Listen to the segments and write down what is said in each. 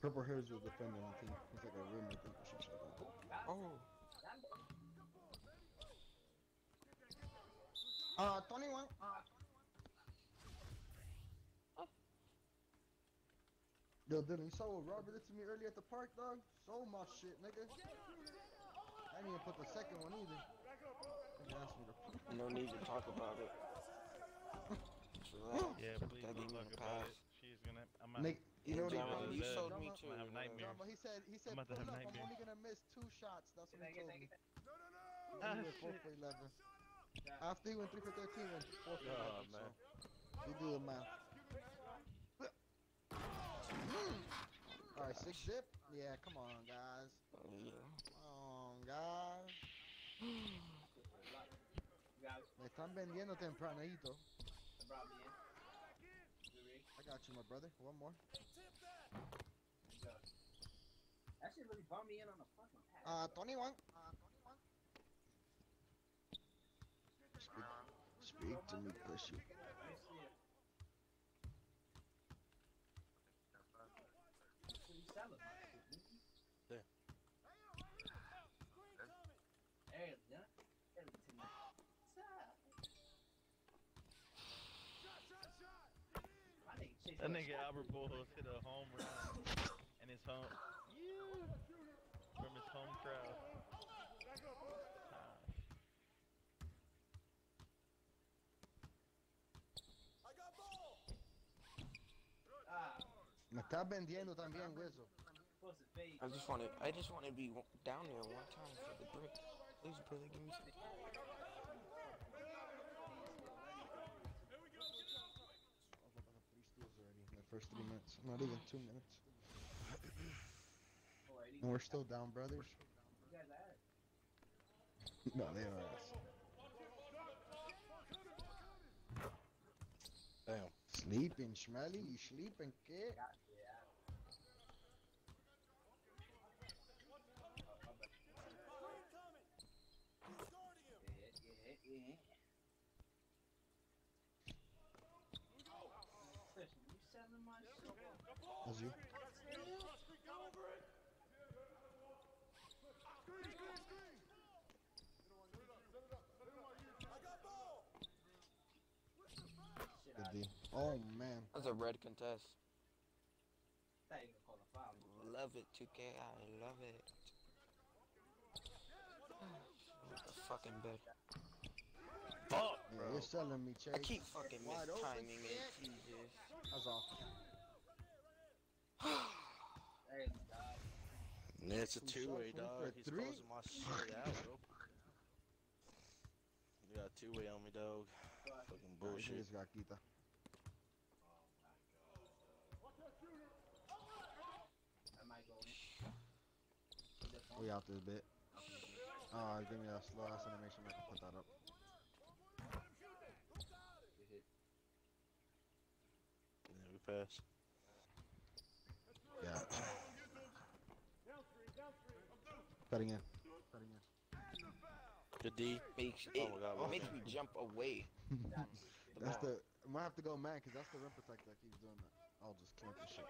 Purple hair's the defender on the team. He's like a room, I think, or some like that. Oh, Uh, Tony one. Uh. Yo, Dylan, you saw what Robert did to me earlier at the park, dog? So much shit, nigga. I didn't even put the second one either. He asked me to. no need to talk about it. Yeah, Put please that don't in talk the about it. past. She's gonna. I'm out. Nick, you know what he Drama, Drama, you showed me too. I have nightmares. Drama, he said, he said, I'm about to pull have up, I'm only gonna miss two shots. That's what he told me. Ah, He went four shit. for 11. After he went 3 for 13, he went 4 for Oh, 11. man. You do the math. Alright, six zip? Yeah, come on, guys. Yeah. Come on, guys. Me están vendiendo tempranito. I got you, my brother. One more. That shit really bummed me in on the fucking pad. Uh, Tony one. Uh, Tony one. Speak, speak to me, pussy. That's what he selling, my shit, nigga. Yeah. Hey, yeah. Hey, tonight. My nigga chasing That nigga. Albert Pujols hit a home run and his home. Yeah. From his home crowd. Ah, Me estás vendiendo también, hueso. supposed to fade. I just want to. I just want to be down there one time for the brick. Please, brother, give me some. Three steals already in the first three minutes. Not even two minutes. And we're still down, brothers. No, they are us. Damn. Sleeping, Schmelly. You sleeping, kid? Got yeah. Yeah, yeah, yeah. Listen, you selling my shit? As you. Shit, Good I D. Oh, man. That's a red contest. thought you gonna call a foul. Love it, 2K. I love it. With the fucking bed. Fuck, Yeah, bro. you're selling me, Chase. I keep fucking Wide open, mistiming it. Jesus. That's all. There you. Yeah, it's a Two two-way, dog. He's three. closing my shit out, bro. You got two-way on me, dog. Fucking Bullshit. bullshit. got Kita. I might go in. We out this bit. Oh, give me that slow ass animation. I can put that up. Yeah, we passed. Yeah. Cutting in. Cutting in. Good D. Makes it Oh my God, makes me jump away. The That's ball. the. I might have to go man, because that's the rim protector that keeps doing that. I'll just camp this shit.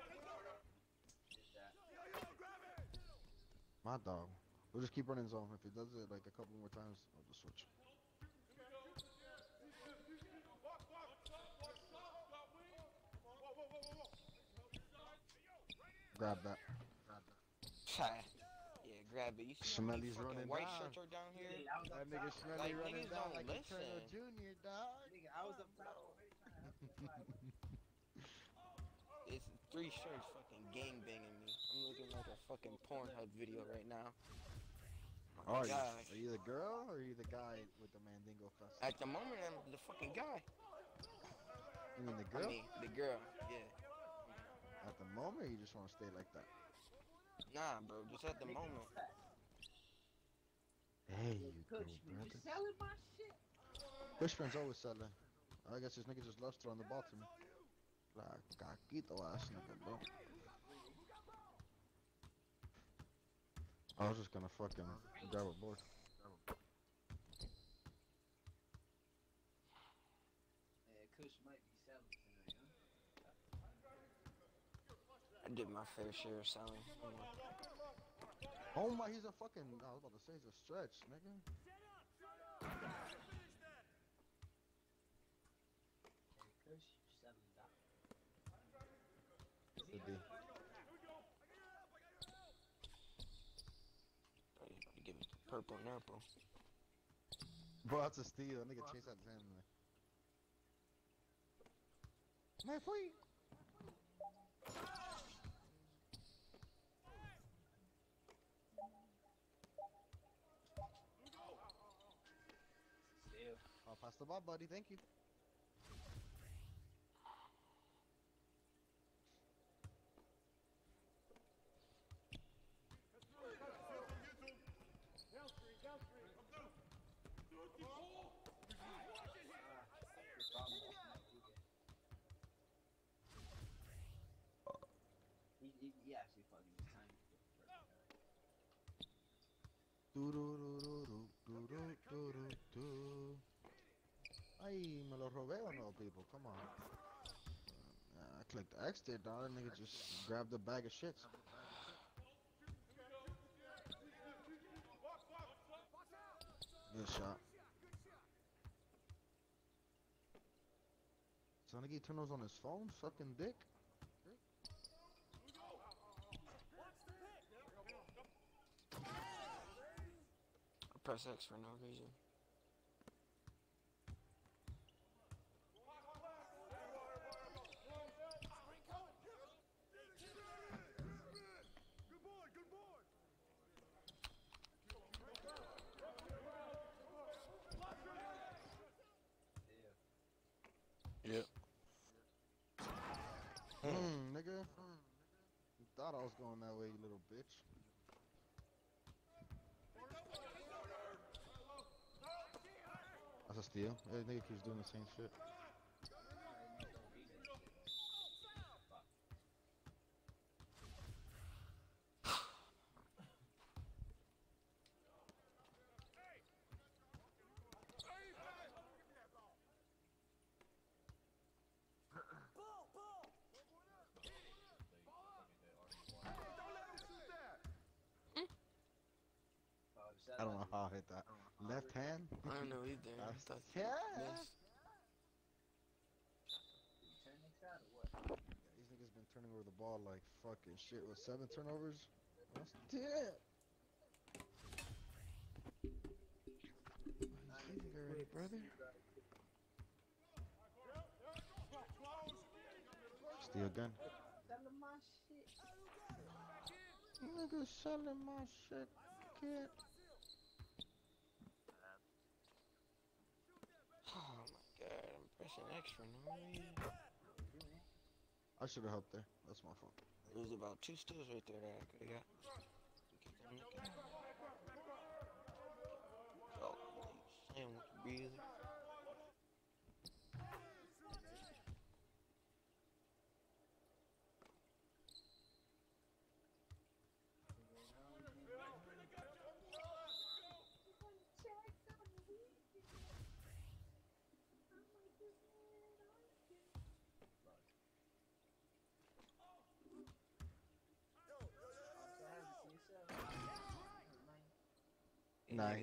Hit that. My dog. We'll just keep running zone. If he does it like a couple more times, I'll just switch. Grab that. Grab that. yeah, grab it. You see how Smelly's running white down. shirts are down here? Hey, I was That nigga top. Smelly Like, running down don't like a Colonel. Junior, dog. Nigga, I was up top already trying to- It's three shirts fucking gang banging me. I'm looking like a fucking Pornhub video right now. Oh my Are you? Are you the girl or are you the guy with the Mandingo fest? At the moment, I'm the fucking guy. You mean the I girl? mean, the girl. Yeah. At the moment, you just want to stay like that? Nah, bro. Just at the moment. Hey, you go, Coach, you brother. selling my shit? Fish always selling. I guess this nigga just loves throwing the ball to me. Like, caquito ass nigga, oh, bro. I was just gonna fucking grab a board. Yeah, Kush might be selling tonight, huh? I did my fair share of selling. Oh my, he's a fucking. I was about to say he's a stretch, nigga. Curse you, seven dollars. Could be. Probably about to give it to purple nurple. Bro, that's a steal. Nigga chase that Zen. Man, free. Still. I'll pass the ball, buddy. Thank you. Ay, me lo robé o no, people? Come on. I clicked X there, dog. That nigga just grabbed a bag of shits. Good shot. Sonny turn those on his phone, sucking dick. Press X for no reason. Still. Yep. Hmm, nigga. You thought I was going that way, you little bitch. A steal. That nigga keeps doing the same shit. I don't know how I hit that. Left hand? I don't know either. I That's- thought yeah. missed. Turn next out or what? These niggas been turning over the ball like fucking shit with seven turnovers. That's it. Already, brother. Steal gun. Selling my shit. Nigga selling my shit, kid. Oh my god, I'm pressing X for no reason. I should have helped there. That's my fault. It was about two steals right there that I could have got. Keep them looking. Oh, sandwich breather.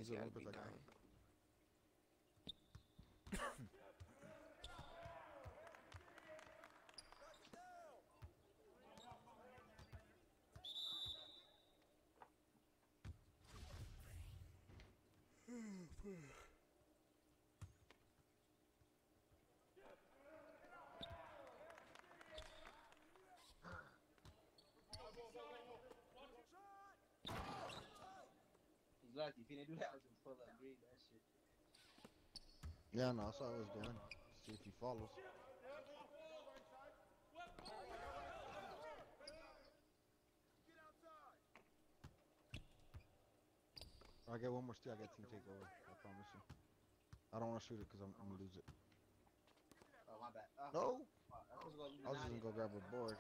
يعني بتاعك If he didn't do that, I was gonna pull up green. That shit. Yeah, no, that's what I was doing. See if he follows. I get one more steal, I get team takeover. I promise you. I don't want to shoot it because I'm, I'm gonna lose it. Oh my bad. Oh, No. Uh, I was I was just gonna go grab a board.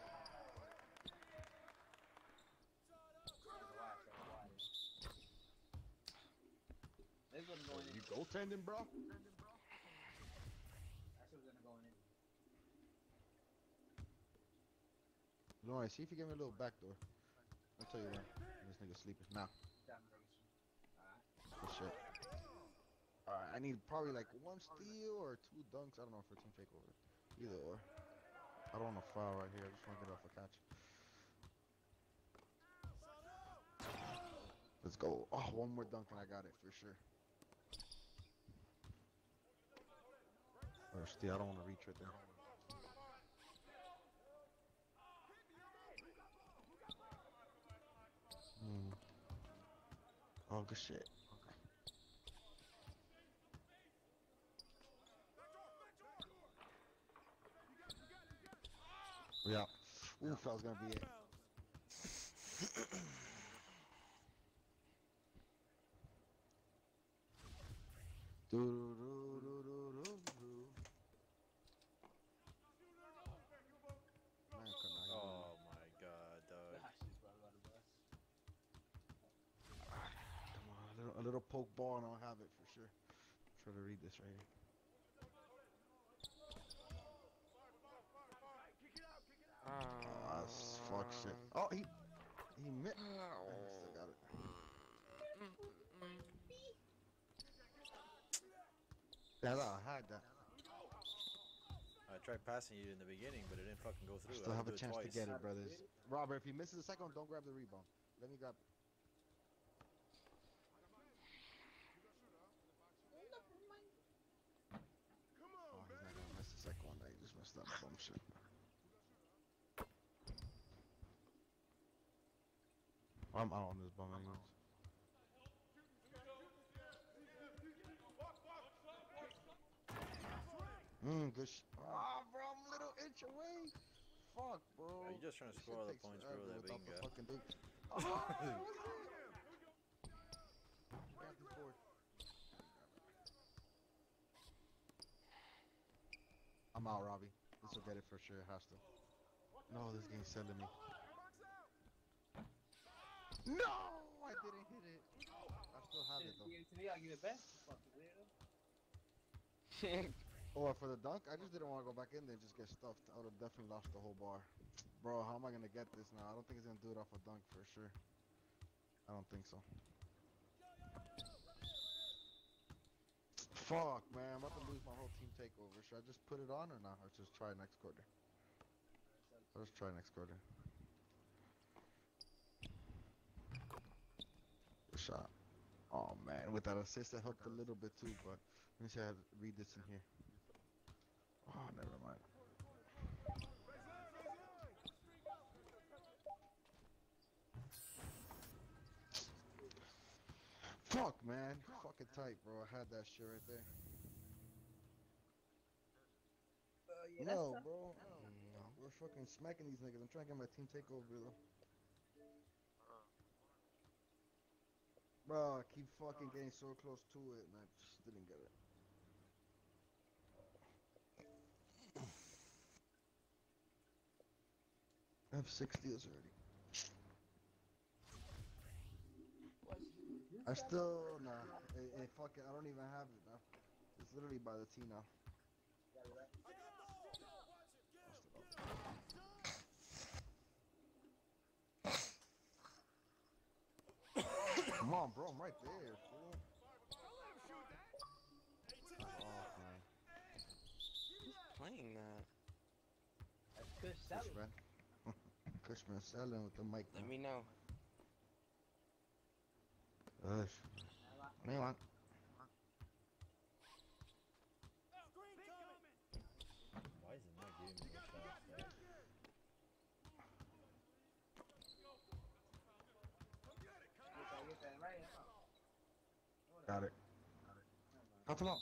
This was going in. You goaltending, bro? In. See if you give me a little back door. I'll tell you when. This nigga sleeping now. Alright. Shit. Alright, I need probably like one steal or two dunks. I don't know for team takeover. Either or. I don't want to foul right here. I just want to get off a catch. Let's go. Oh, one more dunk and I got it for sure. Or steal. I don't want to reach right there. Hmm. Oh, good shit. Okay. Yeah. Oof, that was gonna be it. do do do do do. Man, could not hit Oh my god, dog. Ah, shit's probably about to bust. Come on, a little, poke ball and I'll have it for sure. Try to read this right here. Ah, s- fuck shit. Oh, he he mi- I still got it. Yeah, I had that. I tried passing you in the beginning, but it didn't fucking go I through. still I have a chance to get it, brothers. Robert, if he misses the second one, don't grab the rebound. Let me grab. Oh, he's not gonna miss the second one. He just messed shit. I'm out on this bum anyways. Mmm, good sh- Ah, bro, I'm a little inch away. Fuck, bro. Are you just trying to score all the points, bro? That without the Binga. fucking thing. Oh, what's it? Grab this board. I'm out, Robbie. This will get it for sure. It has to. No, this game's selling me. No, I didn't hit it. I still have it though. you give it to me, I'll give it back. Oh, for the dunk, I just didn't want to go back in there and just get stuffed. I would have definitely lost the whole bar. Bro, how am I gonna get this now? I don't think he's gonna do it off a dunk for sure. I don't think so. Fuck, man, I'm about to lose my whole team takeover. Should I just put it on or not? Or just try next quarter? I'll just try next quarter. Good shot. Oh man, with that assist that helped a little bit too, but let me see how to read this in here. Oh, never mind. Fuck, man. Fucking tight, bro. I had that shit right there. Uh, yeah, no, tough. bro. We're fucking smacking these niggas. I'm trying to get my team takeover, though. Bro, I keep fucking getting so close to it, and I just didn't get it. I have six steals already. I still nah. Eh, eh, it, it I don't even have it now. It's literally by the T now. Come on, bro. I'm right there. Fool. Fuck off, man. Playing that. That's Kush salad. Cushman. Cushman selling with the mic. Let now. me know. Hush. What do? Why is it not giving me the shots, dog? If I get that right, I'm out. Got it. Cut him out.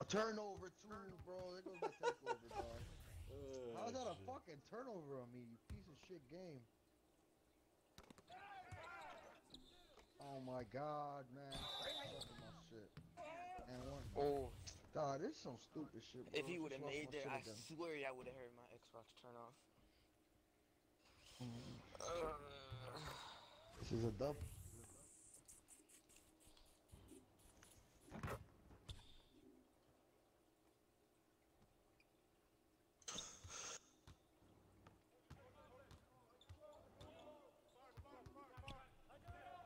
A turnover too, bro. There goes my takeover, dog. Oh, How's that a fucking turnover on me, you piece of shit game? Oh my god, man. Fucking my shit. And one. Oh, Dog, this is some stupid shit, bro. if he would have made that, I swear I would have heard my Xbox turn off. This is a dub.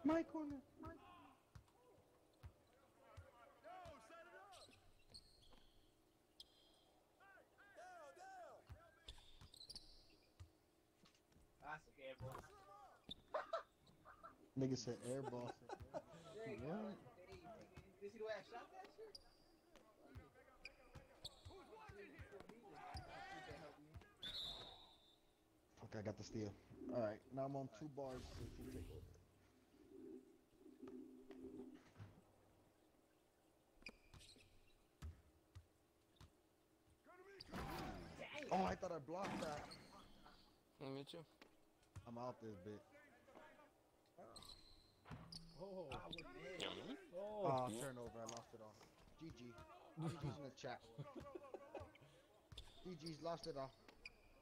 My corner. Nigga said air ball. There you go. What? Nigga, you see the way I shot that shit? Fuck, I got the steal. Alright, now I'm on two bars to to take over. Oh, I thought I blocked that. Let me too. I'm out this bit. Oh, Yummy. oh. Oh, turnover. I lost it all. GG. GG's in the chat. GG's lost it all.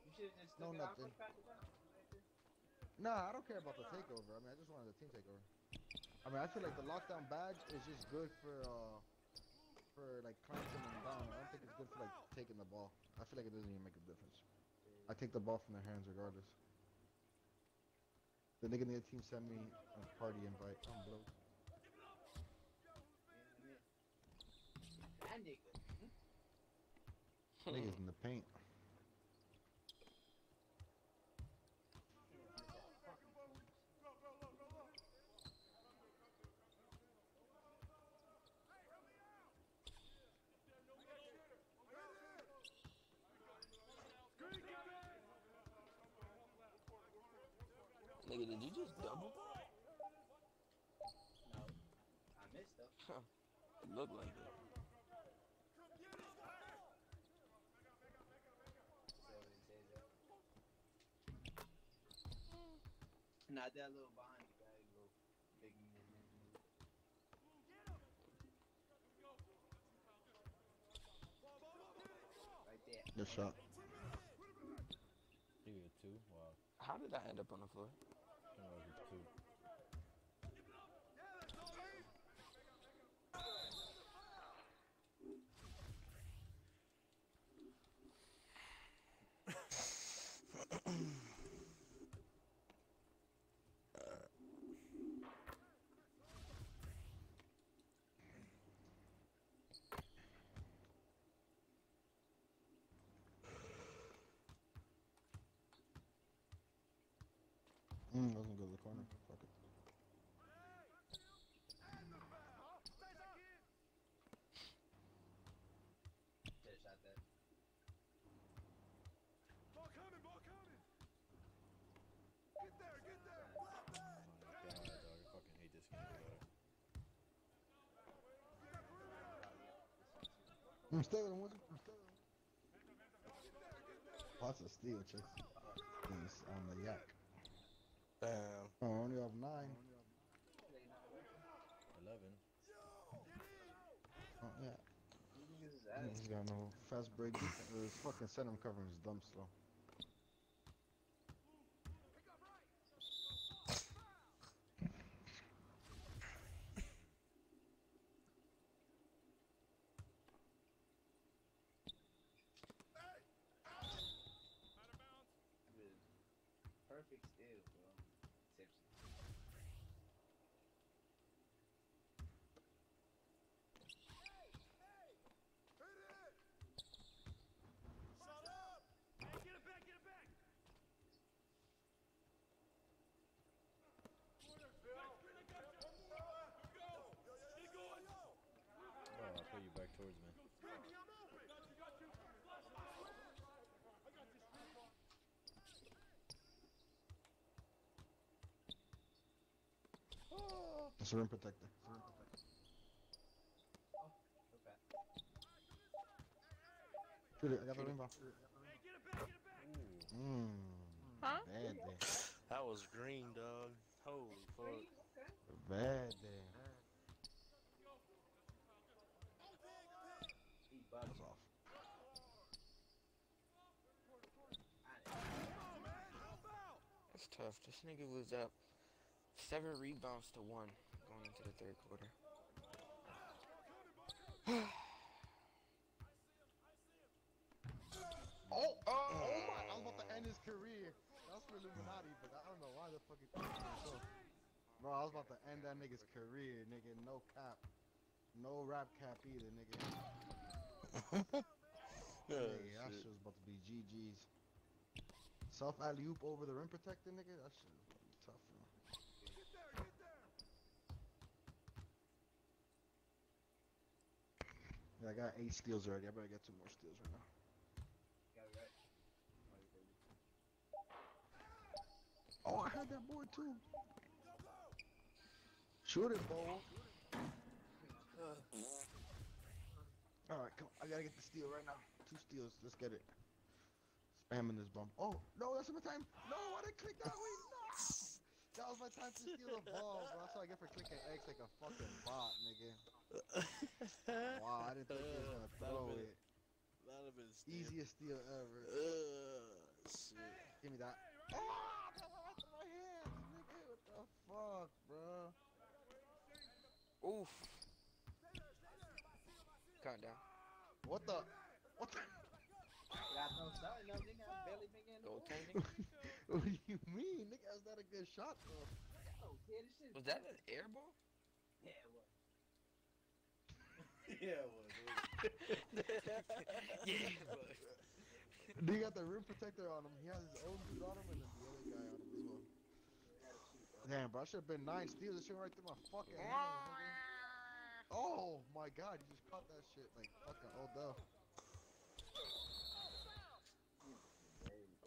You just No, stuck it out nothing. quick, pass it down. Nah, I don't care about the takeover. I mean, I just wanted the team takeover. I mean, I feel like the lockdown badge is just good for uh for like clanking them down. I don't think it's good for like taking the ball. I feel like it doesn't even make a difference. I take the ball from their hands regardless. The nigga in the team sent me a party invite. I'm broke. That nigga. Niggas in the paint. Just double? No. I missed though. It looked like it. So it says that. Not that little behind you guy, little big movement. Right there. Good shot. Give you a two. Wow. How did I end up on the floor? Turnover two. Mm, doesn't go to the corner. Fuck it. I. I'm still in Wizard. I'm. Lots of steal, chicks. On the yak. Damn. Oh, I only have nine. Eleven. Oh, yeah. Who uses that? He's got no fast break. defense. His fucking center covering is dumb slow. Towards me. It's a rim protector. It's a rim protector. Look at Shoot it. I got the rim ball. Ooh. Mmm. Huh? Bad day. That was green, dog. Holy fuck. Bad day. He bugged. That's off. That's tough. This nigga was up seven rebounds to one going into the third quarter. Oh, oh, oh my! I'm about to end his career. That's for Illuminati, but I don't know why the fuck he thinks so. Bro, I was about to end that nigga's career, nigga. No cap. No rap cap either, nigga. Oh, hey, that shit. shit was about to be GG's. Self alley oop over the rim protector, nigga. That shit be tough. Yeah, I got eight steals already. I better get two more steals right now. Right. Oh, I had that board too. Shoot it, Bo. Alright, come on. I gotta get the steal right now. Two steals. Let's get it. Spamming this bum. Oh, no, that's my time. No, I didn't click that way. No. That was my time to steal the ball, bro. That's what I get for clicking X like a fucking bot, nigga. Wow, I didn't think he was gonna throw been- it. That'd have been steal. Easiest steal ever. Shit. Give me that. Oh, went right my hands, nigga. What the fuck, bro? Oof. Calm down. What the? What the? Got no something, no nigga. I barely been getting the ball. Goaltending? what do you mean, nigga? That's not a good shot, though. Oh, yeah, this shit. Was that an air ball? Yeah, it was. yeah, it was. yeah, but He got the rim protector on him. He has his own dude on him and then the other guy on him as well. Damn, bro, I should have been nine steals. This shit right through my fucking hands, nigga. Oh my god, you just caught that shit like fucking Odell.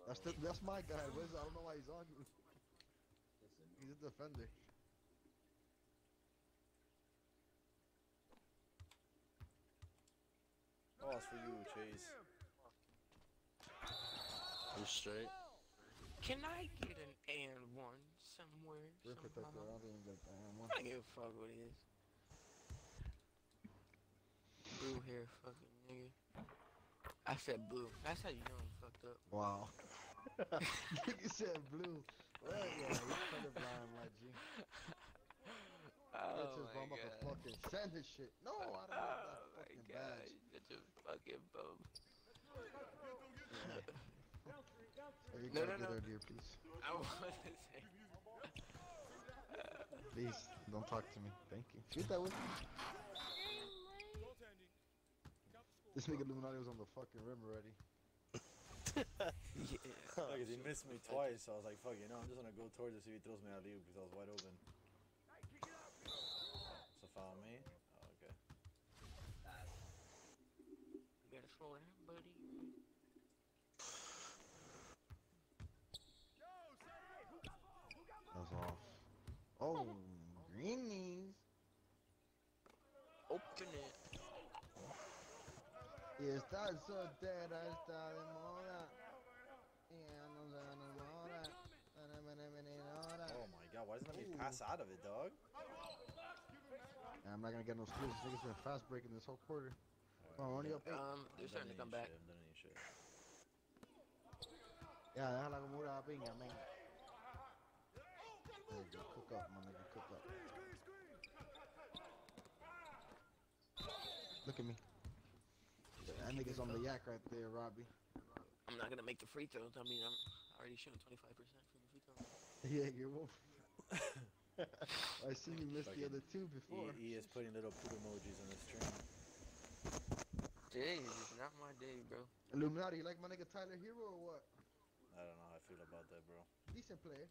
That's the, that's my guy. Wiz. I don't know why he's on you. He's a defender. Oh, it's for you, Chase. You straight? can I get an and one somewhere? Rim protector. I don't even get that one. I don't give a fuck what it is. Blue hair, fucking nigga. I said blue. That's how you know I'm fucked up. Wow. you said blue. Well, yeah, you're colorblind, oh my G. Oh That's just my I'm about to god. fucking send this shit. No, I don't want Oh that fucking god, badge. you're a fucking bum. Hey, you No, gotta no, get no. her dear, please. I want to say. Please, don't talk to me. Thank you. Shoot that way. This nigga Illuminati was on the fucking rim already. Yeah. Because he missed me twice, so I was like, fuck, you know, I'm just gonna go towards it see if he throws me out of because I was wide open. So foul me? Oh, okay. You gotta slow down, buddy. That's off. Oh, greenies. Open it. Y estás soltera, está de moda. Y ya no se enamora. Para menor Oh my god, why doesn't let me pass out of it, dog? I'm not gonna get no steals. This nigga's been fast breaking this whole quarter. Oh, only up eight. Um, they're starting to come back. I'm done any shit. Yeah, déjala como una piña, man. There you. Cook up, my nigga. Cook up. Look at me. That nigga's on the yak right there, Robbie. I'm not gonna make the free throws. I mean, I'm already shooting 25% from the free throws. Yeah, you're wolf. I seen you missed the other two before. He, he is putting little poop emojis on the stream. Today is not my day, bro. Illuminati, you like my nigga Tyler Herro or what? I don't know how I feel about that, bro. Decent player.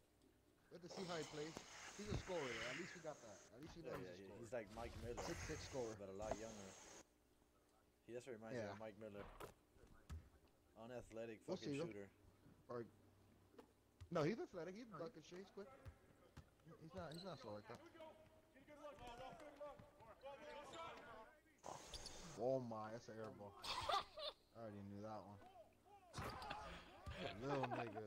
We have to see how he plays. He's a scorer. though. At least we got that. At least we know Yeah, he's yeah, a scorer. he's like Mike Miller, Six six scorer. but a lot younger. He just reminds me Yeah. of Mike Miller. Unathletic We'll fucking though. shooter. No, he's athletic. He's ducking shit. He's quick. He's not. He's not slow like that. Oh my, that's an air ball. I already knew that one. Little nigga.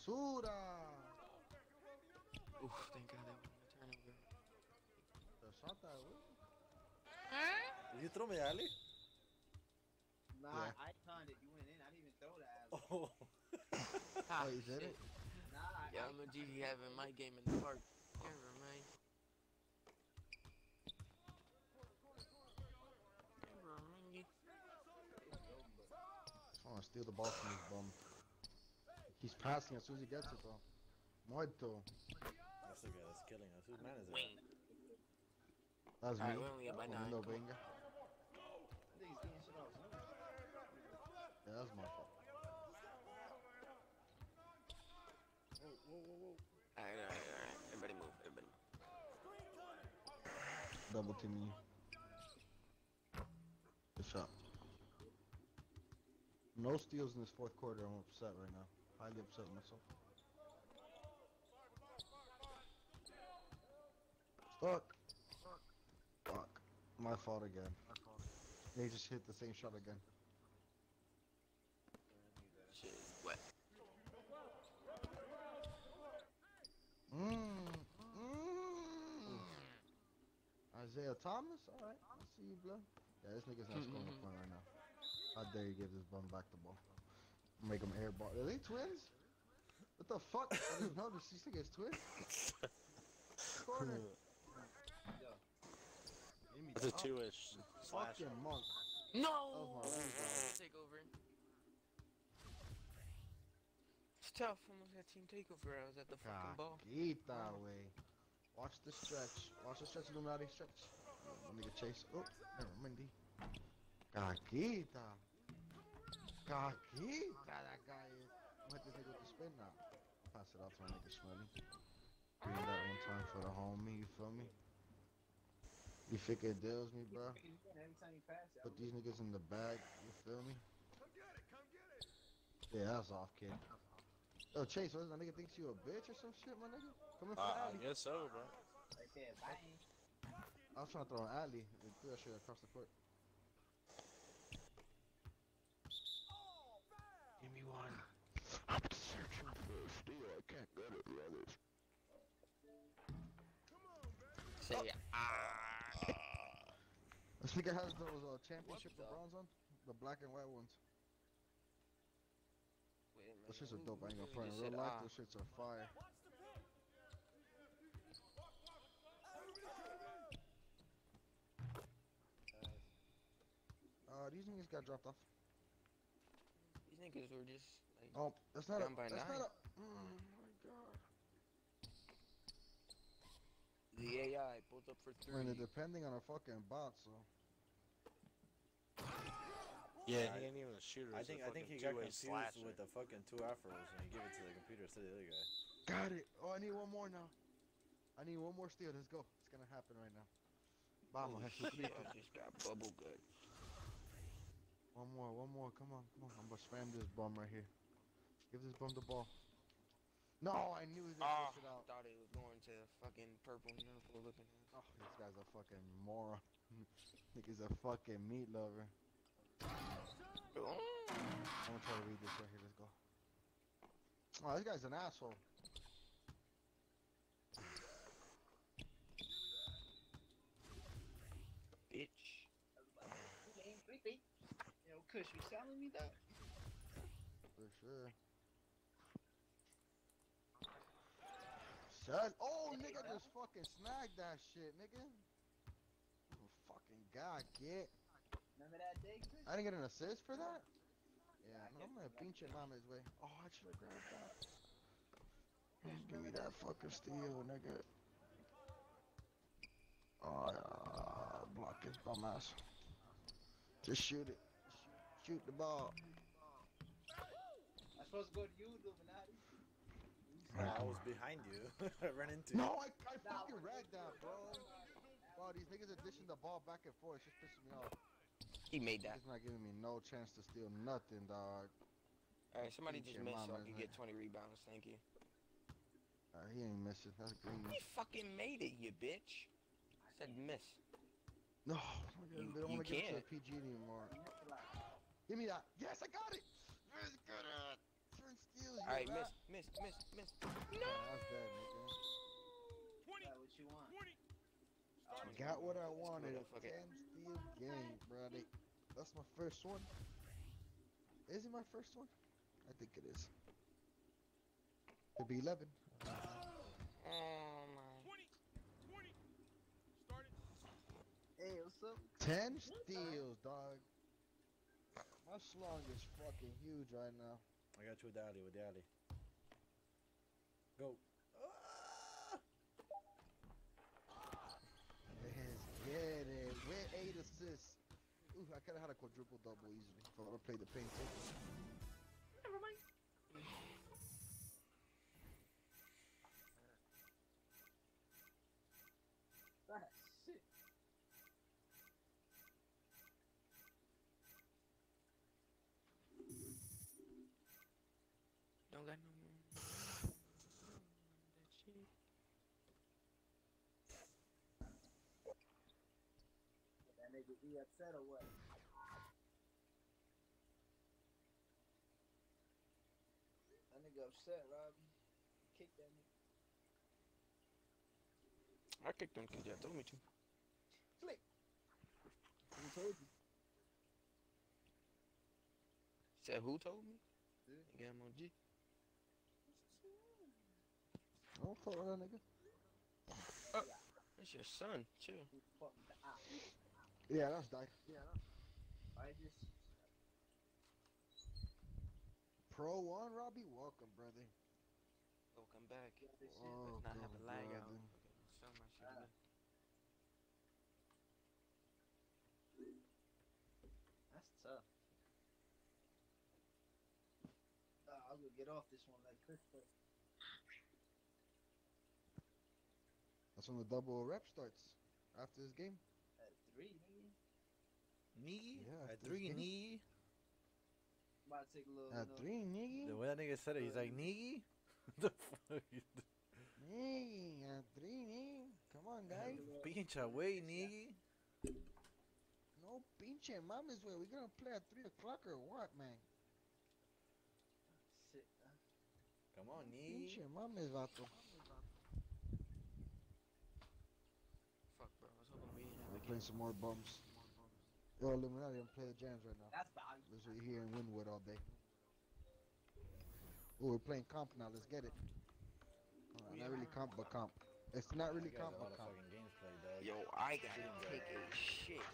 basura! Oh, thank god that wasn't. The shot that? Huh? You throw me alley? Nah, yeah. I it. You went in. I didn't even throw that. Oh. oh, ah, you did it? Nah, yeah, I, am a GG having my game in the park. Never mind. Never mind. I'm gonna steal the ball from this bum. He's passing as soon as he gets it though. Muerto. That's the guy that's killing us. Whose man is that? Wayne. That's Alright, me. we only up by nine. Fernando Come on. Venga. Niggas getting shit off. son. Yeah, that's my fault. Alright, alright, alright. Everybody move. Everybody move. Double teaming you. Good shot. No steals in this fourth quarter. I'm upset right now. Highly upset myself. Fuck. Fuck. My fault again. They just hit the same shot again. Shit wet. Mmm. Mmm. Isaiah Thomas? Alright. I see you, blood. Yeah, this nigga's not scoring a point right now. How dare you give this bum back the ball? Make him airball. Are they twins? What the fuck? I didn't notice these niggas twins. Corner. It's a two-ish slash. Fucking monk. No! Oh. Take over. It's tough. Almost had team takeover. I was at the fucking ball. Caquita, way. Watch the stretch. Watch the stretch, Illuminati. Stretch. Let me get chase. Oh, never mind. Caquita. Caquita, that guy is. I'm hit this nigga with the spin now. Pass it out to my nigga Smelly. Green that one time for the homie, you feel me? You think it deals me, bro? Every time you pass it, Put these niggas in the bag, you feel me? Yeah, that's off, kid. Yo, Chase, what is that nigga thinks you a bitch or some shit, my nigga? Come in for Uh, the I guess so, bro. right there, bang. I was trying to throw an alley and threw that shit across the court. Give me one. I'm searching for a steal. I can't get it, brothers. Say ah. This nigga has those uh, championship the- LeBrons on, the black and white ones. Wait a minute. Those shits are dope. I ain't who gonna front. In just real said life, ah? those shits are fire. Uh, these niggas got dropped off. These niggas were just like. Oh, that's not Down a. by That's nine. not a. Mm, my god. The AI pulled up for I three. mean, they're depending on a fucking bot, so. Yeah, I- he ain't even a shooter. I think I think he fucking got two-way confused slasher. with the fucking two afros and he gave it to the computer instead of the other guy. Got it. Oh, I need one more now. I need one more steal. Let's go. It's gonna happen right now. Vamos, Holy Jesucristo. shit, I just got bubble gut. One more, one more. Come on, come on. I'm gonna spam this bum right here. Give this bum the ball. No, I knew he was gonna Ah, push it out. thought it was going to fucking purple nipple looking ass. Oh, this guy's a fucking moron. Nigga's a fucking meat lover. Oh. I'm gonna try to read this right here. Let's go. Oh, this guy's an asshole. Bitch. Game creepy. Yo, Kush, you selling me that? For sure. Son, oh, nigga just fucking snagged that shit, nigga. You fucking god, get. Remember that day, Kush? I didn't get an assist for that? Yeah, no, I'm gonna pinch it mama's way. Oh, I should have grabbed that. Give me that fucking steal, nigga. Oh, yeah. block his bum ass. Just shoot it. Shoot the ball. I'm supposed to go to you, Illuminati. I was behind you. I ran into you. No, I, I fucking read that, bro. Wow, these niggas are dishing the ball back and forth. It's just pissing me off. He made that. He's not giving me no chance to steal nothing, dog. Alright, somebody Pinche just missed so I can get 20 rebounds. Thank you. Uh, he ain't missing. That's green. He fucking made it, you bitch. I said miss. No, my God, You- they don't want to give it to can't. PG anymore. Give me that. Yes, I got it. Very good. Uh, turn steals. you Alright, rat. miss, miss, miss, miss. Yeah, that's dead, nigga. Got what you want. Got what I wanted. then, A fuck it. 10 steal game, bro. They, that's my first one. Is it my first one? I think it is. Could be 11. Oh my. 20, 20. Started. Hey, what's up? 10 steals, dog. My slung is fucking huge right now. I got you with the alley, with the alley. Go. Let's get it. With eight assists. Ooh, I could have had a quadruple double easily if I would have played the paint taker. That's Don't got no more. That nigga E upset or what? That nigga upset, Robbie. Kick that nigga. I kicked him because y'all told me to. Who told you? Said who told me? Yeah. Nigga, I'm on G. Don't fuck with that nigga. That's your son. too. Who fucked the op? Yeah, that's die. Yeah. I just. Pro one, Robbie. Welcome, brother. Welcome back. Yeah. Oh, Let's not have a lag out. brother. Okay, Show my shit Ah. That's tough. Uh, I'll go get off this one like Chris does. That's when the double rep starts. After this game. At three, nigga. Knee? Yeah, At three game. knee? About to take a little. At little- three, nigga. The way that nigga said it, he's like, knee? the fuck? Nigga, at three, nigga. Come on, guys. Pincha way, knee? No pinche mama's way. We're gonna play at three o'clock or what, man? Shit. Come on, knee. Pinche mames, vato. Fuck, bro. I was hoping we didn't have We're a playing some more bums. Yo, Illuminati, I'm playing jams right now. That's value. That's what you hear in Wynwood all day. Oh, we're playing comp now. Let's get it. Not really comp, but comp. It's not really comp, but of comp. fucking games played, dog. Yo, I gotta take a shit.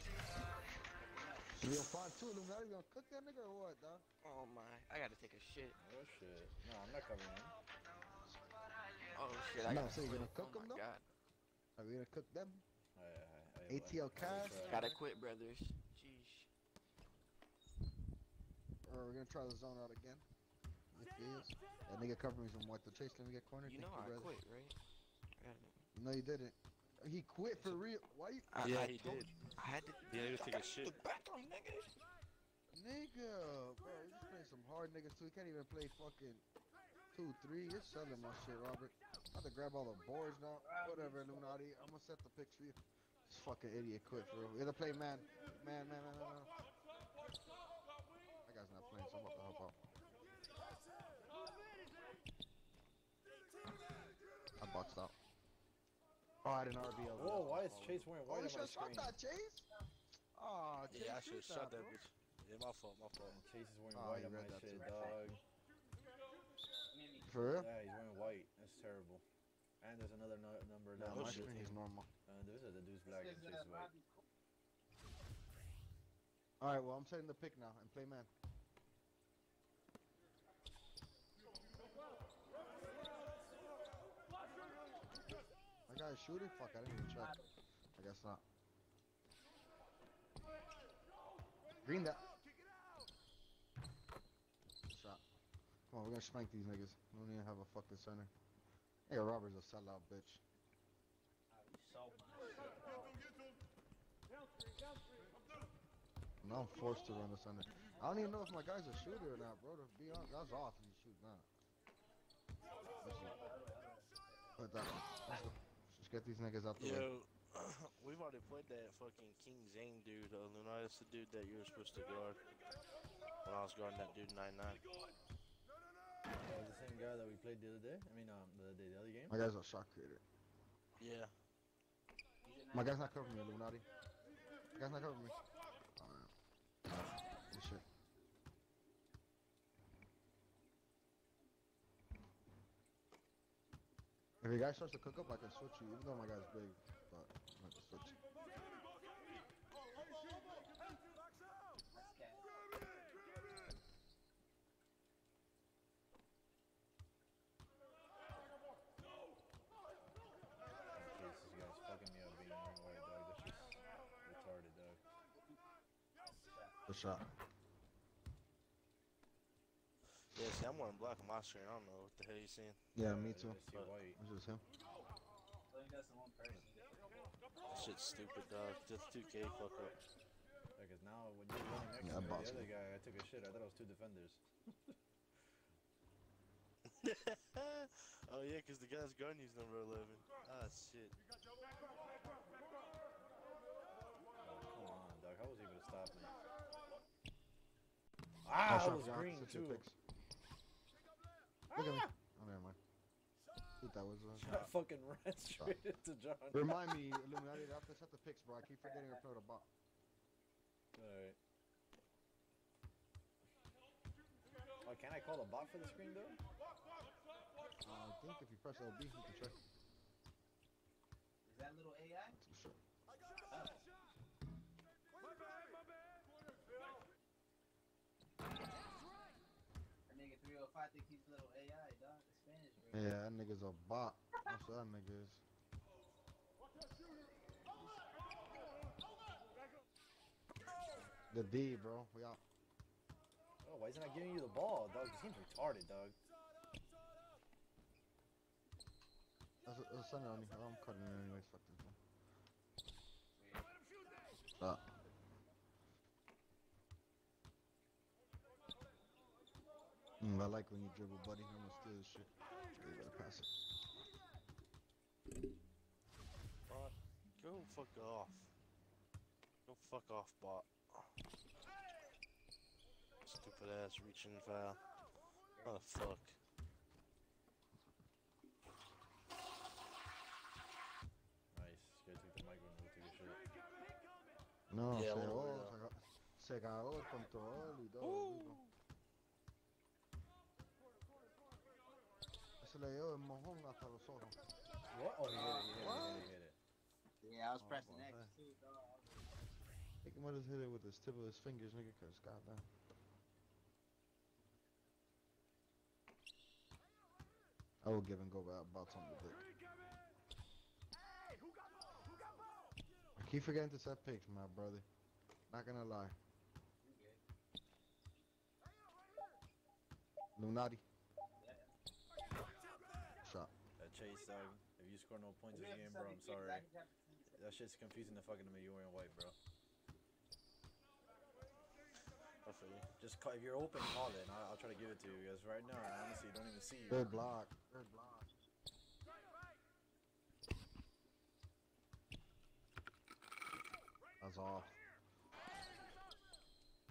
So you're fine too, Illuminati. You gonna cook that nigga or what, dog? Oh my. I gotta take a shit. Oh shit. No, I'm not coming him. Oh shit. I No, gotta so you gonna cook oh 'em my though? God. Are we gonna cook them? ATL I, Cavs? Gotta quit, brothers. Jeez. Or are gonna try the zone out again? If he is. That nigga covered me from what? The chase, let me get cornered. You Thank know I brother. quit, right? I No, you didn't. He quit for real. Why you? I, Yeah, I he told did. you. I had to. Yeah, he was taking got a shit. The bathroom, nigga. Nigga, bro, we just playing some hard niggas too. We can't even play fucking two, three. You're selling my shit, Robert. I have to grab all the boards now. Whatever, Illuminati. I'm gonna set the picks for you. This fucking idiot quit for real. We gotta play man, man, man, man, man. man. That guy's not playing, so I'm about to help out. I boxed out. Oh, I didn't RBL. Whoa, why is Chase wearing Oh, white you on my shot screen? that, Chase. Oh, Chase, Yeah, I shoot should shut that bitch. Yeah, my fault, my fault. Chase is wearing Oh, white you on my shit, dog. For real? Yeah, he's wearing white. That's terrible. And there's another no- number No, down my screen is normal. Uh, this is the dude's black and Says, Chase uh, white. All right, well, I'm setting the pick now and play man. My guy's shooting? Fuck, I didn't even check. I guess not. Green that. Shot. Come on, we're gonna spank these niggas. We don't even have a fucking center. Hey, Robert's a sellout, bitch. You shit. Now I'm forced to run the center. I don't even know if my guy's a shooter or not, bro. To be honest, that's off. Now. Let's. Put that one. Let's. Just get these niggas out the way. Yo, we've already played that fucking King Zane dude. Uh, Luna, that's the dude that you were supposed to guard. When I was guarding that dude 9 9. That was the same guy that we played the other day. I mean, um, the other day, the other game. My guy's a shot creator. Yeah. My guy's not covering me, Illuminati. My guy's not covering me. Alright. Good shit. If your guy starts to cook up, I can switch you, even though my guy's big. But I can switch. That's cat. Shot. Yeah, see, I'm wearing black on my screen. I don't know what the hell you seeing. Yeah, me too. I see. It's just him. So he does one person. That shit's stupid, dog. Just 2K fuck up. Because now when you're running next Yeah, to me, boss the other me. guy, I took a shit. I thought it was two defenders. oh yeah, because the guy's gun is number 11. Ah shit. Oh, come on, dog. How was he able to stop me? Oh, Ah, that was green Six too. picks. Look at me. Oh, never mind. I that was. Uh, I fucking ran straight into John. Remind me, Illuminati, after set the picks, bro. I keep forgetting to throw the ball. Alright. Oh, can I call a bot for the screen though? Uh, I think if you press LB, you can check. Is that little AI? Yeah, that nigga's a bot. That's what that nigga is. The D, bro. We out. Oh, why isn't I giving you the ball, dog? This game's retarded, dog. That's a, that's a center on me. I'm cutting it anyways. Fuck this one. Stop. Mm, I like when you dribble, buddy. I'm gonna steal this shit. You gotta pass it. Fuck. Go fuck off. Go fuck off, bot. Stupid ass reaching foul. Oh fuck. Nice. Scared took the mic when we took a shit. No, Yeah, a se, oh, weird, se, se cagó el control y todo. digo. Se le dio el mojón hasta los ojos. What? Oh, he hit it, he hit it, he hit it, he hit it. Yeah, I was Oh, pressing well, X hey. too, dog. I think he might have hit it with his tip of his fingers, nigga, cause goddamn. I will give and go about, about something with it. I keep forgetting to set picks, my brother. Not gonna lie. Lunati. Shot. That chase, dog. If you score no points this We game, bro, I'm sorry. I can. That shit's confusing the fucking to me. You're wearing white, bro. I feel you. Just call, if you're open, call it. And I'll, I'll try to give it to you. Because right now, I honestly don't even see you. Good block. Good block. That's off.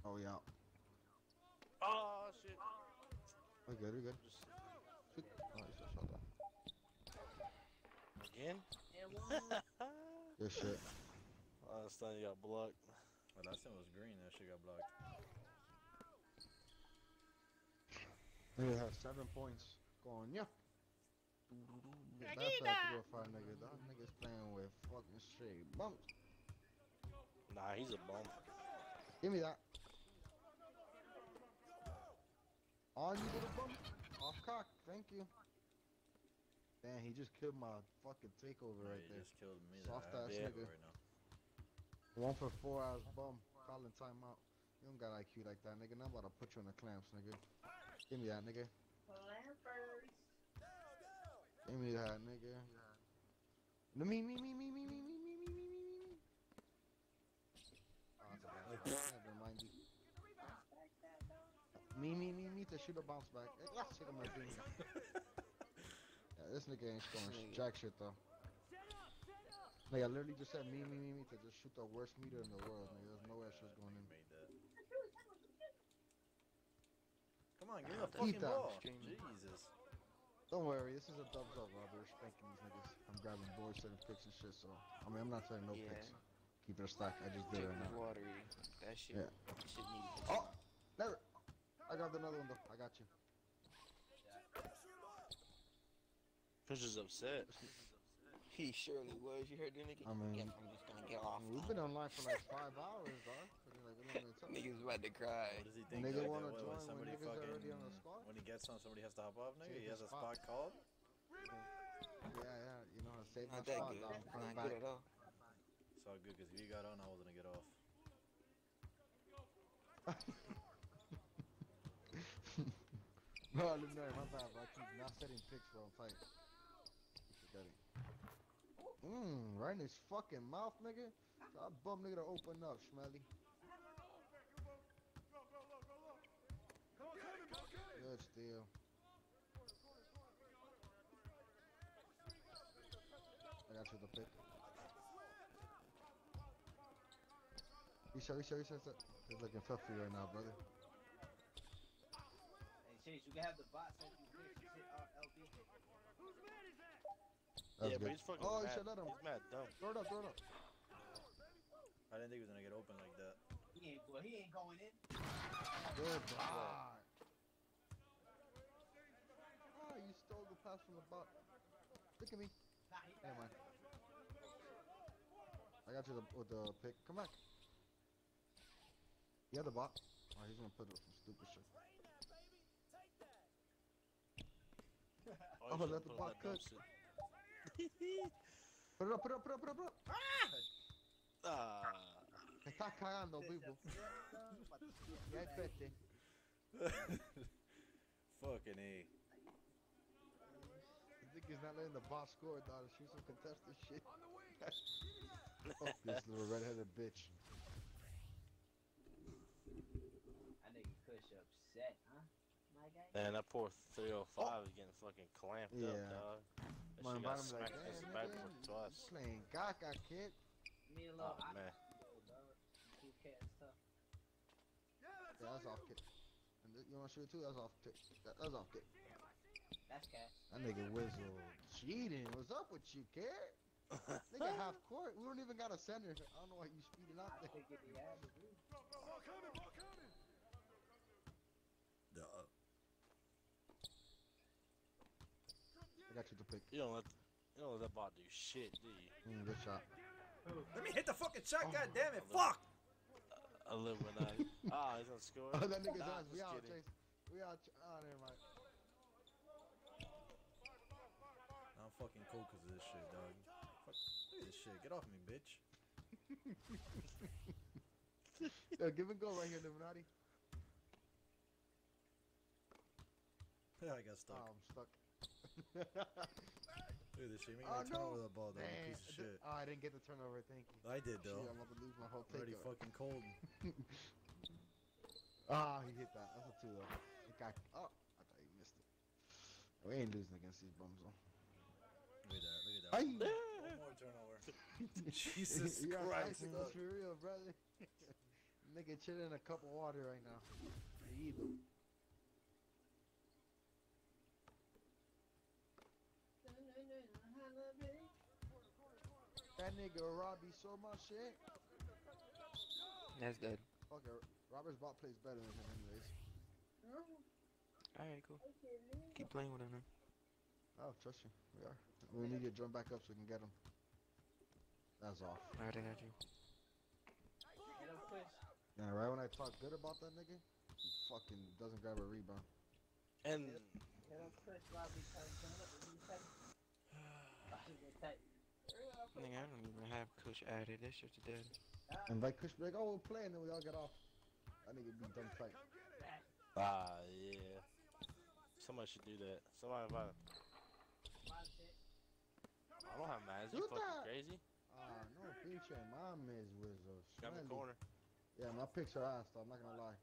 Oh yeah. Oh shit. We're good, we're good. Just Shoot. Oh, he's just shot that. Again? Good shit. Oh, this time you got blocked. Well, last time it was green. That shit got blocked. Nigga has seven points. Going, yeah. That's how to five nigga. That nigga's playing with fucking straight bumps. Nah, he's a bum. Give me that. On you little bum. Off cock. Thank you. Damn, he just killed my fucking takeover Yeah, right you there. just killed me. Soft that I have ass nigga. right now. One for four hours bum. Calling timeout. You don't got IQ like that, nigga. Now I'm about to put you in the clamps, nigga. Give me that, nigga. Clampers. Give me that, nigga. No, me, me, me, me, me, me, me, me, me, me, me, me. Oh, that's a bounce back. Never mind you. Me, me, me, me to shoot a bounce back. Eh, Let's hit him again. yeah, this nigga ain't scoring jack shit though. Nigga literally just said me, me, me, me to just shoot the worst meter in the world, nigga. There's no way that shit's going in. Made that. Come on, give ah, me the fucking uh, ball. Jesus. Don't worry, this is a dubs up, Rob. We're spanking these niggas. I'm grabbing boards, setting picks and shit, so. I mean, I'm not saying no Yeah. picks. Keep it a stack. I just did it right the now. water. That shit. Yeah. Shit needed. Oh! Never! I grabbed another one though. I got you. Fish is upset. He surely was. You heard the nigga? I mean- Yep, I'm just gonna get off. We've been online for like five hours, dog. Like, we don't even talk. Niggas about to cry. What does he think? Nigga wanna that, join when when somebody niggas fucking, already on the spot? When he gets on, somebody has to hop off, nigga. Take He has a spot. spot called. Yeah, yeah. You know, save my Not that spot, good. dog. I'm Not back. good at all. It's all good because if he got on, I was gonna get off. no, Luminary, my bad, bro. I keep not setting picks, bro. I'm tight. Forget it. Mmm, right in his fucking mouth, nigga. So I bum nigga to open up, Schmelly. Good steal. I got you the pick. Reset, reset, reset. He's looking filthy right now, brother. Hey, Chase, you can have the bot send you this. Just hit uh, LB. That's yeah, but he's fucking Oh, you mad. should let him. He's mad dumb. Throw it up, throw it up. I didn't think he was gonna get open like that. He ain't, well, he ain't going in. Good God. Oh, you stole the pass from the bot. Look at me. Nah, he Never mind. I got you the, with the pick. Come back. You have the bot. Oh, he's gonna put up some stupid shit. Oh, Oh, you let should've the bot that dumb cook. Shit. Put it up, put it up, put it up, put it up, put it up. Ah. Me está cagando, vivo. Ya hay peste. Fucking A. I think he's not letting the boss score, dog. Shoot some contested shit. Fuck this little redheaded bitch. I know you Kush upset, huh? My. Man, that poor 305 is getting fucking clamped Yeah. up, dog. That My shit got bottom like, smacked in his back nigga, for you twice. playing gaga, kid. Me and Oh, I man. cool, dog. Cool cat and stuff. Yeah, that's off kick. And th- you wanna shoot too? That's off kick. That, that's off kick. That's cat. That nigga Wizzle cheating. What's up with you, kid? nigga half court. We don't even got a center. I don't know why you speeding out I there. think if he had to do. Duh. I got you to pick. You don't let you don't let that bot do shit, do you? Mm, good shot. Let me hit the fucking shot, Oh, god damn it! I Fuck! Illuminati. ah, he's gonna score. Oh, that nigga's Nah, ass. We just out. Chase. We out. Ch- oh, never mind. I'm fucking cold because of this shit, dog. Fuck. Look at this shit. Get off me, bitch. Yo, give and go right here, Illuminati. Yeah, I got stuck. Oh, I'm stuck. Look at this shit. Oh, me turn no. over the ball, dog. Damn. You piece of I shit. did- Oh, I didn't get the turnover. Thank you. I did Shit, though. I'm about to lose my whole Already takeover. fucking cold. Ah, he hit that. That's a two though. It got. Oh, I thought he missed it. We ain't losing against these bums though. Look at that. Look at that. Ay. One more turnover. Jesus you got Christ, ice in for real, brother. Nigga chilling in a cup of water right now. Evil. That nigga Robbie so much shit. That's dead. Fuck it. Robert's bot plays better than him anyways. Alright, cool. Keep playing with him, man. Oh, trust you. We are. We need to jump back up so we can get him. That's off. Alright, I got you. Get up, Kush. Yeah, right when I talk good about that nigga, he fucking doesn't grab a rebound. And Get up, Kush. Robbie, turn turn up. What you say? I should get tight. Nigga, I don't even have Kush added. That shit's dead. Invite Kush, be like, oh, we're playing, and we all get off. That nigga be dumb tight. ah yeah. Somebody should do that. Somebody invite him. I don't have mans. You Shoot fucking crazy? Ah, no, pinche mames, Wizzo. Got in the corner. Yeah, my picks are ass, though. I'm not gonna lie.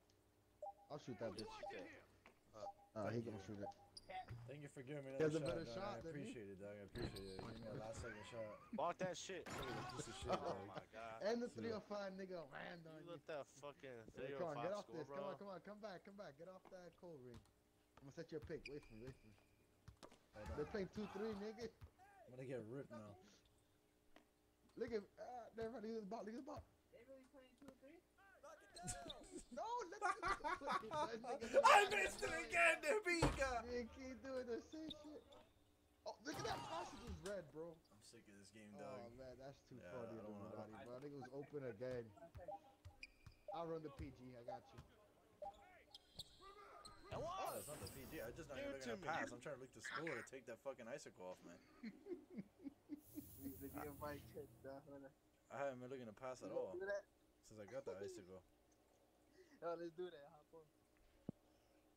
I'll shoot that bitch. Okay. Uh, he gonna shoot it. Thank you for giving me He that has a shot, better dog. shot I than me. appreciate it, dog. I appreciate it. Give me a last second shot. Bought that shit. Piece of shit, oh dog. my god. And the See ya. 305 nigga land on You you. let that fucking Hey, come on, 305 get off score, this. bro. Come on, come on, come back, come back. Get off that cold ring. I'm gonna set you a pick. Wait for me, wait for me. They're playing 2-3, nigga. I'm gonna get ripped now. Look at, ah, they're running the ball. Look at the ball. They really playing two or three? No, let the nigga play. That nigga I missed it again, Nabika! You keep doing the same shit. Oh, look at that pass he just red, bro. I'm sick of this game, oh, dog. Oh man, that's too Yeah, funny, I don't Illuminati, bro. I think it was open again. I'll run the PG. I got you. That Oh, was. it's not the PG. I just not Give even it looking to at me. pass. I'm trying to look the score to take that fucking icicle off, man. The invite Kush, dog. Hold on. I haven't been looking to pass at all gonna do that? since I got the icicle. Yo, let's do that. Hop on.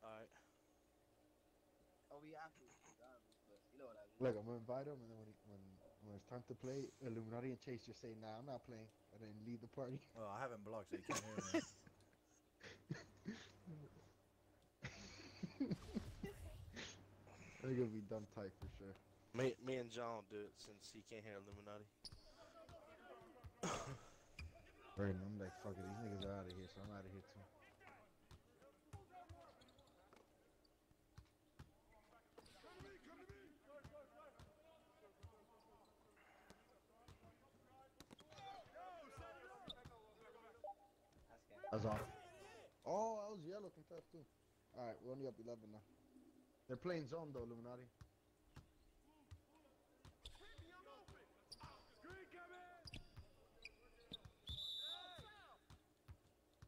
Alright. Oh, we have to. But you know what I mean. Look, I'm gonna invite him, and then when he, when when it's time to play, Illuminati and Chase just say, "Nah, I'm not playing," and then leave the party. Well, I haven't blocked, so you can't hear me. They're gonna be done tight for sure. Me, me and John will do it since he can't hear Illuminati. Right, I'm like, fuck it, these niggas are out of here, so I'm out of here too. That's That's all. Oh, I was yellow contest too. All right, we're only up 11 now. They're playing zone though, Illuminati.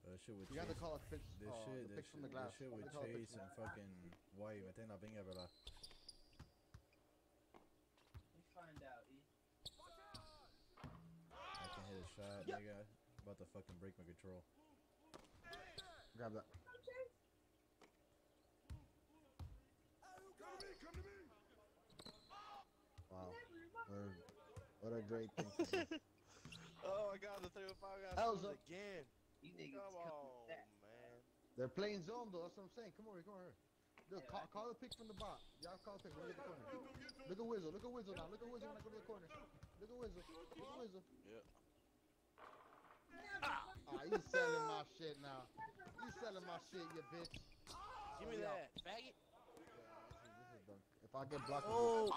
Uh, shit with You got to call a pitch. This uh, shit, the this pitch from shit, the glass. this shit with They call it pitch Chase from and the- fucking White, me tienen la pinga, ¿verdad? We find out. E. I can hit a shot, nigga. About to fucking break my control. Grab that. Wow. What a, what a great thing. Oh my god, the 305 got How's screwed up? again. These niggas Come come on, back. man. They're playing zone though. That's what I'm saying. Come over here. Come over here. Look, call, call the pick from the bot. Y'all call the pick. Look at the corner. Look at Wizzle. Look at Wizzle now. Look at Wizzle when I go to the corner. Look at Wizzle. Look at Wizzle. Yeah. Ah, you selling my shit now. You selling my shit, you bitch. Give me Yeah. that, faggot. This is, this is done. If I get blocked, Oh!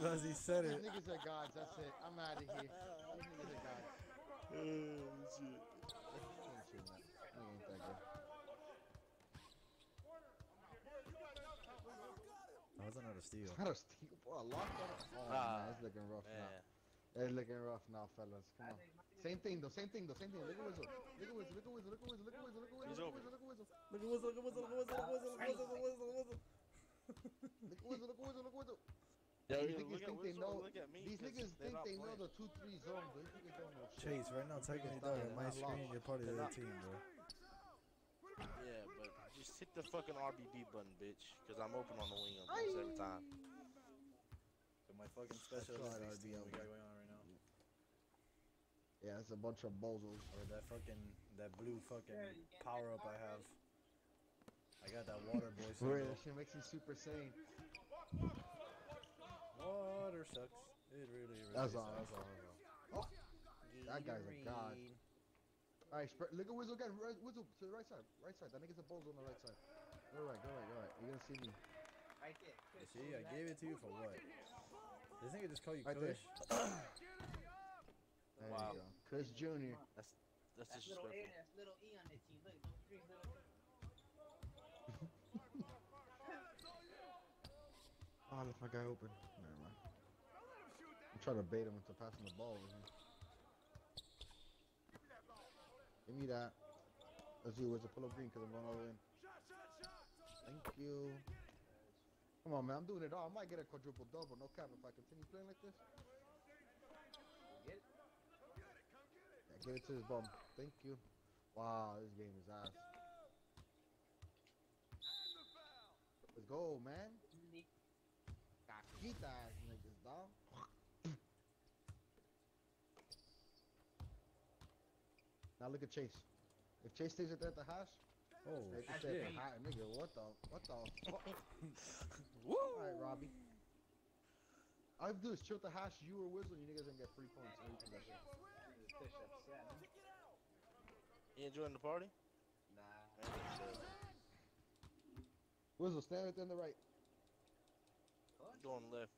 As he said these it. niggas are gods. That's it. I'm out of here. These niggas are gods. Oh, shit. Ain't shit, man. Nigga ain't that good. That was another steal. Not a steal, boy. A lockdown. Oh Ah, man, it's looking rough now. It's looking rough now, fellas. Come on. Same thing though. Same thing though. Same thing. Look at Wizzle. Look at Wizzle. Look at Wizzle. Look at Wizzle. Look at Wizzle. Look at Wizzle. He's Look at open. Wizzle. Look at Wizzle. Look at Whistle, look at Whistle, look at Whistle, look at Whistle, look at Whistle, look at Whistle, look at Whistle. Look at Wizzle. Look at Wizzle. Look at Wizzle. Yo, These yo, niggas look at think they Whistle, know- look at me. These 'cause niggas they're think not they know playing. the two three zone. but These niggas don't know shit. Chase, right now, technically, dog, on my screen, you're part of the other team, bro. Yeah, but just hit the fucking RBB button, bitch. Because I'm open on the wing almost every time. So my fucking special That's right, Olympics team RBL. we got going on right now. Yeah, it's a bunch of bozos. Or that fucking, that blue fucking power up I have. I got that water boy Bro, symbol. that shit makes you super sane. Water sucks. It really, really That's sucks. all. That's all. That's oh, all. Oh, that guy's a god. All right, spread, look at Wizzle again. Right, Wizzle to the right side. Right side. That nigga's a bozo on the right side. Go right. Go right. Go right. You're gonna see me. Right there. You see, I gave it to you for what? This nigga just call you Right. Kush? There Wow. you go. Kush Junior. That's That's little A. disrespectful. That's little E on that team. Look, those three little. Oh, I left my guy open. Never mind. I'm trying to bait him into passing the ball. With him. Give me that. Let's see. Where's the pull up green? Cause I'm going all the way in. Thank you. Come on, man. I'm doing it all. I might get a quadruple double. No cap if I continue playing like this. Get it? Yeah, give it to his bum. Thank you. Wow, this game is ass. Let's go, man. Caquita ass niggas, dog. now look at Chase. If Chase stays at the hash, Oh, they can That's say, shit. me. Nigga, what the, what the fuck? Woo! Alright, Robbie. All I have to do is chill at the hash, you or Wizzle, you niggas gonna get free points every possession. Push up seven. You enjoying the party? Nah. Man, that's it. Wizzle, stand right there on the right. Going left.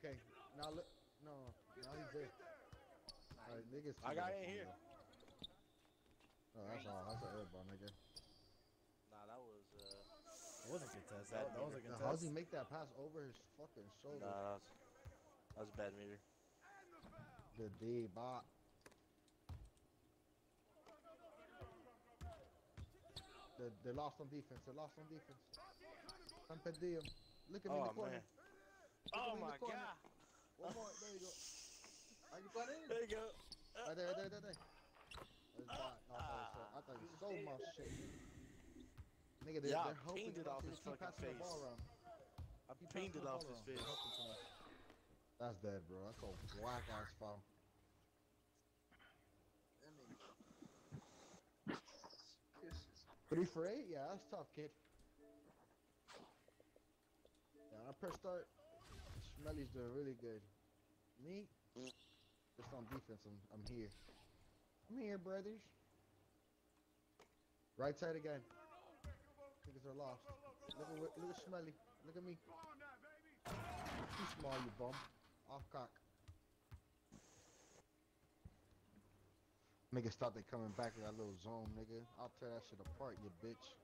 Okay, now look. No, now he's there. Alright, niggas. I got in here. Oh, that's all. That's an airball, nigga. Nah, that was uh. That was a contest. That, that was a good Now, how's he make that pass over his fucking shoulder? Nah, that was, that was a bad meter. The D bot. They they lost on defense. They lost on defense. Campe diem. Um, look at me in Oh the corner. man. Oh my corner. god. One more. There you go. I can put in. There you go. Right there, right there, right there. They ah. oh, sold my shit. Nigga, they, Yeah, I they're hoping it off his fucking passing the ball face. around. I Keep pinged passing it the off his face. They're hoping to win. That's dead, bro. That's a black ass foul. Three for eight? Yeah, that's tough, kid. Yeah, I press start. Smelly's doing really good. Me? Just on defense, I'm, I'm here. I'm here, brothers. Right side again. Niggas are lost. Look at, look at Smelly. Look at me. Too small, you bum. Off cock. Niggas thought they coming back with that little zone, nigga. I'll tear that shit apart, you bitch.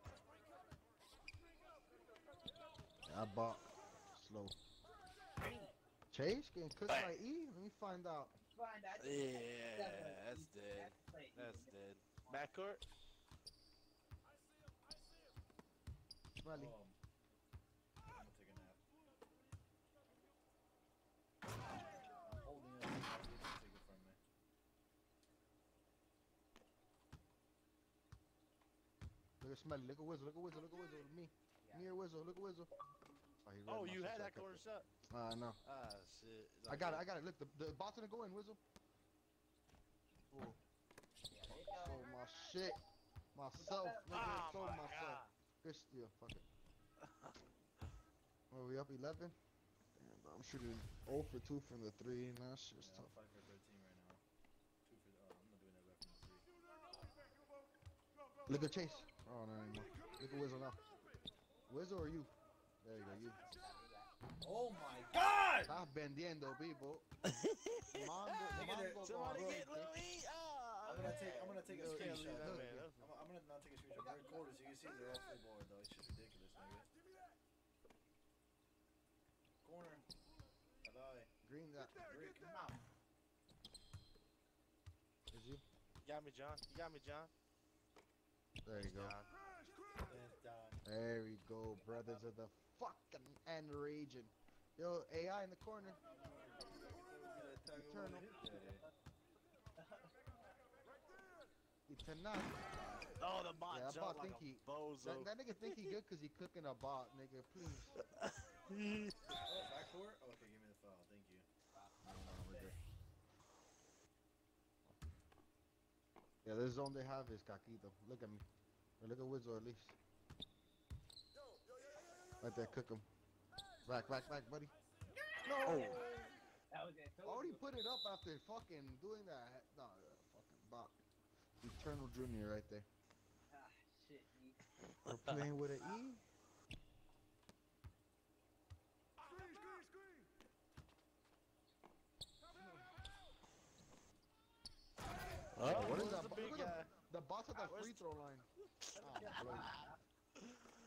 Yeah, I bought slow. Chase getting cooked by E? Let me find out. Find out. Yeah, that's dead. That's dead. Backcourt? Smelly. Um, I'm gonna take a nap. I'm holding it. I'll get to take it from me. Look at Smelly. Look at Whistle. Look at Whistle. Look at Whistle. Me. Me or Whistle. Look at Whistle. Oh, he Oh, you had that corner it. shot. Ah, I know. Ah, shit. It's I got it. I got it. Look, the, the bot's gonna go in, Whistle. Ooh. Sold my shit. Myself. Nigga, Oh sold my myself. God. Good steal. Fuck it. Are we up 11? Damn, bro, I'm shooting 0 for 2 from the 3, and that shit's Yeah, I'm tough. 5 for 13 right now. 2 for the, oh, I'm not doing that back from the 3. Look at Chase. Oh, no, anymore. Look at Whistle now. Whistle or you? There you go, you. Oh my god! Estás vendiendo, people. Mongo, Look at it. Mongo Somebody con get royalty. Louis. Ah. I'm gonna take I'm gonna take a Yo, Can't screenshot. that man. That's- I'm, I'm gonna not take a screenshot. I'm recording so you can see they're off the board though. It's just ridiculous, nigga. Corner. Alive. Green that. Brick. Is you? You got me, John. You got me, John. There you go. John. It's done. There we go, brothers of the fucking end region. Yo, AI in the corner. Eternal. Eternal. Oh, the bot Yeah, that jumped like think a he- bozo. That, that nigga think he good cause he cooking a bot, nigga. Please. Oh, backcourt? Okay, give me the foul. Thank you. No, no, we're good. Yeah, this zone they have is Caquito. Look at me. Or look at Wizzo at least. Right there, cook him. Back, back, back, buddy. No! That was it. Already put it up after fucking doing that. No, fucking bot. Eternal Junior right there. Ah, shit. me. We're playing with an E. Oh, what is that the bo- at? The bot's at the Where's- free throw line. Oh, bloody.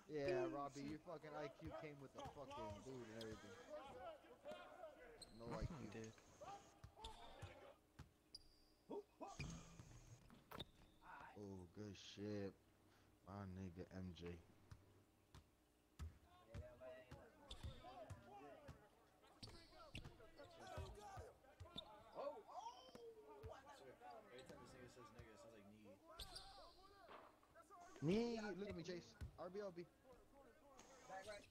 yeah, Robbie, your fucking IQ came with the fucking dude and everything. No IQ. Dude. Oh, good shit. My nigga MJ. Sir, every time this nigga says nigga, it sounds like knee. Me, look at me, Chase. RBLB. Back right.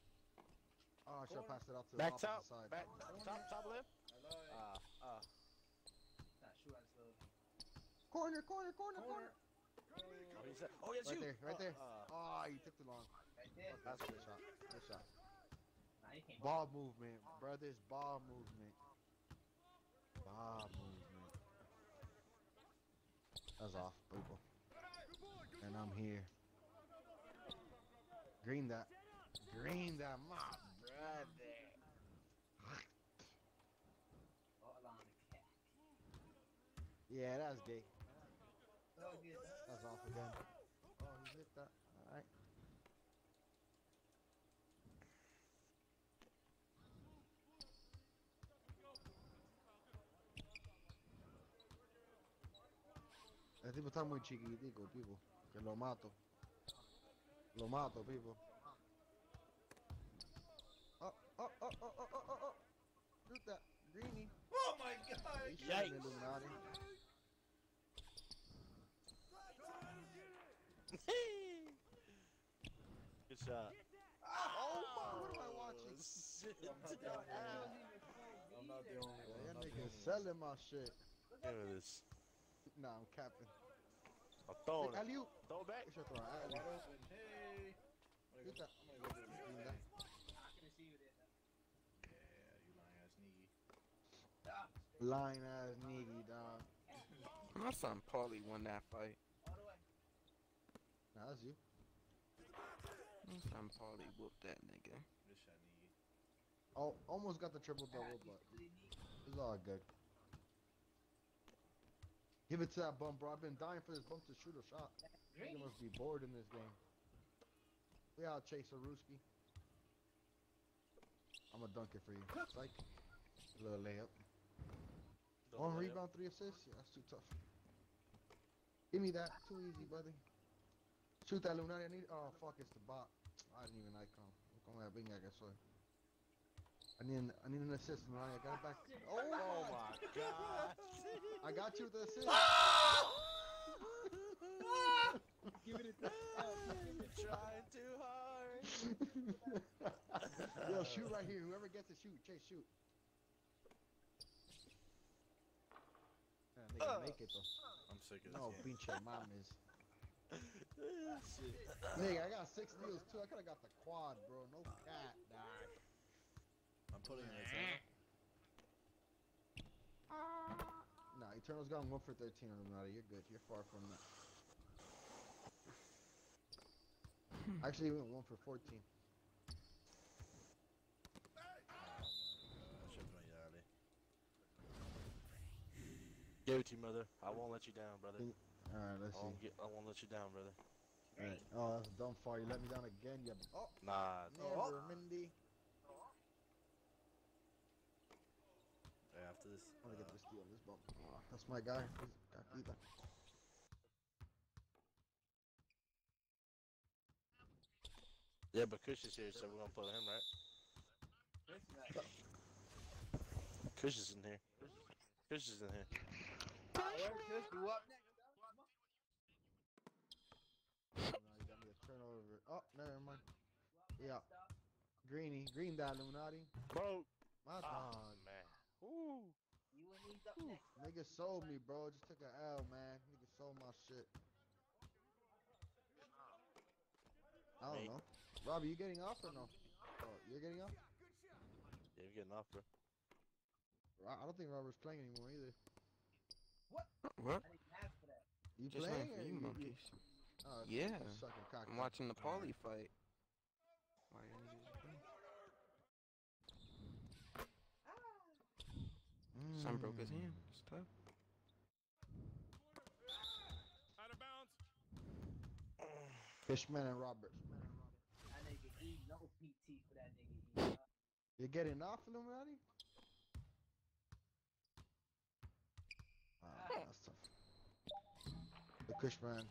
Oh, I should have passed it out to Back the top. side. Back top. Top left. Alive. Ah. Ah. Nah, shoot on slow. Corner, corner, corner, corner. Oh, he's at, oh, yes, Right you. there, right Uh, there. uh, Oh, you took too long. Right there. That's a good shot. Good shot. Nah. Ball movement, brothers. Ball movement. Ball movement. That's off, people. And I'm here. Green that. Green that, my brother. Yeah, that's gay. That's off again. Oh, he hit that. Alright. El tipo está muy chiquitico, people. Que lo mato. Lo mato, Pipo. Oh, oh, oh, oh, oh, oh, oh, oh. Puta, Greeny. Oh my god! Yikes! Good shot. Oh, what am I watching? I'm. I'm not the only one. That nigga selling my shit. Look at this. Nah, I'm capping. I'm throwing it. Alley oop. Throw it back. It's your throw. Alley. Wide. Hey. I'm Shoot gonna go, I'm gonna go do this. Clean that. I can see you there. Yeah, you lying ass nigga. Line ass nigga, dog. My son Paulie won that fight. All the. Nah, that's you. My son Paulie whooped that nigga. This shit nigga. Oh, almost got the triple double, but it's all good. Give it to that bum, bro. I've been dying for this bum to shoot a shot. Nigga must be bored in this game. We out, chase a Rooski. I'm gonna dunk it for you. Psych. Little layup. Don't One let rebound, three assists. Yeah, that's too tough. Give me that. Too easy, buddy. Shoot that Lunati. I need. Oh fuck, it's the bot. I didn't even icon. Como é bem que soy. I need an, I need an assist, Lunati. I got it back. Oh, Oh my oh god. I got you with the assist. Give it a Trying too hard. Yo, shoot right here. Whoever gets it, shoot. Chase, shoot. Yeah, nigga, make it though. I'm sick of this No, game. pinche mames. Shit. Nigga, I got six deals too. I could have got the quad, bro. No cat, dog. I'm putting it Nah, Eternal's gone one for 13 on Illuminati. You're good. You're far from that. Actually, he went one for 14. That shit's my yardie. Give it to you, mother. I won't let you down, brother. Alright, let's I see. won't, get, I won't let you down, brother. Alright. Oh, that's a dumb far. You let me down again. You. Oh, Nah. never, oh. Mindy. This, I want to uh, get this deal. This bump. That's my guy. Caquita. Yeah, but Kush is here, so we're gonna put him, right? Kush is in here. Kush is in here. Where's this? You up next? Oh, you got me a turnover. Oh, never mind. Yeah. Greeny. Green that Illuminati. Bro. My man. Ooh. You and he's up next. Nigga sold me, bro. Just took a L, man. Nigga sold my shit. I don't Me. know. Robbie, you getting off or no? Oh, you're getting off? Yeah, you're getting off, bro. I don't think Robert's playing anymore either. What? I didn't ask for that. You Just playing? for or you, you- monkeys. Oh, Yeah. Cock. I'm watching the Paulie fight. Why you niggas? Son broke his Mm. hand. It's tough. Fishman and Roberts. That nigga eat no PT for that nigga. eat. You're getting off, Illuminati? Ah, that's tough. The Cushman.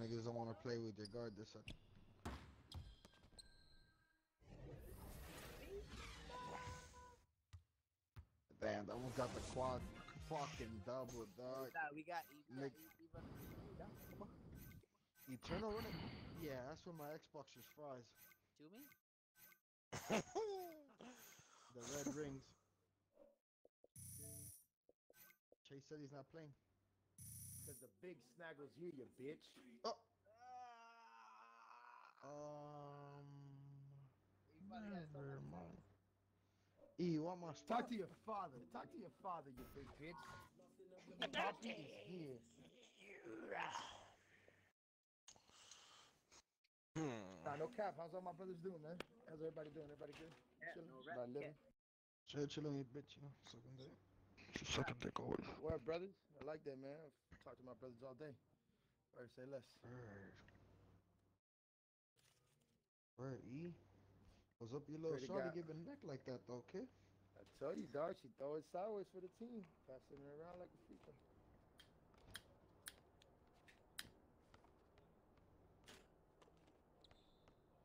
Niggas don't want to play with your guard this side. Damn, that one got the quad fucking double, dog. Nah, we got we got Nick- even- come on. Eternal running? Yeah, that's where my Xbox just fries. To me? The red rings. Chase said he's not playing. Cause the big snaggle's here, you bitch. Oh! Um. Everybody got so Never mind. E, you want my Talk to your father. Talk to your father, you big bitch. Papi is here. Hmm. Nah, no cap. How's all my brothers doing, man? How's everybody doing? Everybody good? Yeah, Chilling? no Everybody rap, living? Chill, chill on your bitch, you know. Sucking dick. She sucking dick always. Word, brothers. I like that, man. I've talked to my brothers all day. Or say less. Word. Word, E. What's up, your little Pray to shorty God. giving neck like that, though, kid? I tell you, dog. She throw it sideways for the team, passing it around like a freak.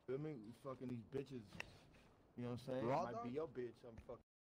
Feel me? We fucking these bitches. You know what I'm saying? Raw Might dog? be your bitch. I'm fucking.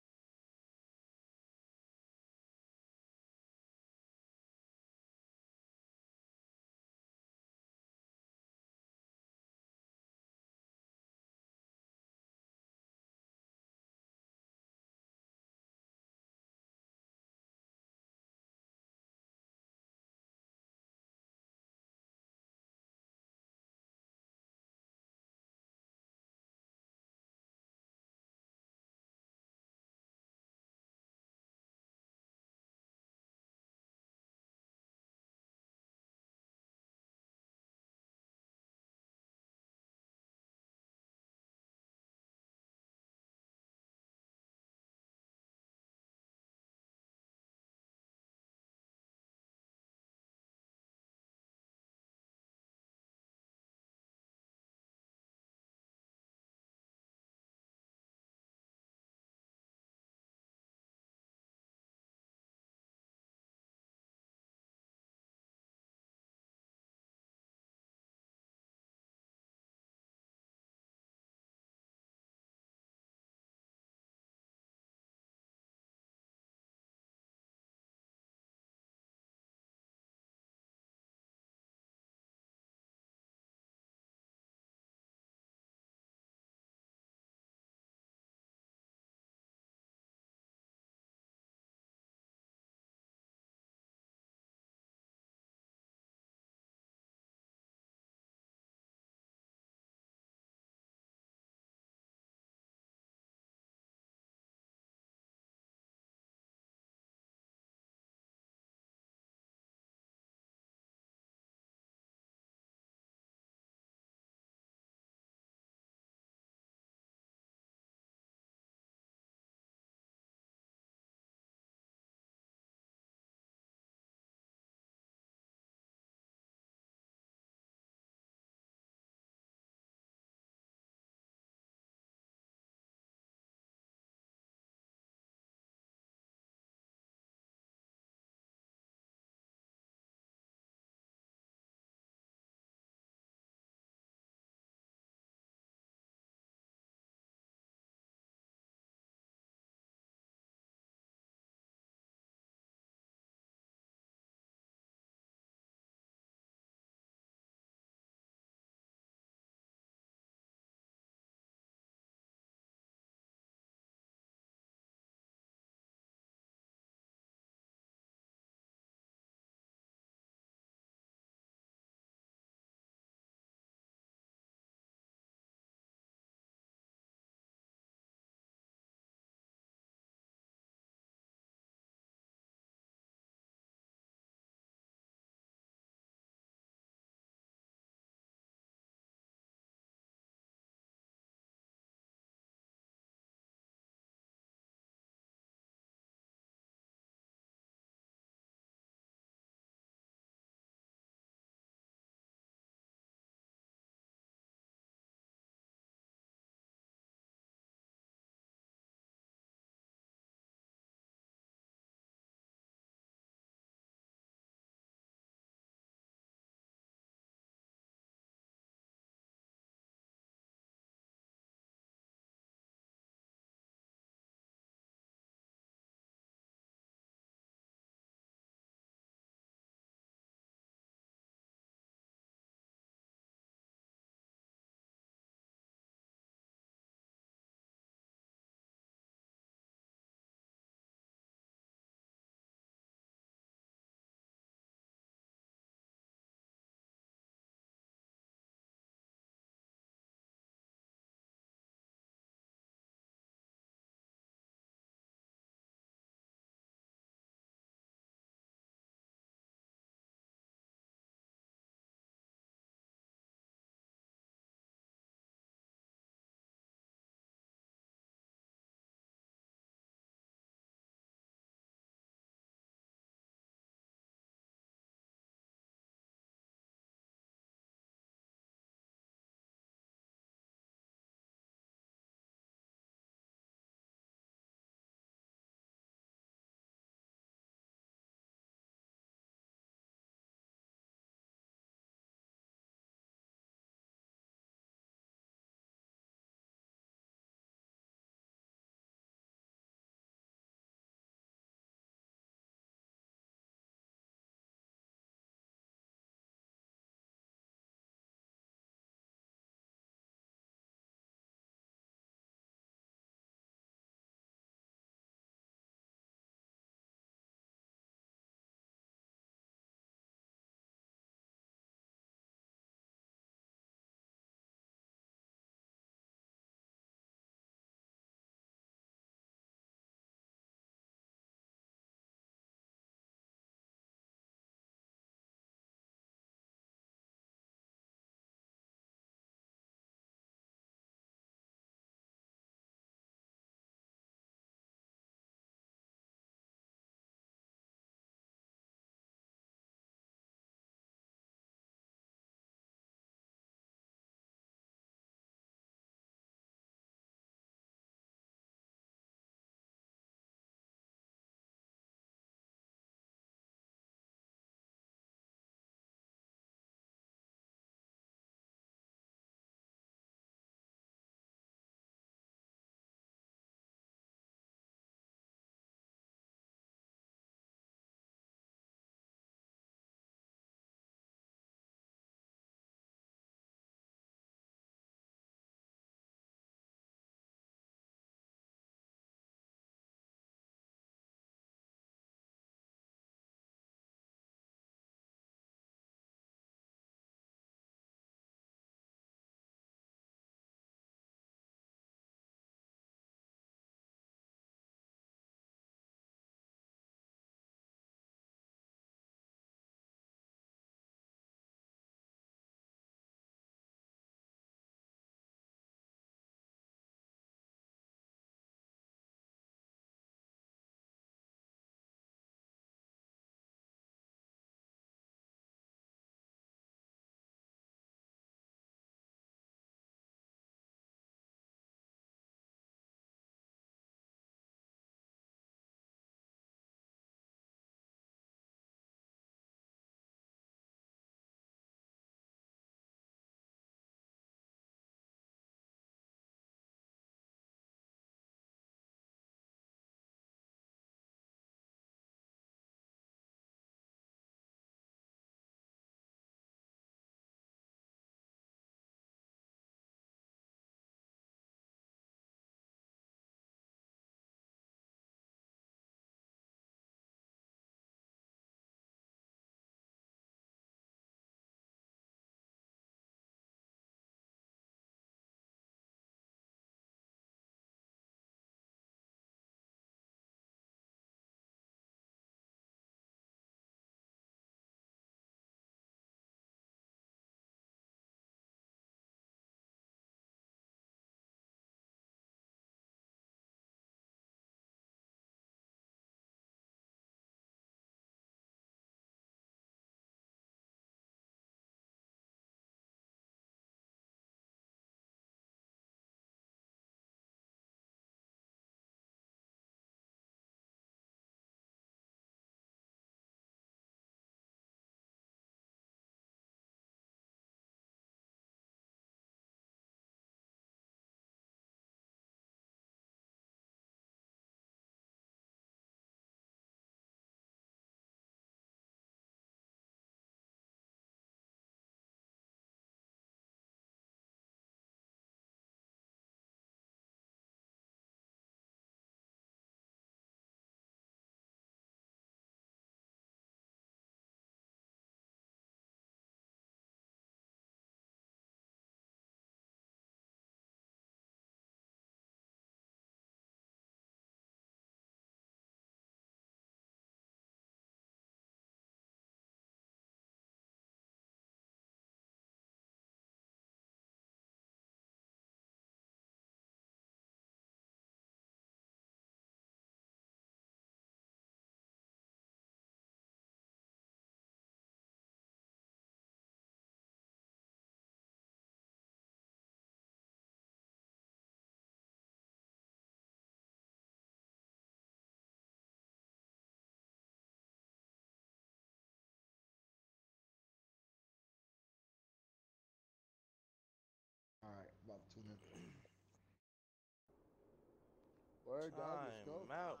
Word, dog, let's go. Out.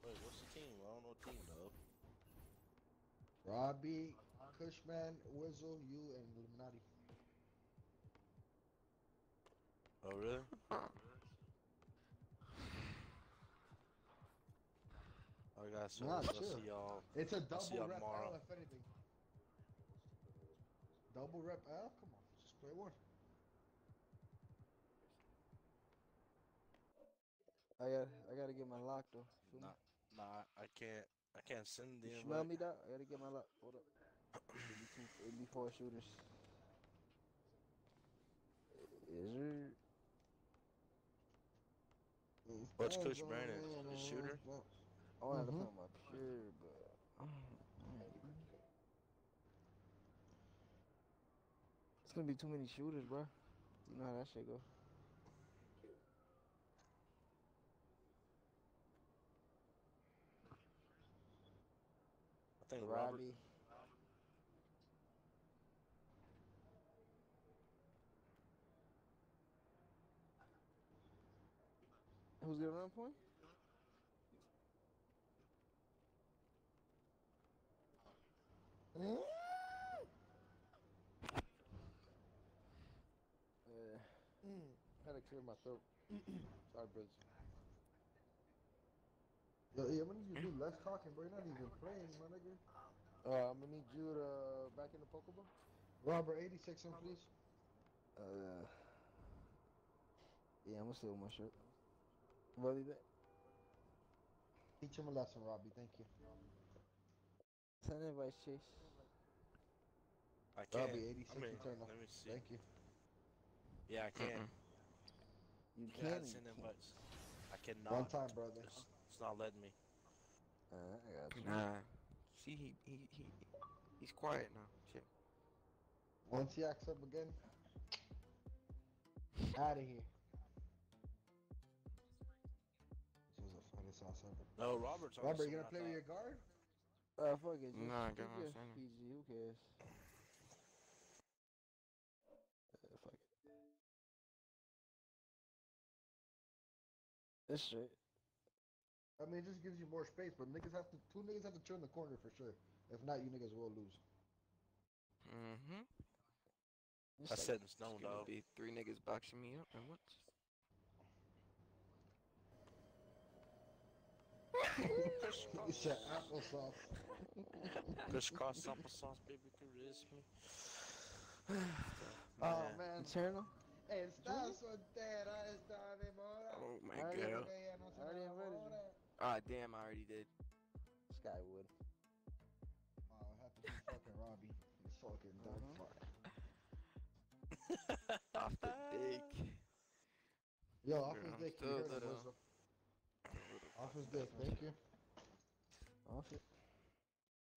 Wait, what's the team? I don't know team though. Robbie, Cushman, Wizzle, you, and Illuminati. Oh really? I got so Nah, I'll see y'all. It's a I'll see double rep tomorrow. L, if anything. Double rep L? Come on, just play one. I got I gotta get my lock though. Feel me? Nah, nah, I can't. I can't send the You smell me, dog? I gotta get my lock. Hold up. It'd be, two, it'd four shooters. Is there? What's Kush Brandon? The shooter? Oh, I had to Mhm. find my pure, but it's gonna be too many shooters, bro. You know how that shit go. I think Robert. Robbie. Who's gonna run point? Uh, Had to clear my throat. Sorry, Biz. Yo, yeah, I'm gonna need you to do less talking, bro. You're not even playing, my nigga. uh, I'm gonna need you to back in the Pokeball. Robert, 86 in, please. Uh, yeah, I'm gonna steal my shirt. Really that? Teach him a lesson, Robbie. Thank you. Send invites, Chase. I can't. Robbie, I 86 mean, eternal. let me see. Thank you. Yeah, I can. You Yeah, can. I send invites. I cannot. One time, brother. It's, it's not letting me. Uh, I got you. Nah. See, he, he, he, he's quiet now. Shit. Once he acts up again, out of here. This was a funny sauce ever. No, Robert's on Robert, the you gonna play with your thought. guard? Uh, fuck it. Just Nah, I keep got my your center. PG. Who cares? Uh, fuck it. That's straight. I mean, it just gives you more space, but niggas have to, two niggas have to turn the corner for sure. If not, you niggas will lose. Mm-hmm. Just That's like- set in stone, gonna be three niggas boxing me up at once. He said applesauce. Kush cross applesauce, baby, caress me. Oh Man. man. Eternal? Está soltera, está de. Oh my Alright, god. Porque ella no se I already invited you. enamora. Ah, damn, I already did. Skywood. Wow, it happened to fucking Robbie. He's fucking done Mhm. fuck. Off the dick. Yo, off Yeah, his dick. You still heard him, little. Off his dick, thank you. Off it.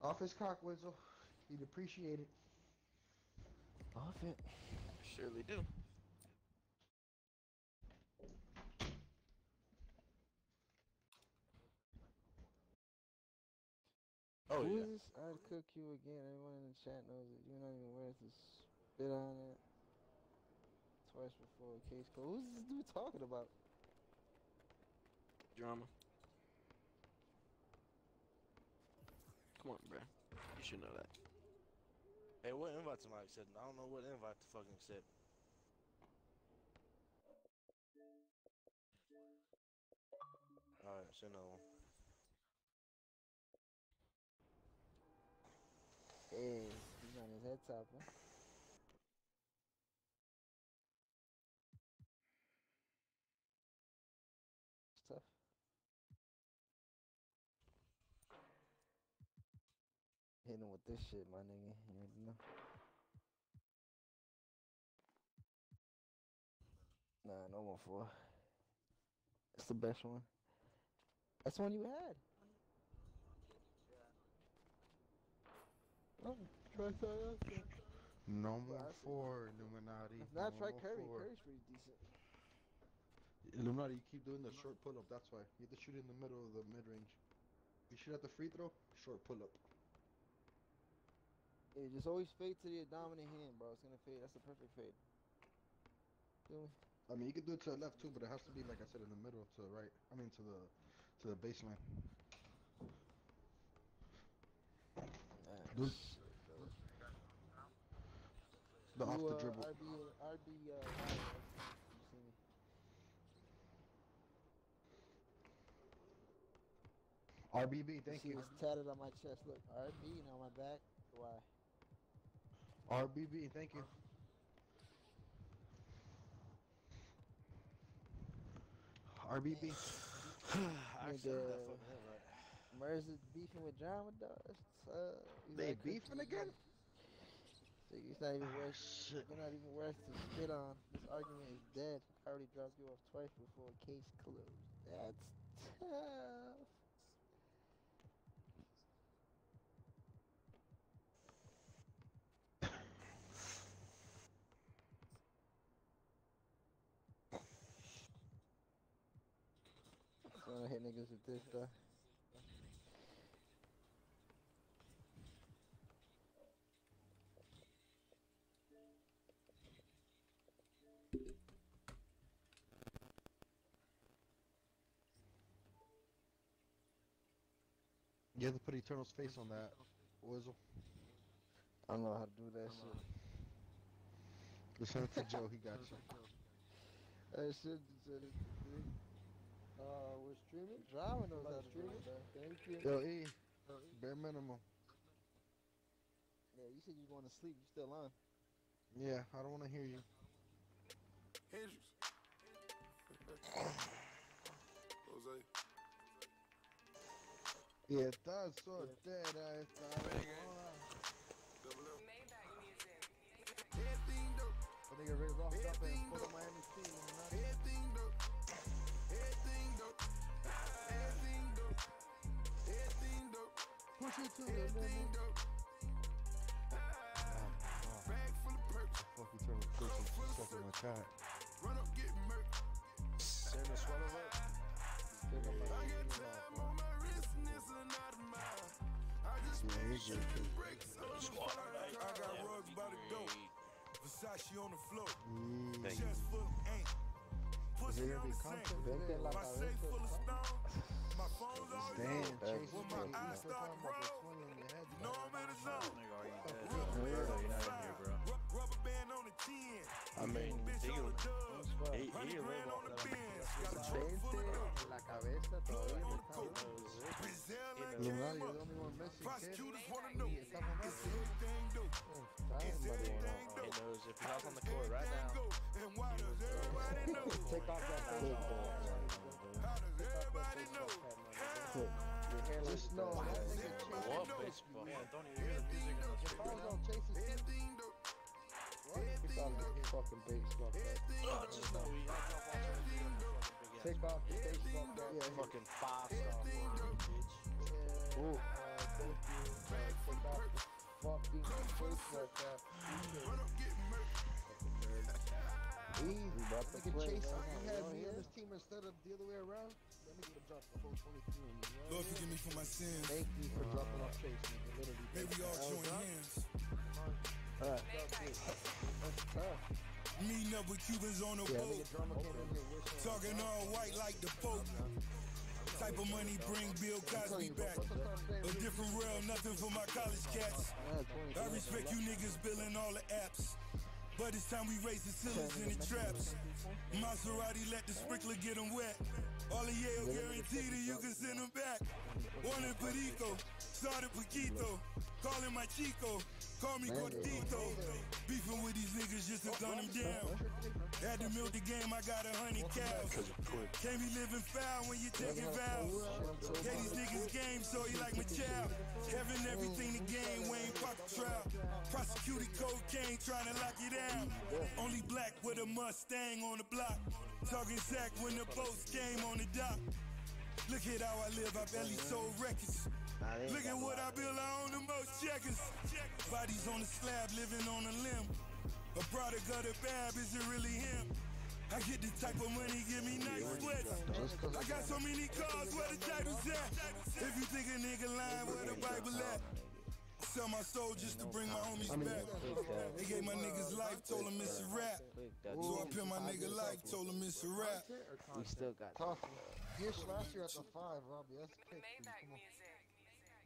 Off his cock, Whistle. He'd appreciate it. Off it. Surely do. Oh, Who yeah. I'd cook you again. Everyone in the chat knows it. You're not even worth to spit on it. Twice before case code. Who's this dude talking about? Drama. Come on, bruh. You should know that. Hey, what invite somebody said? I don't know what invite to fucking said. Alright, send another Hey, he's on his head top, man. Hitting with this shit, my nigga. You already know. Nah, no more four. It's the best one. That's the one you had. Oh, try that. No more more four, Illuminati. If not, try Curry. Curry's pretty decent. Illuminati, you keep doing the short pull up. That's why you have to shoot in the middle of the mid range. You shoot at the free throw, short pull up. Hey, just always fade to your dominant hand, bro. It's gonna fade. That's the perfect fade. Feel me? I mean, you can do it to the left too, but it has to be like I said in the middle to the right. I mean, to the to the baseline. Do- The off Do, the uh, dribble. RB, RB, uh, Ryan, you see? RBB, thank you. It's tatted on my chest. Look, RB, and on my back, Why? RBB, thank you. RBB. Actually, Nigga. that fucking Mers is beefing with Drama Dust. Uh, They like, beefing again? It's not even worth. Shit. You're not even worth to spit on. This argument is dead. I already dropped you off twice before case closed. That's tough. So I hit niggas with this though. You have to put Eternal's face on that, Wizzle. I don't know how to do that shit. Just send it to Joe, he got you. I should said it. Uh, we're streaming. Drama knows how to stream it. Thank you. Yo, E, bare minimum. Yeah, you said you're going to sleep. You still on? Yeah, I don't want to hear you. Hendrix. Jose. Yeah, estás soltera esta hora. L. That nigga Ray rocked up and put on Miami Steam. Everything dope. Everything dope. Everything dope. Everything dope. Push it to the Everything dope. Bag full of perks. Fuck Eternal Christian, she's sucking my cock. Run up, get murked. Send the swallow I just Yeah, made he's sure good, the too. brakes on the fire. I got rugs by the door. Versace on the floor. Mm. Chest full of ink. Pussy there on be the content sink. My safe full of stone. My phone's all Damn, low. Chase When is my eyes start to roll, 20 in your head. you know I'm in the zone. Rubber band on the side. here, bro. Ru- Rubber band on the 10. I mean, Bitch he on the dub. he, he Hundred grand on the off Got a trunk full of dope. la me está dando. Brazil. Came the. Prosecutors wanna know. Is everything dope? Is everything He dope? knows if on the. And why does everybody know? Take off that face, How does everybody know? Just know that nigga Chase. What baseball? Yeah, don't even hear the music in the Your street. phone's on Chase's team. Everything dope. Take off the fucking baseball cap. Oh, just know he got off on Fucking Take off the baseball cap. Yeah, Fucking five star forward, bitch. Yeah, uh, thank you. Take off the fucking baseball cap. Easy, about to Nigga play Chase, right he now. had me on this team instead of the other way around. That nigga would've dropped the whole 23 on me. you know? Lord forgive me for my sins. Thank you for dropping off Chase, nigga. Literally. May we all join hands. Alright. That's tough. Meeting up with Cubans on a Yeah, boat. nigga drama came in here wishing. Talking all white like the Pope. Type of money bring Bill Cosby back. A different realm, nothing for my college cats. I had 20 I respect you niggas building all the apps. But it's time we raise the ceilings in the traps. Maserati let the sprinkler get them wet. All of Yale guaranteed that you can send them back. One in Perico, started Paquito. Call him my Chico, call me Cortito. Beefing with these niggas just to gun them down. Had to milk the game, I got a hundred cows. Can't be living foul when you're taking vows. Yeah, these niggas game, so he like my child. Having everything to gain, Wayne Park trial. Prosecuted cocaine, trying to lock it down. Only black with a Mustang on the block. Talking Zach when the boats came on the dock. Look at how I live, I barely sold records. Look at what I built, I own the most checkers. Bodies on the slab, living on a limb. A product of the bab, is it really him? I get the type of money, give me nice sweats. I got so many cars, where the title's at? If you think a nigga lying, where the Bible at? So sell my soul just to bring my homies back. Uh, they gave my niggas life, told them it's a rap. So I put my nigga life, told him it's a rap. Content We still got Tough. Gish last year at the five, Robbie. That's kick. dude, Come on.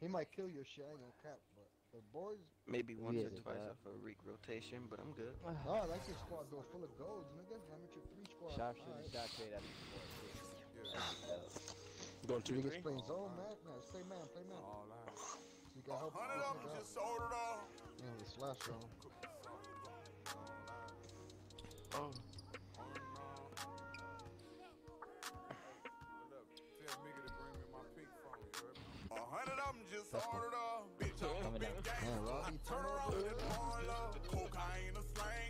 He might kill your shit. I ain't gonna cap, but the boys. Maybe once or twice that. off a week rotation, but I'm good. Oh, I like your squad though, full of golds, nigga. I'm at your three squad. Sharpshooter, Alright. shot trade out of four, six. Going two, Niggas three. playing zone, man. No, play man, play man. So you can help Hundred of them this nigga just ordered off. out. Yeah, the slash zone. Oh, A hundred of them just ordered off. Bitch, I'm a Coming big out. gangster. I turn around with that porn love. Cocaine a slanger.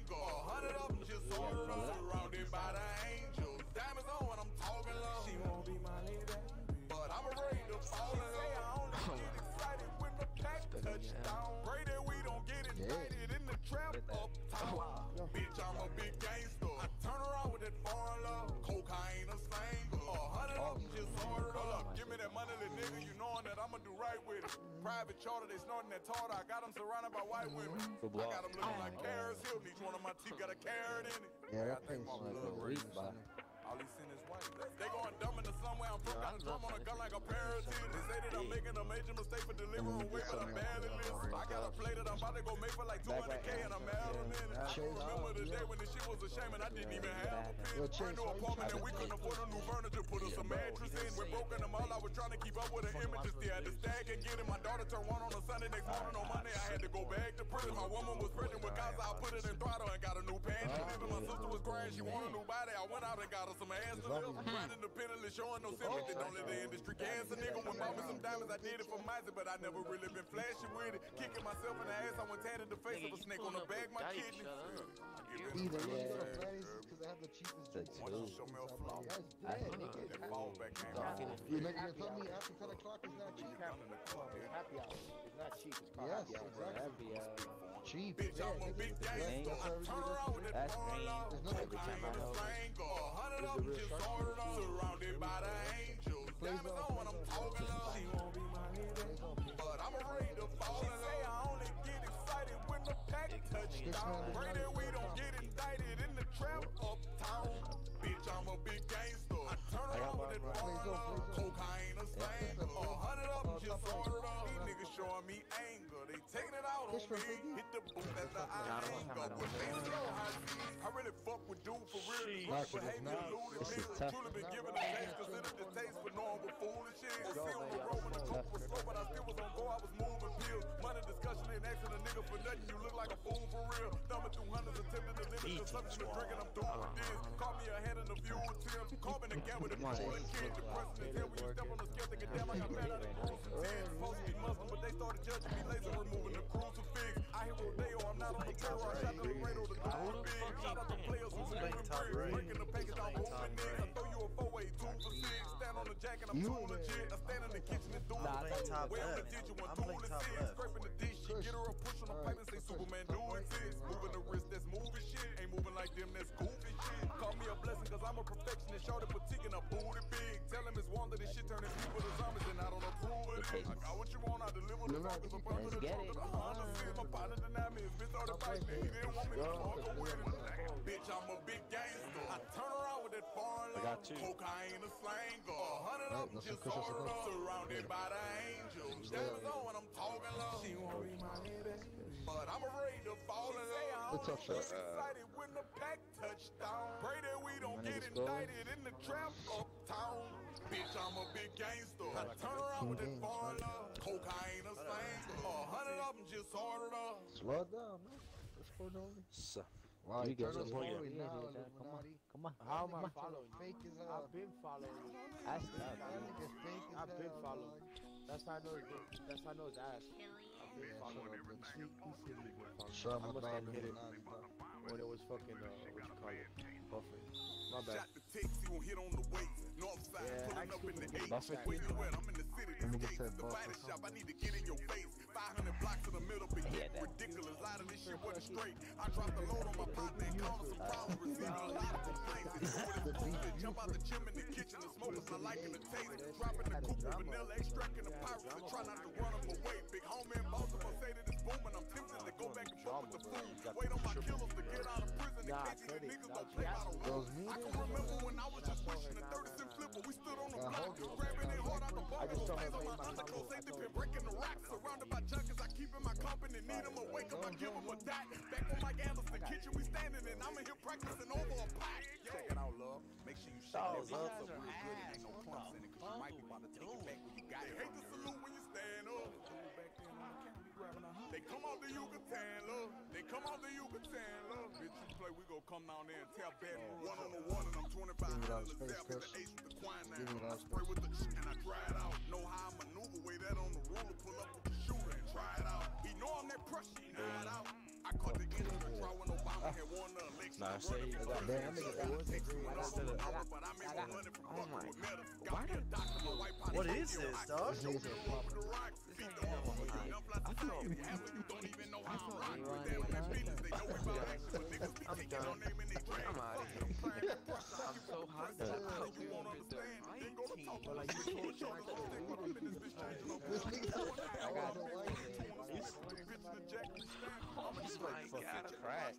Private charter, they snorting that tartar. I got them surrounded by white women. I got them looking like Paris Hilton. Each one of my teeth got a carrot in it. Yeah, I think my blood a red. All he seen is white. They going dumb into somewhere. I'm from. Got a drum on a gun like a parrot. They say that I'm making a major mistake for delivering weight, but I'm badly listen. I got a play that I'm about to go make for like 200k and I'm mad a minute. I Chase, remember the day when the shit was a shame and I didn't even have a Yo, pin. Chase, Brand new why you apartment and we couldn't afford a new furniture. Put us a mattress in. We're broken them all. I was trying to keep up with the images. Still had to stack and get it. My daughter turned one on a Sunday. Next morning on Monday, I had to go back to prison. My woman was pregnant with Gaza. I put it in throttle and got a new pants. Even my sister was crying. She wanted a new body. I went out and got with some ass to them. Grinding the penniless, showing no sympathy. Don't let the industry gas a nigga. When bought me some diamonds, I did it for Mizey, but I never really been flashing with it. Kicking myself in the ass, I went tatted the face of a snake on the back, my kidney. Either way, because I have the cheapest drink. Why don't you show me tell me after 10 o'clock is not cheap. Happy hour. It's not cheap. It's called yes, happy Cheap. Bitch, I'm a big gangster. Turn around with that porn up, just surrounded by the angels. Diamonds on when I'm talking love. She won't be my lady. But I'm afraid to fall in love. Say I only get excited when the pack. Pray that we don't get indicted in the trap uptown. Bitch, I'm a big gangster. I turn around with that foreign love. Cocaine a stain. A hundred up, just up. These niggas showing me anger. They taking it out on. Hit the booth as the eye hang up. With face I really fuck with dude for real. Right behavior, looted This is pills. tough. Truly been given a taste. Considered the taste for normal foolish shit. Was still on the road when the coke was slow, but I still was on go. I was moving pills. Money discussion ain't asking a nigga for nothing. You look like a fool for real. Thumbing through hundreds, attempting to limit consumption of drinking. I'm through with this. Call me ahead in the view attempts. Carbon and gamma, the people and kid. Depressing as hell when you step on the scale. Thinking, damn, I got mad out of gross and tears. Supposed to be Muslim, but they started judging me laser, Rodeo, I'm on the terror. I shot the Laredo, the door big. Shout out to players who's moving bricks. Breaking the package, I'm moving niggas. I throw you a four-way, two for six. Stand on the jack and I'm too legit. I stand in the kitchen and do I'm top Way on the left. digit, one I'm tool top six. Scraping the dish, she get her a push on the pipe and say Superman do exist. Moving the wrist, that's moving shit. Ain't moving like them, that's goofy shit. Call me a blessing, cause I'm a perfectionist. Shorty boutique and a booty big. Tell him it's one that this shit turning people to zombies and I don't approve of it. I got what you want, I deliver the focus up under the Let's foreign love. got two. Cocaine a slanger. A hundred of them just ordered up. Surrounded by the angels. Diamonds on when I'm talking love. She won't be my lady. But I'm afraid to fall in love. It's tough shot. Uh, excited when the pack touchdown. Pray that we don't get indicted in the trap uptown. Bitch, I'm a big gangster. I turn around with that. Cocaine a slanger. A hundred of them just ordered up. Slow down, man. Let's go down. So, Wow, You you get turn us it. forward Yeah, now, yeah, yeah. Come on. Come on. How am I That nigga following you? Fake as hell. I've been following you. Ask that. That nigga fake as I've been hell, following. dog. That's how I know it's good. That's how I know it's ass. I've been Yeah, following. shut up, bitch. He, he said he been following. Shut I must my have dog hit it Illuminati, dog. when it was fucking, uh, what you call it? Buffet. My bad. Shot the text, he won't hit on the weights. North side, Yeah, pulling up in the actually, eight. Buffett. Where? I'm in the city. This nigga gate said is the body shop. I need to get in your face. 500 blocks in the middle, but Yeah, ridiculous. A lot of this shit wasn't straight. I dropped the load on my partner and caused some problems. Receiving a lot of complaints. It's doing his food and jump out the chimney in the kitchen. The smoke is not liking the taste. Dropping the coupe with vanilla extract in the pirate to try not to run away. Big homie in Baltimore say that booming. I'm tempted to go back and fuck with the fool. Wait on my killers to get out of prison in case these niggas don't play by the rules. I can remember when I was just pushing the 30 cent flipper. We stood on the block, grabbing it hard out the bucket. With plays on my underclothes, ain't been breaking the rocks. Surrounded by junkies, I keep in my company. Need them awake up, I give them a dot. Back on Mike the kitchen we standing in. I'm in here practicing over a pot. Check it out, love. Make sure you shake oh, love up real good and ain't no clumps in it. Cause you might be about to take it back when you got it. Hate to salute when you stand up. They come out the Yucatan, love. They come out the Yucatan, love. Bitch, you play, we gon' come down there and tell bad oh, one on the one, and I'm 25 Give me that hundred space, and Kush. the ace with the. Give me I spray with the and I dry it out. Know how I maneuver, way that on the ruler, pull up with the shooter and try it out. He know I'm that pressure, he know it out. I caught the end of the trial when Obama had won the election. Nah, I'm say running you for got president. Damn, nigga, that was a green. I That's don't the- know, but I made got- 100 from fucking my with Meta. Why Got me a did- doctor, my wife out What of is Tokyo. this, I dog? told you These are over popping. the rocks. Beat the motherfucker, you dumb like I the feel- you have it, you don't even know how I'm feel rocking. Elon They on their Musk. business, they know we about action, but niggas be I'm taking done. our name and they drag I'm it. out of Fuck here. them, playing that pressure. I'm so hot that I thought we were with the right team. But like you told me, I got the my god, crack.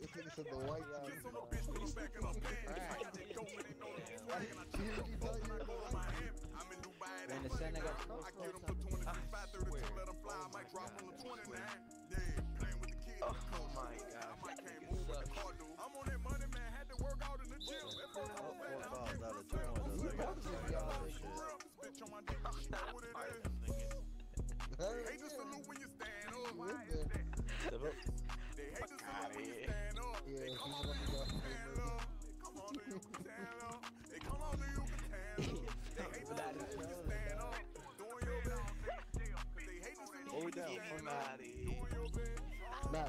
This nigga said the white. Kiss on a bitch, put her back in her bed. I got that dope and they know that I'm swagging. I You hear me tell you? go to Miami. I'm in Dubai, Man, that's the where Santa they got at. no I get 'em slow for 23, I 532, let 'em fly. I swear. might drop Oh on the my 29. God. Yeah, playing with the kids. Oh my I god. might can't move with the car, dude. I'm on that money, man. Had to work out in the gym. If I Oh, don't four bet, I'm fouls getting out my of 21 sales. though. They got to For out this shit. real, this bitch on my dick. She know what it is. Hell Hate to yeah. salute when you stand up.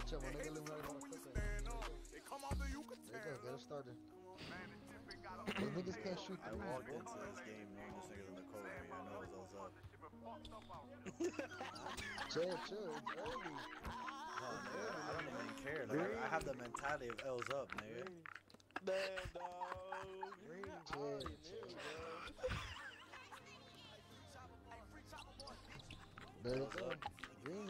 Chill, my They nigga, hate live to right on the when you stand up. They come on you, There you go, get it started. Those niggas can't shoot I threes, walked bro. into this game knowing this nigga's in the court with. I know it was up. Chill, chill, it's early. Oh, no, nigga, I don't even care. Like, I, I have the mentality of L's up, nigga. Damn, dog. Green, Chill, chill. chill, There you. Green.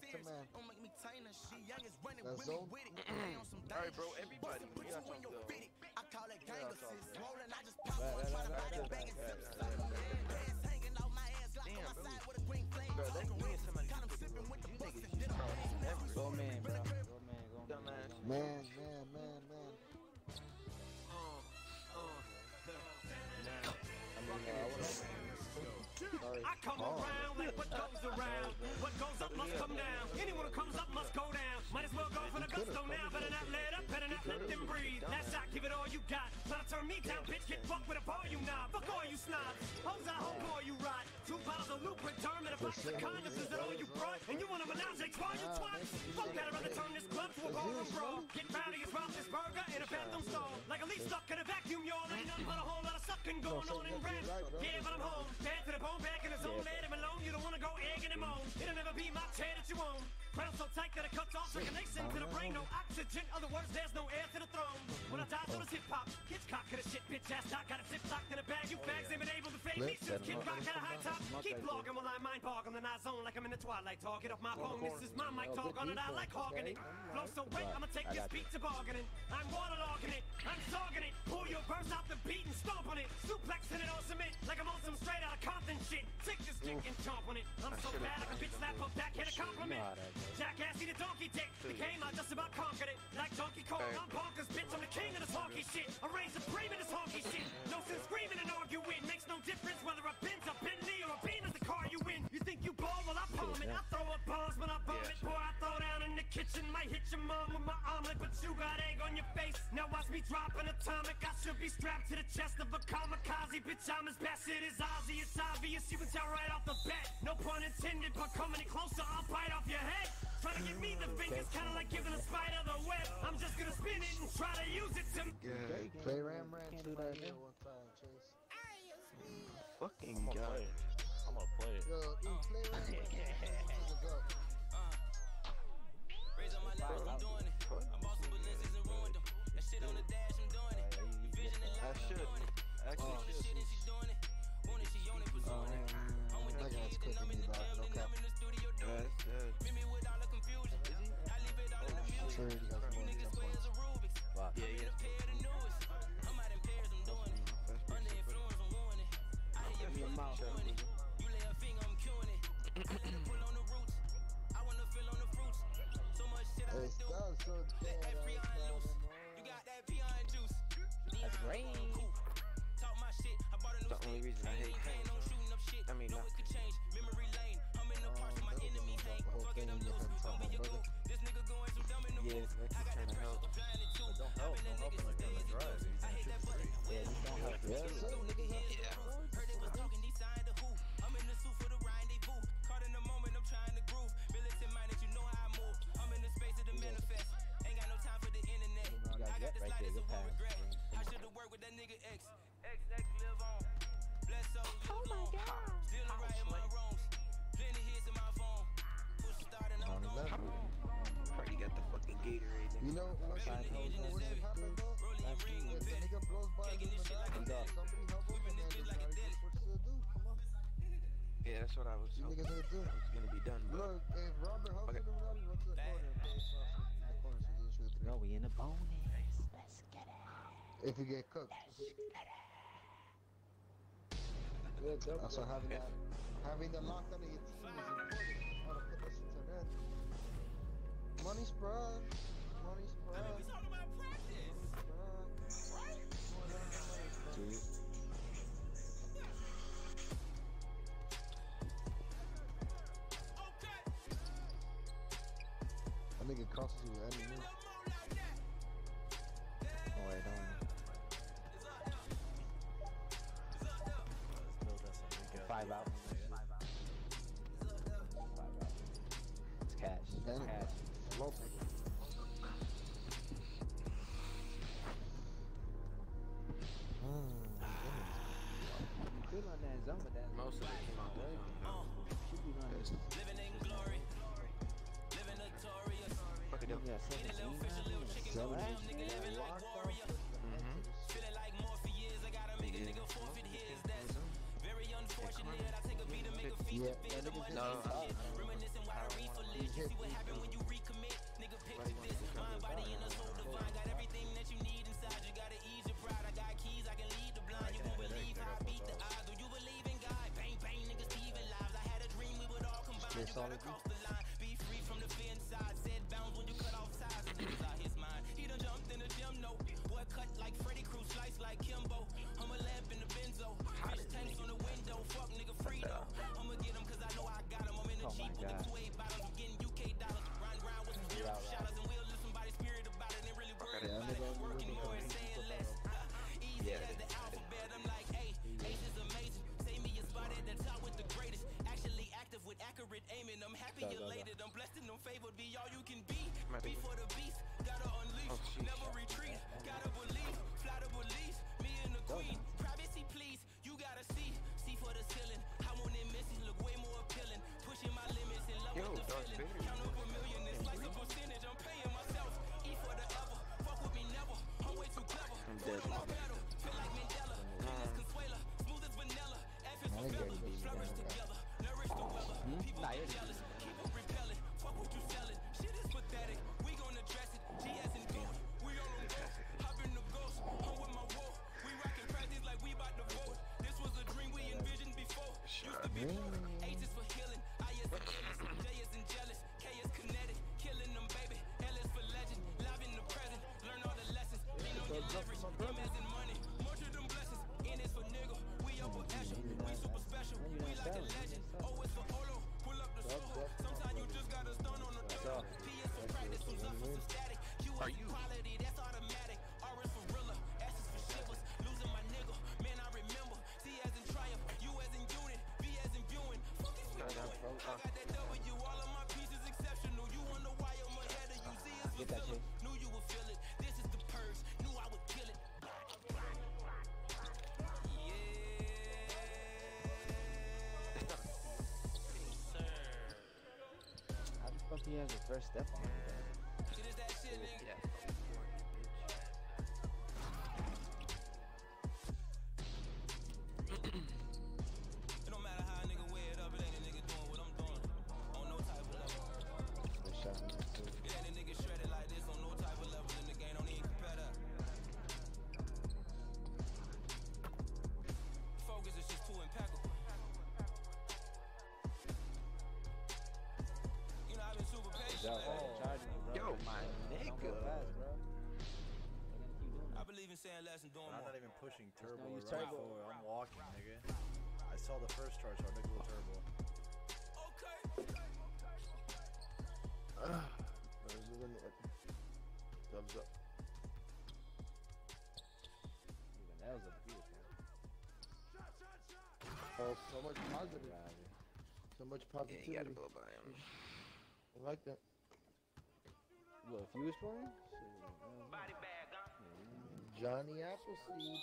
Back to man. That's zone. Alright, bro, everybody, we got some though. We got some. Right, right, right, right, right, right, right, right. Damn, bro. Bro, that me and somebody just took a look. You niggas just crossing everything. Go man, bro. Go man, go man. Dumbass. go man. Man, man, man, man. Sorry. I come around term and a of condoms is that all you brought? And you want to menage a trois, you twat? Fuck that, I'd rather turn this club to a ballroom brawl. Get rowdy as Ralph's burger in a bathroom stall. Like a leaf stuck in a vacuum, y'all. Ain't nothing but a whole lot of sucking going on in rap. Yeah, but I'm home. Bad to the bone, back in his own. Let him alone. You don't wanna go egging him on. It'll never be my chair that you own. Crown so tight that it cuts off circulation to the brain. No oxygen. Other words, there's no air to the throne. When I die, so does hip hop. Cock the shit, bitch ass doc. Got a zip locked in a bag. You fags ain't been able to fade me since Kid Rock at a high top. Keep blogging while I mind bog on the night zone like I'm in the twilight. Talk it off my phone. This is my mic talk on it. I like hogging it. Flow so wet, I'ma take this beat to bargaining. I'm waterlogging it. I'm zogging it. Pull your verse out the beat and stomp on it. Suplexing it on cement like I'm on some straight out of Compton shit. Take this dick and chomp on it. I'm so bad I can bitch slap up back, hit a compliment. Jackass eat a donkey dick. The game I just about conquered it. Like Donkey Kong, I'm bonkers, bitch. I'm the king of this honky shit. I reign supreme in this honky shit. No sense screaming and arguing. Makes no difference whether a Benz, a bitch and might hit your mom with my omelet, but you got egg on your face. Now watch me drop an atomic. I should be strapped to the chest of a kamikaze. Bitch, I'm as bad shit as Ozzy. It's obvious, you can tell right off the bat. No pun intended, but come any closer, I'll bite off your head. Try to give me the fingers, kinda like giving a spider the web. I'm just gonna spin it and try to use it to. God. Play Ram Ranch Can't do that, ear one time, Chase. Fucking I'm gonna God. play it. I'm gonna play it. Yo, E, play Ram Ranch. Niggas up. Raise up my legs, I'm doing it. I bought some Balenciagas and ruined them. That shit on the dash, I'm doing it. Vision and life, I'm should. doing it. Actually, the shit and she doing it. Want it, she own it, pursuing it. I'm with the kids, then I'm cooking in me, the dog. gym, No then. I'm in the studio doing it. Meet me with all the confusion. I leave it all in the music. You got You more niggas than play as a Rubik's. Wow. I'm Let that I loose. You got that peon juice. That's great. Talk my shit. I bought a new The only reason I hate maintain Kanye. no shooting up shit. I mean, know it could change. Memory lane. I'm in the oh, parts where my hang. the whole Fuck it, thing I'm you loose. Don't be a brother. This nigga going so dumb in the Yeah, I got the pressure. I'm it too. But don't help. Don't help him like on the drive. He's I hate that button. Yeah, this don't help. Yeah, You got I got Jet the right there, slightest your of regret. Mm-hmm. I should've worked with that nigga X. X, X, live on. Bless souls, live on. Still right in my wrongs. Plenty hits in my phone. Push the start and I'm on gone. Already got the fucking Gatorade. You know what Side you know hustle. what should happen though? Last ring year. If the nigga Taking this shit like a Illuminati, somebody help him and then they gotta just switch to the dude. Come on. Yeah, that's what I was You hoping niggas ain't do. was gonna be done, but Look, if Robert helps Okay. Illuminati, the corner and play sauce in the corner so No, we in the bonus. It. If you get cooked. Why having that, having the lockdown of your team is important. How to put that shit to. Money spread. Money spread. We talking about practice. Money spread. Okay. That nigga crosses you with any move. Five out. on the nigga. Five out. It's cash. It's Damn. cash. Low. Still on that zone, but that most of it came out that zone. should be running. Living in glory. Living notorious. Fuck it up. Yeah, 17. Seven. Nigga living I- Reminiscing why the reefer live. You see what when you recommit. Nigga picture this. Mind, body, and a soul divine. Got everything that you need inside. You gotta ease your pride. I got keys. I can lead the blind. You won't believe how I beat the odds. Do you believe in God? Bang, bang, niggas, lives. I had a dream we would all combine. You gotta cross the line. Might be- Be the beast. Gotta unleash. Oh. Never retreat. Gotta believe. Fly to believe. Me and the queen. Privacy, please. You gotta see. See for the ceiling. I want them misses look way more appealing. Pushing my limits in love Yo, with the feeling. Vader. Count up a million. It's like a percentage. I'm paying myself. E for the ever. Fuck with me never. I'm way too clever. I'm dead. on my pedal. Feel like Mandela. Clean as Consuela. Smooth as vanilla. F is for Flourish together. Nourish the weather. People Nah, you're- jealous. he has his first step on. Don't fast, bro. They're gonna keep doing I it. believe in saying less and doing I'm not even pushing turbo no or turbo. forward. I'm walking, nigga. I saw the first charge, so I took a little turbo. Okay. Thumbs up. Even that was a beautiful. Oh, so much positive. So much Yeah, you gotta blow by him. I like that. Look, if you was playing, shit, uh, Body bag, huh? Johnny Appleseed.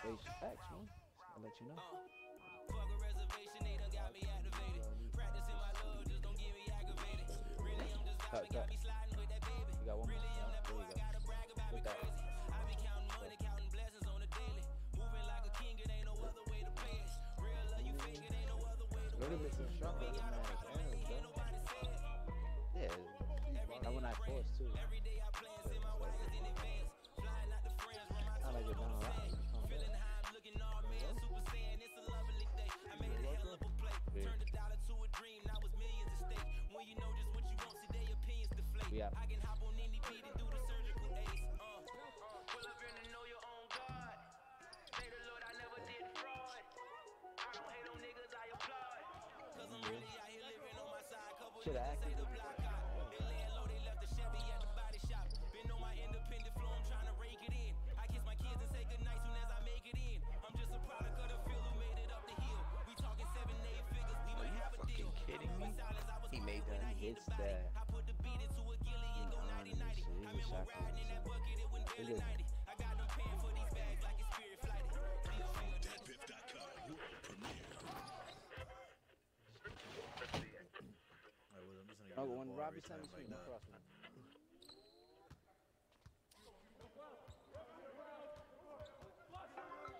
Face facts, man. I'll let you know. Fuck a reservation, they done got me activated. Practicing my love, just don't get me aggravated. Really, I'm just vibing, got me sliding with that baby. You got one more? Really, I'm that There boy, you go. gotta brag about me crazy. I be counting money, counting blessings on the daily. Moving like a king, it ain't no other way to play it. Real love, you fake it, ain't no other way to Really missing shot with them ass hands, bro. Yeah, I when I forced too. Every day I plan, send my wires in advance. Flying out to France, run my I like it down a lot. Feeling how I'm looking all man, super saiyan, it's a lovely day. I made a hell of a play. Turned a dollar to a dream, now it's millions at stake. When you know just what you want, see their opinions deflate. I can shit, I he remember riding in that bucket, it went barely good. 90. I got them paying for these bags like it's spirit well, I'm just gonna No, when Robbie sent me that. across me.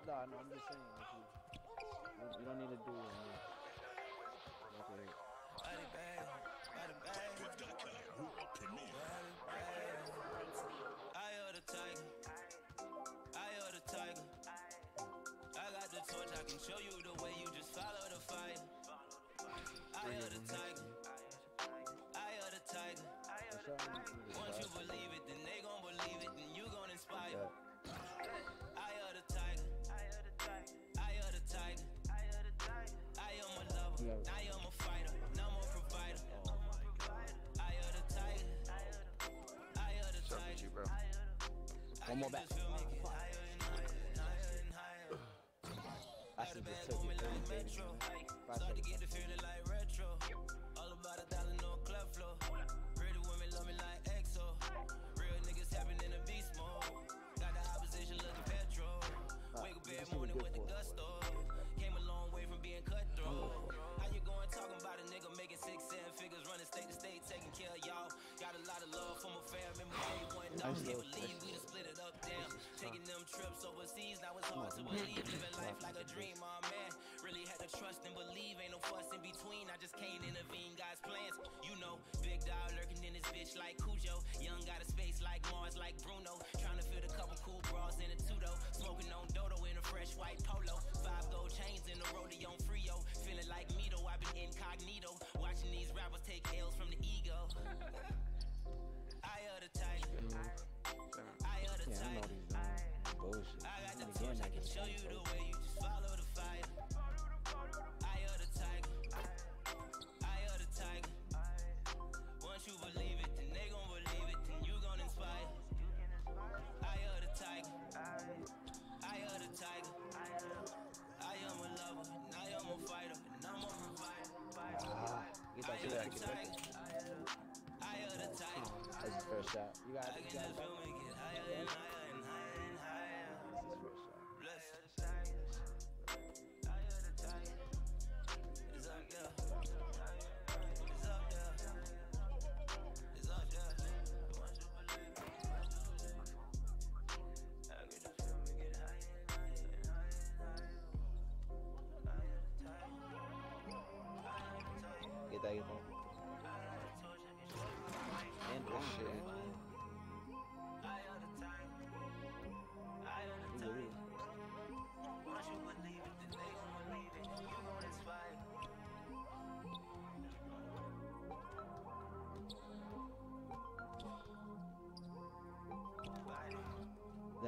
No, no, I'm just saying. You, don't need to do it. I torch, I can show you the way you just follow the fire. Eye of the tiger. Eye of the tiger. I'm sorry, you can Once you believe it, then they gon' believe it, then you gon' inspire. Yeah. Eye of the tiger. Eye of the tiger. I am a lover. Yeah. I am a fighter. And I'm a provider. Eye of the tiger. Eye of the What's up with tiger. One more back. I should just took it. 30 seconds, man. Start to get the feeling like retro. All about a dollar, no club flow. Pretty women love me like EXO. Real niggas happen in a beast mode. Got the opposition looking petrol. Wake up every a morning with the gusto. Came a long way from being cutthroat. How you going talking about a nigga making six, seven figures, running state to state, taking care of y'all. Got a lot of love from a fam. Remember how you one dog? Can't believe Taking them trips overseas, now it's hard to believe. Living life like a dream, oh man. Really had to trust and believe. Ain't no fuss in between. I just can't intervene. God's plans, you know. Big dog lurking in this bitch like Cujo. Young got a space like Mars, like Bruno. Trying to fit a couple cool bras in a Tudo. Smoking on Dodo in a fresh white polo. Five gold chains in the rodeo on Frio. Feeling like Mito, I've been incognito. Watching these rappers take L's from the ego. Eye of the tiger. Bullshit. I got the torch, I can show you the way you just follow the fire. Eye of the tiger. Eye of the tiger. Once you believe it, then they gon' believe it, then you gon' inspire. Eye of the tiger. Eye of the tiger. I am a lover, and I am a fighter, and I'm a provider. Ah, that shit of back. the tiger. Eye of the tiger. That's his first shot. You got it.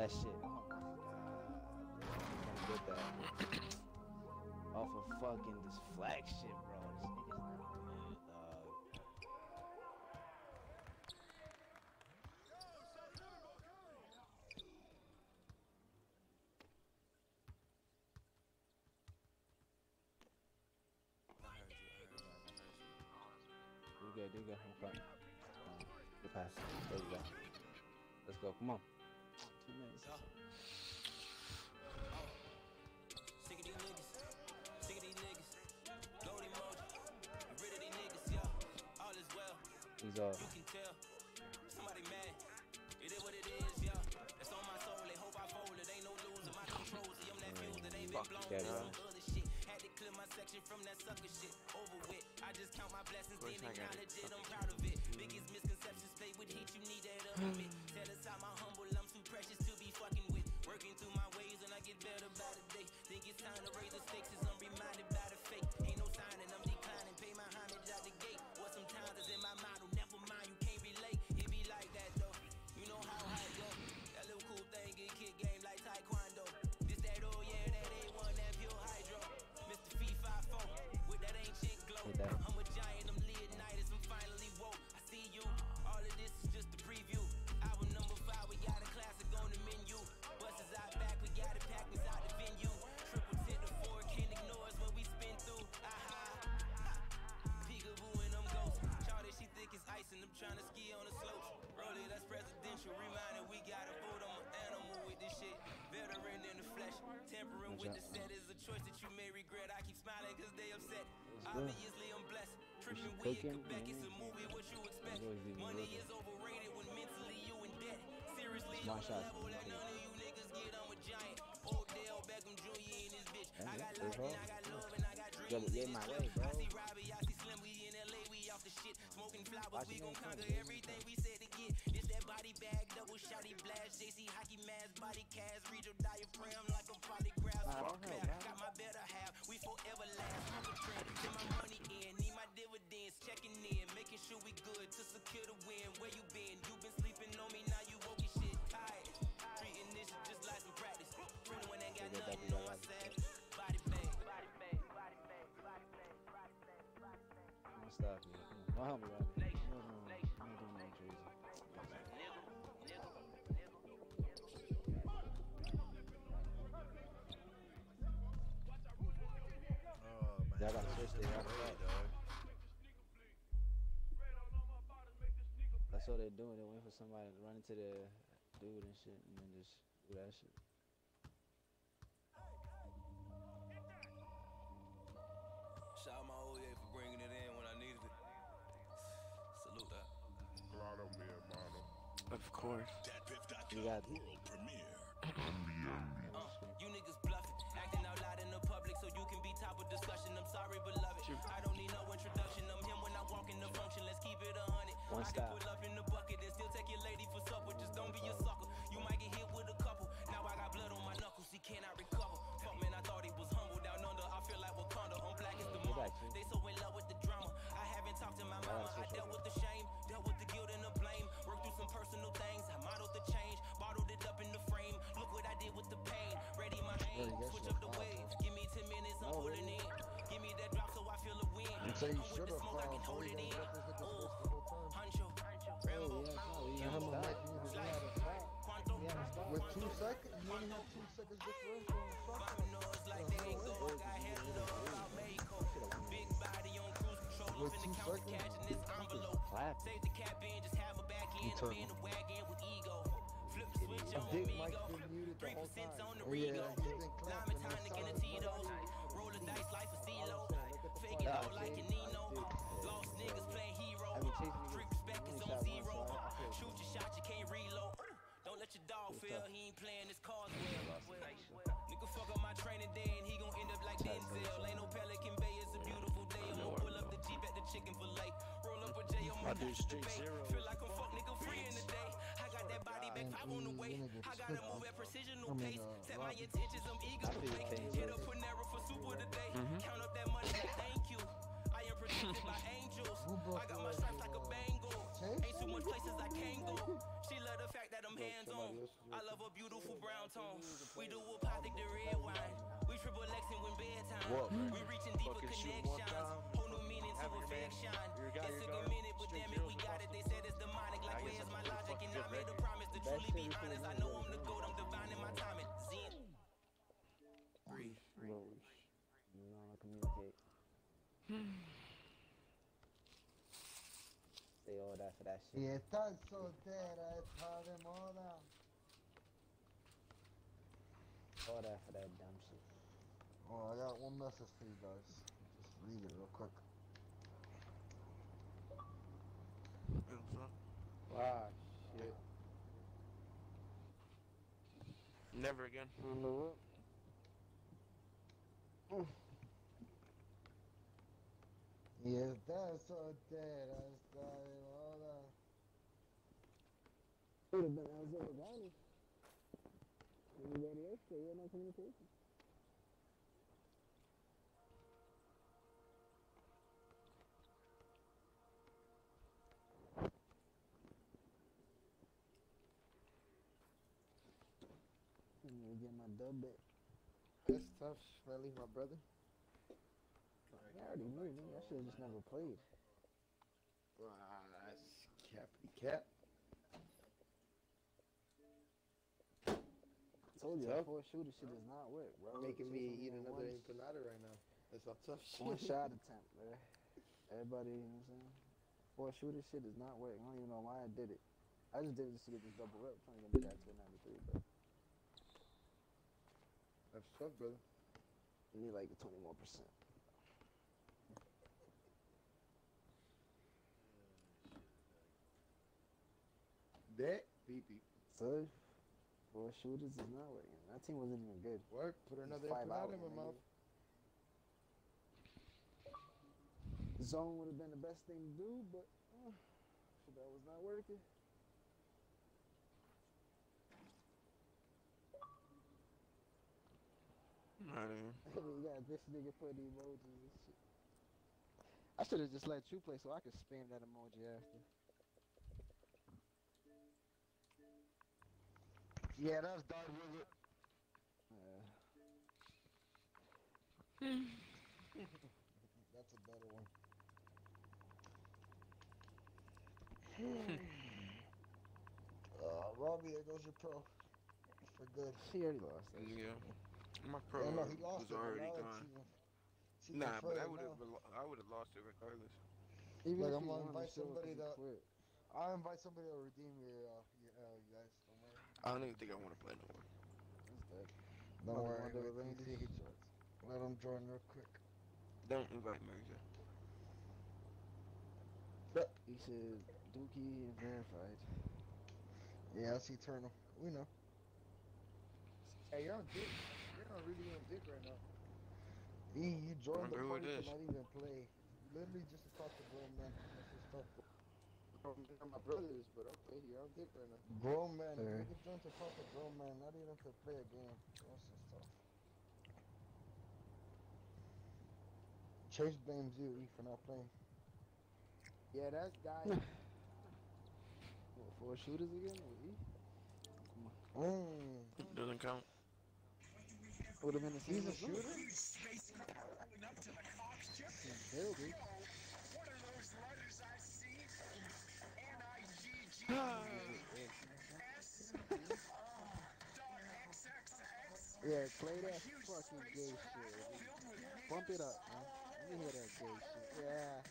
That shit. Oh my god. Get that. Off of fucking this flag shit, bro. This nigga's not dog. Good, good. I'm fine. Good pass. There you go. Let's go. Come on. Two minutes. Oh. Sick of these niggas, sick of these niggas. Gold emoji, rid of these niggas, yeah. All is well, He's off. you can tell. Somebody mad, it is what it is, yeah. That's on my soul, they hope I fold it. Ain't no loser, my control, see, I'm that fuse that ain't been Fuck blown. that, Did bro. some other shit, had to clear my section from that sucker shit. Over with, I just count my blessings, then I got it. acknowledge it. I'm proud of it. Biggest misconceptions, play with heat, you need that other bit. Tell us how my Working through my ways and I get better by the day. Think it's time to raise the stakes with the set is a choice that you may regret. I keep smiling cause they upset. Obviously, I'm blessed. Tripping we in Quebec, it's a movie, what you expect. Money is overrated when mentally you in debt. Seriously, on the level that none of you niggas get, I'm a giant. Odell Beckham Jr. in this bitch. I got life and I got love and I got dreams. Yeah, in this way. I see Robbie, I see Slim, we in LA, we off the shit. Smoking flowers, we gon' conquer everything we said to get. This that body bag, double shotty blast. JC hockey mask, body cast, read your diaphragm like a polygraph. Nah, Spark don't help, back, man. got my better half. We forever last. Smoke a trend, get my money in, need my dividends, checking in, making sure we good to secure the win. Where you been? You been sleeping on me, now you woke and shit. Tired, treating this just like some practice. 21 ain't got Yeah, that nothing be on my like that. savage. Body. That's what they're doing. They're waiting for somebody to run into the dude and shit, and then just do that shit. Shout out my OA for bringing it in when I needed it. Salute that. Claro, mi hermano. Of course. You got Uh, you niggas bluffing, acting out loud in the public so you can be top of discussion. I'm sorry, beloved. I don't need no introduction. I'm him when I walk in the function. Let's keep it a hundred. One I can pull up in the cannot recover. Fuck man, I thought he was humble down under. I feel like Wakanda. On black is the Get mama. back, They so in love with the drama. I haven't talked to my Yeah, mama. I what's dealt with the shame, dealt with the guilt and the blame. Worked through some personal things. I modeled the change, bottled it up in the frame. Look what I did with the pain. Ready my aim, switch up the should wave. Give me 10 minutes, I'm pulling in. Give me that drop so I feel a win. I'm saying you I'm with the smoke, I can hold it in. guys let this nigga Ooh, switch the whole time. Huncho, Oh, Rambo, yeah, Quanto, You haven't stopped. With two seconds, you only have two seconds differential on the shot. Five like uh, they ain't go. Oh, got held up out Mexico. Big body on cruise control, With two the seconds? cash in this envelope. Save the cap in, just have a back end. I'm in the wagon with ego. Flip the switch on big me go. been muted the Three percent on the Oh, Rego. he's been Now clapping it's time and to get a funny. Roll the dice like a CeeLo. Look at the Fake it out like let your dog feel he ain't playing his cards well. Nigga fuck up my training day and he gon' end up like Denzel. Ain't no Pelican Bay, it's a beautiful day. I'm gonna pull up the Jeep at the Chick-fil-A. Roll up a J on my straight debate. zero. Feel like a fuck nigga free in the day. I got that body back five on the way. I gotta move at precision, no pace. uh, Set my intentions, I'm eager to feel make. the same Hit up Panera for super today. Mhm. Count up that money, thank you. I am protected by angels. I got my stripes like a bangle. Ain't too much places I can't go. I'm hands on. I love a beautiful brown tone. We do Apothic the red wine. We triple Lexing when bedtime. What, man? We reaching deeper Fucking connections. time. Whole new meaning to Have your affection. Your It took a guy. minute, but Straight damn it, we got it. They said it's demonic, like I where's my logic? And I made a promise to truly be honest. I know I'm the goat, I'm divine in my timing. Zen. Breathe. Bro, you know how to communicate. Say all that for that shit. Y estás soltera, está de moda. All that for that dumb shit. Oh, I got one message for you guys. Just read it real quick. Wow, shit. Never again. On the what? Y estás soltera, está de moda. Would have been Isaiah Ghani. Everybody else, they had no communication. I'm gonna get my dub back. That's tough, Smelly, my brother. I already knew, man. I should have just never played. Ah, that's cappity cap. Told you, Tough. that four shooter shit does not work, bro. Making me eat another one- empanada right now. That's how tough shit. One shot attempt, man. Everybody, you know what I'm saying? Four shooter shit does not work. I don't even know why I did it. I just did it just to get this double rep, trying to get me back to a 93, but That's tough, brother. you need like 20 more percent. That beep beep. So, four shooters is not working. That team wasn't even good. Work. Put another five out, in my mouth. Zone would have been the best thing to do, but uh, that was not working. Man. you got this nigga putting emojis and shit. I should have just let you play so I could spam that emoji after. Yeah, that's dog with it. Yeah. That's a better one. uh, Robbie, there goes your pro. For good. He already lost that shit. Yeah. My pro Yeah, no, he lost was it, but already gone. she- she Nah, but I would have. I would have lost it regardless. Even Look, if I'm you gonna invite it still somebody wasn't that- quit. I'll invite somebody to redeem your, uh, your, uh, you guys. Don't worry. I don't even think I want to play no more. That's dead. Don't Another worry. one to Let, arrange me. Let him join real quick. Don't invite Mirza. He said Dookie verified. Yeah, that's eternal. We know. Hey, you're on dick. You're not really on dick right now. E, you joined the party it to not even play. Literally just to talk to grown men. That's just tough. They're my brothers, but okay, you're on dick right now. Grown men. Fair. You can join to talk to grown men, not even to play a game. That's just tough. Chase blames you, E, for not playing. Yeah, that's guy. what, four shooters again? With E? Mm. Doesn't count. Would have been He's a as Luke. shooter? Building. Yeah, play that fucking gay shit. Bump it up, man. Let me hear that gay shit. Yeah.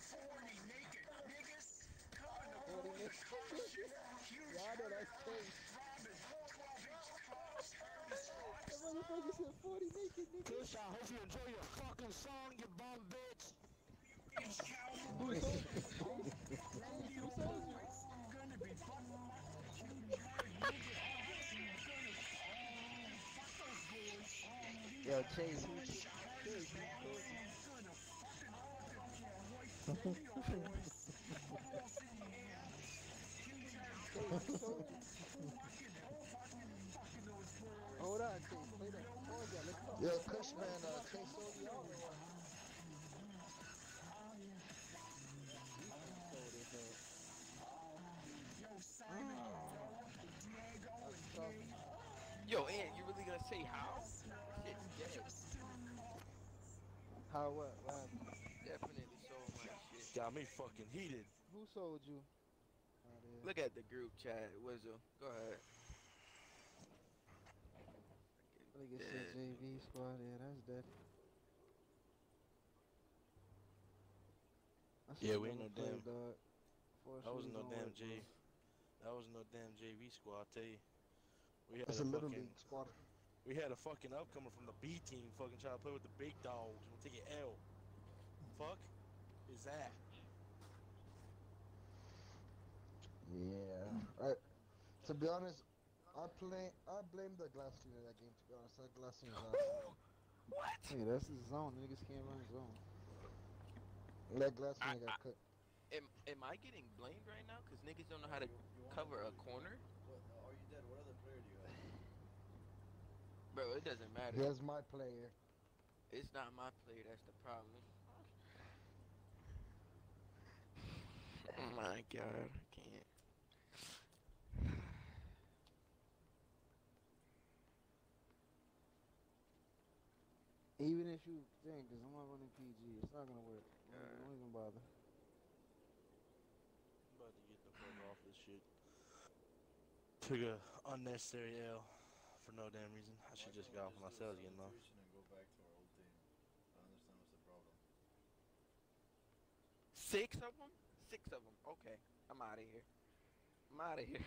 40 niggas. Y'all know that's gay. That motherfucker said 40 naked niggas. I hope you enjoy your fucking song, you bum bitch. Yo, Chase, who's Chase, Hold on, Chase. Play that. Pause that. Let's talk. Yo, Cushman, uh, Chase Odion. That's tough. Yo, Ant, you really gonna say how? How what? What happened? Definitely sold my shit. Got me fucking heated. Who sold you? Oh. Look at the group chat, Wizzle. Go ahead. Nigga said JV squad. Yeah, that's dead. I Yeah, should've we ain't never no damn- played, dog. Four That wasn't shooters no don't damn work, J. bro. That was no damn JV squad. I tell you, we had It's a a little fucking, league squad. We had a fucking upcomer from the B team, fucking trying to play with the big dogs. We'll take an L. Fuck is that? Yeah. I, to be honest, I play. I blame the glass team in that game. To be honest, that glass team is ass. Hey, that's the zone. Niggas can't run his zone. That glass team I- got cooked. Am, am I getting blamed right now? Cause niggas don't know how to cover a corner? What, are you dead? What other player do you have? Bro, it doesn't matter. Here's my player. It's not my player, that's the problem. Oh my god, I can't. Even if you think, cause I'm not running PG, it's not gonna work. Don't, don't even bother. I'm about to get the fuck off this shit. Took a unnecessary L for no damn reason. I should just got off when I said getting off. Go back to our old team. I understand what's the problem. Six of them? Six of them. Okay, I'm out of here. I'm out of here.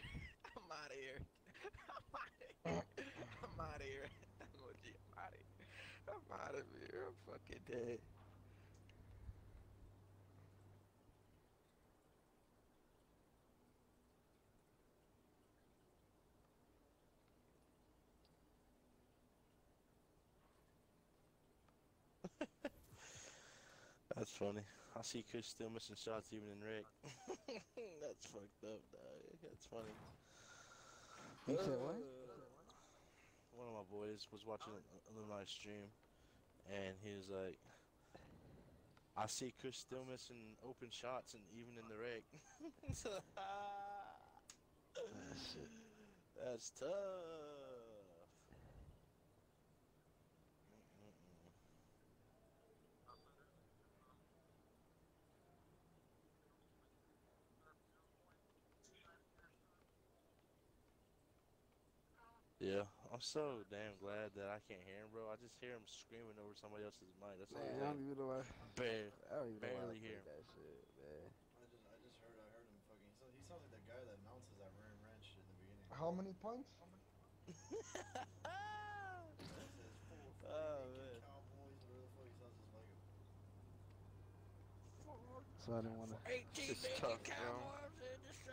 I'm out of here. I'm out of here. I'm out of here. I'm out of here. I'm out of here. I'm fucking dead. That's funny. I see Chris still missing shots even in rec. That's fucked up, dog. That's funny. You said what? One of my boys was watching a alumni stream, and he was like, "I see Chris still missing open shots, and even in the rec." That's tough. Yeah, I'm so damn glad that I can't hear him, bro. I just hear him screaming over somebody else's mic. That's all. Man, I I don't even know why. Bare. I don't even know why I barely played hear. that shit, man. I just, I just heard, I heard him fucking. He sounds, he sounds like that guy that announces that Ram Ranch in the beginning. How many points? He says four, four, Oh, Lincoln man. Cowboys, whatever the fuck he sounds just like him. So I didn't want to. It's tough, bro.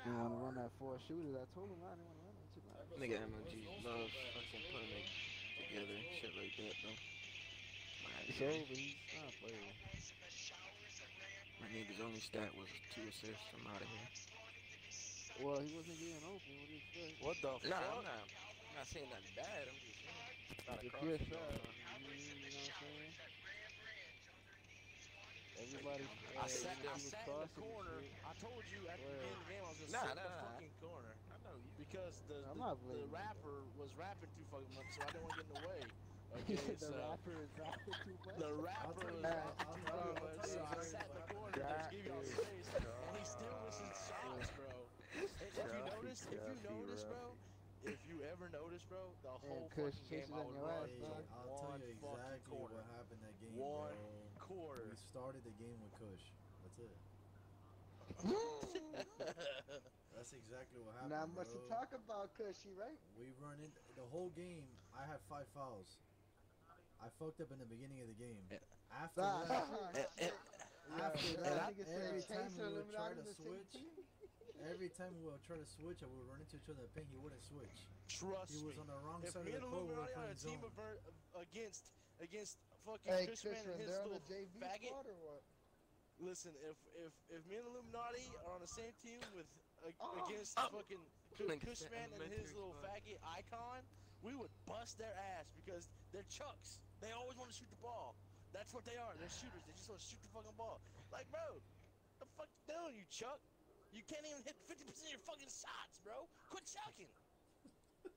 Didn't want to run that four shooters. I told him I didn't want to run that too much. Nigga MOG love fucking putting it together and shit like that, though. It's over. He's not playing. My nigga's only stat was two assists. I'm out of here. Well, he wasn't getting open. What do you expect? What the Nah, fuck? I'm not. I'm not saying nothing bad. I'm just saying. Not If across you're shot, you, you know what I'm saying? Everybody. I uh, sat, you I sat in the corner. I told you at the Where? beginning of the game I was gonna Nah, in nah, the nah. fucking corner I know you. Because the I'm the, not the rapper was rapping too fucking much, so I didn't want to get in the way. Okay, said the so rapper is rapping too much. the rapper tell was rapping too tell much, so I sat in the corner to just give y'all space, and he's still missing shots, bro. And if you notice, if you notice, bro, if you ever notice, bro, the whole Kush fucking game chases I on would run ass, Hey, I'll tell one you exactly corner. what happened that game, One bro. quarter. We started the game with Kush. That's it. That's exactly what happened. Not much to talk about, Cushy, right? We run in the whole game. I had five fouls. I fucked up in the beginning of the game. After Ah, that, shit. after that, that nigga said every time we and would try to switch, every time we would try to switch, I would run into each other in the paint. He wouldn't switch. Trust He was me. on the wrong if side me of and the court. We were Illuminati on a team zone. aver- against against fucking Hey, Chris Man Christian, and his they're little JV faggot. squad or what? Listen, if if if me and Illuminati are on the same team with Oh, against oh. fucking Nigga Chris said Man and his little squad. faggot icon, we would bust their ass because they're chucks. They always want to shoot the ball. That's what they are. They're shooters. They just want to shoot the fucking ball. Like, bro, the fuck you doing, you chuck? You can't even hit 50% of your fucking shots, bro. Quit chucking.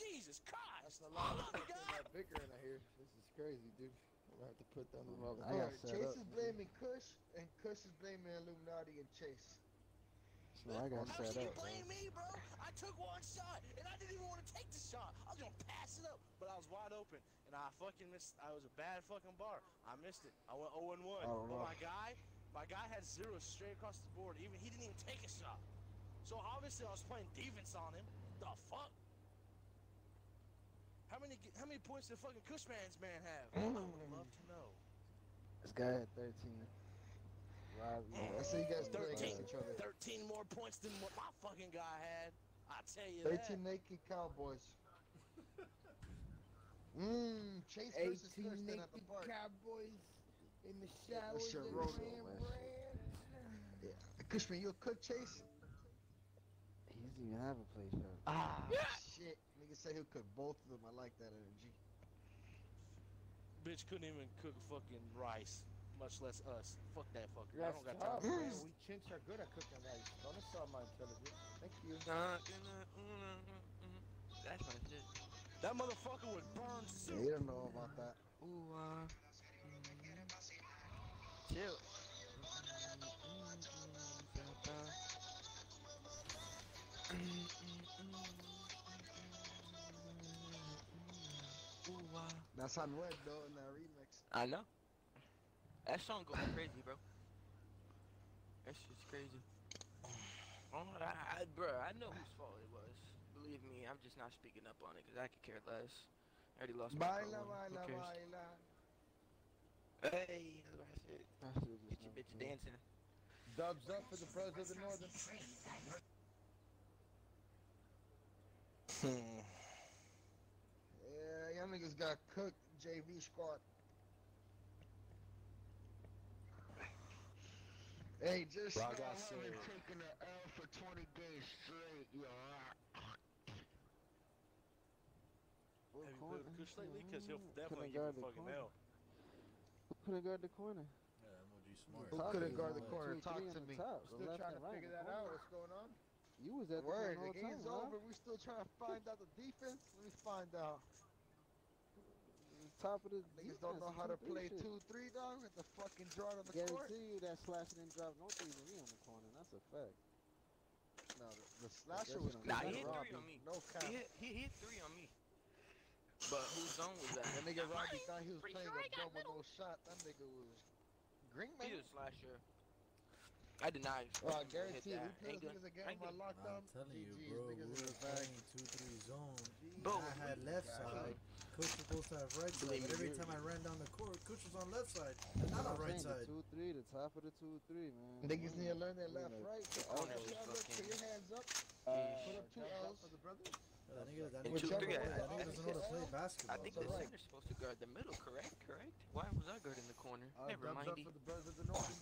Jesus Christ! That's a lot of oh, Another guy. that bickering I hear. This is crazy, dude. I'm gonna have to put down the rubber. I got Chase up. is blaming Kush, and Kush is blaming Illuminati and Chase. So I got set can you blame me, bro? I took one shot, and I didn't even want to take the shot. I was gonna pass it up, but I was wide open, and I fucking missed. I was a bad fucking bar. I missed it. I went 0 and 1. Oh, but no. my guy, my guy had zero straight across the board. Even he didn't even take a shot. So obviously I was playing defense on him. The fuck? How many how many points did fucking Cushman's man have? I would love to know. This guy had 13. Rob, I see you guys play 13, against each other. 13 more points than what my fucking guy had. I tell you 13 that. naked cowboys. Mmm, Chase versus 18 Kush then at the naked park. cowboys in the Yeah, shower. that shit they rolls, man. bread. Yeah. Cushman, you a cook, Chase? he doesn't even have a place shot. Ah, shit. Nigga said he'll cook both of them. I like that energy. Bitch couldn't even cook fucking rice, much less us. Fuck that fucker. I don't got tough, time. man. We chinks are good at cooking rice. Don't insult my intelligence. Thank you. Nah, gonna. That's my shit. That motherfucker would burn Yeah, you don't know about that. Ooh, uh. Chill. Ooh, uh. That's on Red though in that remix. I know. That song going crazy, bro. That's just crazy. Oh, I, I, bro, I know whose fault it was. Believe me, I'm just not speaking up on it because I could care less. I already lost my Baila, phone. Who baila, cares? baila. Hey, that's what I said. I should've just Get your bitch dancing. Dubs up for the bros of the northern. Hmm. Yeah, y'all niggas got cooked. JV squad. Hey, just Bro, I know got I haven't saved. an L for 20 days straight, yo. What Have you corner? played with Kush lately? Because he'll definitely couldn't give guard you the fucking corner. L. Who couldn't guard the corner? Yeah, MOG smart. Who Top couldn't guard the corner? Two, Talk three to me. top, the Still trying to right figure in the that out. What's going on? You was at the Word, corner the the game's time, huh? over. We still trying to find out the defense. Let me find out. Top of the Niggas don't know how to play shit. two, three, dog. With the fucking draw on the court. Guarantee you that slashing and drop no threes with me on the corner. That's a fact. No, the, the slasher was what Nah, he hit Robbie. three on me. No cap. He hit, he hit three on me. But whose zone was that? That nigga Robbie thought he was Pretty playing sure I a got double no shot. That nigga was green man. He man. was slasher. I deny. Oh, I hit guarantee that. we play Ain't those good. niggas again Ain't my lockdown. I'm telling you, bro, we were the playing two three zone. Boom. I had left side. Coach was supposed to have right side, but every time I ran down the court, Coach was on left side and not on right saying, side. The two three, the top of the two three, man. Niggas need to learn their We left, right. Put all your those hands up, put your hands up. Uh, Put up two thumbs up L's. for the brothers. That nigga, that nigga, that nigga I- I doesn't think know how to it's- play I think So the right. center's supposed to guard the middle, correct? Correct? Why was I guarding the corner? Uh, Never mind. up for the brothers of the northern.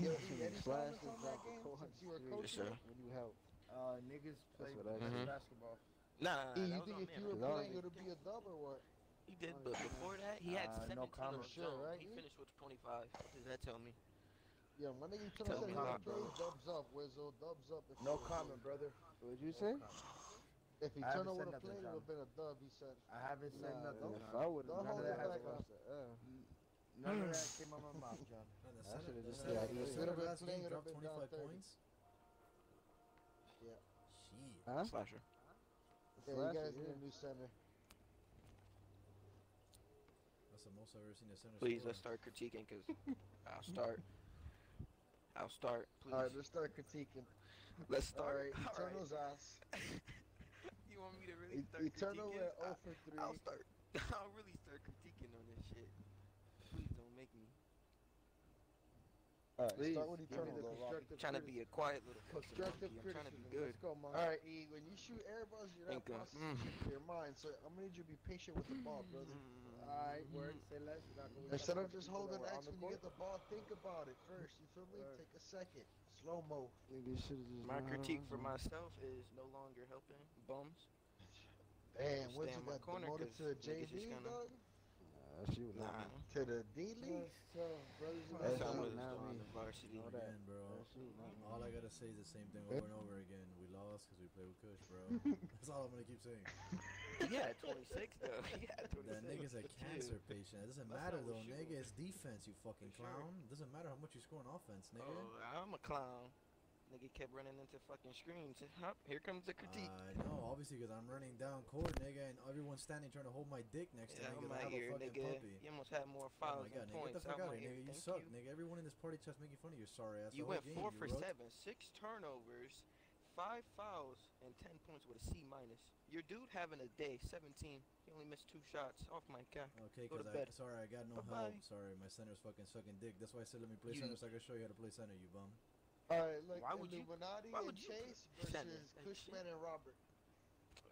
Yo, Shit, E, any slash comments and on that game since you were straight Yes, sir. When you help. Uh, niggas play what I better Mhm. basketball. Nah, nah, nah, you think if you were Cause playing, don't- it would be a dub or what? He did, but before that, he had Uh, no 17 on comment. his Sure, zone. right? He finished with 25. What does that tell me? Yeah, my nigga Tell told me me how, how to Dubs up, Wizzo. Dubs up. No comment, brother. What'd you say? If he turned over said the nothing, play, it would have been a dub. He said. I haven't said Nah, nothing. If John. I would have. None of that has up. come. uh, None of that came out my mouth, John. Man, the I should've just center, said the he center would've last game dropped 25 points. Yeah. Shit. huh? Slasher. Yeah, you guys yeah. need a new center. That's the most I've ever seen a center Please, score. let's start critiquing, because I'll start. I'll start, please. All right, let's start critiquing. let's start. right, All right. Eternal's ass. you want me to really start Eternal critiquing? went 0 for 3. I'll start. I'll really start critiquing on this shit. Please don't make me. All right, Please, start with give me Eternal the though, Robbie. constructive trying to be a quiet little fucking Constructive monkey. I'm trying to be good. Let's go, man. All right, E, when you shoot airbus, you're not Think, processing mm. shit to your mind, so I'm gonna need you to be patient with the ball, brother. Alright, word, say less. We're gonna- Instead of just that holding were X when you get the ball, think about it first. You feel me? Word. Take a second. Slow mo. Nigga should just. My known how to critique for myself is no longer helping bums. Damn, what's what in you my got corner demoted 'cause to a JV, dog? Nah, That shit was Nah. nah. To the D League? That's how not me. on the varsity. Know that. Again, bro. That shit not me. All I gotta say is the same thing over and over again. We lost because we played with Kush, bro. That's all I'm gonna keep saying. Yeah, 26 though. Yeah, 26. That nigga's a cancer patient. It doesn't That's matter not though, nigga. want. It's defense, you fucking For sure. clown. It doesn't matter how much you score on offense, nigga. Oh, I'm a clown. Nigga kept running into fucking screens. Hup, here comes the critique. Uh, I know, obviously, because I'm running down court, nigga, and everyone's standing trying to hold my dick next to yeah, me I'm out have here, nigga. puppy. You almost had more fouls Oh my god, than nigga, get the fuck I'm out of here, nigga. You suck, you. nigga. Everyone in this party just making fun of your sorry ass. You went game, four for seven, six turnovers, five fouls, and ten points with a C minus. Your dude having a day, 17. He only missed two shots off my guy. Okay, Go to because bed. I sorry, I got no Bye-bye. help. Sorry, my center's fucking sucking dick. That's why I said let me play You- center so I can show you how to play center, you bum. Alright, look, Why would you- why would you Chase versus Cushman and Robert.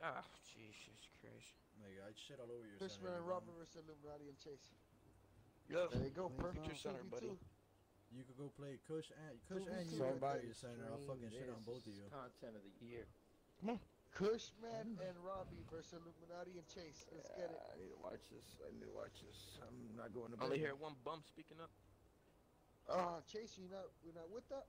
Ah, Jesus Christ. Nigga, I'd shit all over your Cushman center. and. Robert versus Illuminati and Chase. Yo, There you go, Please perfect don't. Center, 2v2. buddy. You could go play Kush and Kush and you could play Somebody your center. I'll fucking shit on both of you. Content of the year. Come on. Cushman and Robbie versus Illuminati and Chase. Let's get it. I need to watch this. I need to watch this. I'm not going to bed. only hear one bum speaking up. Uh, Chase, you not we not with that?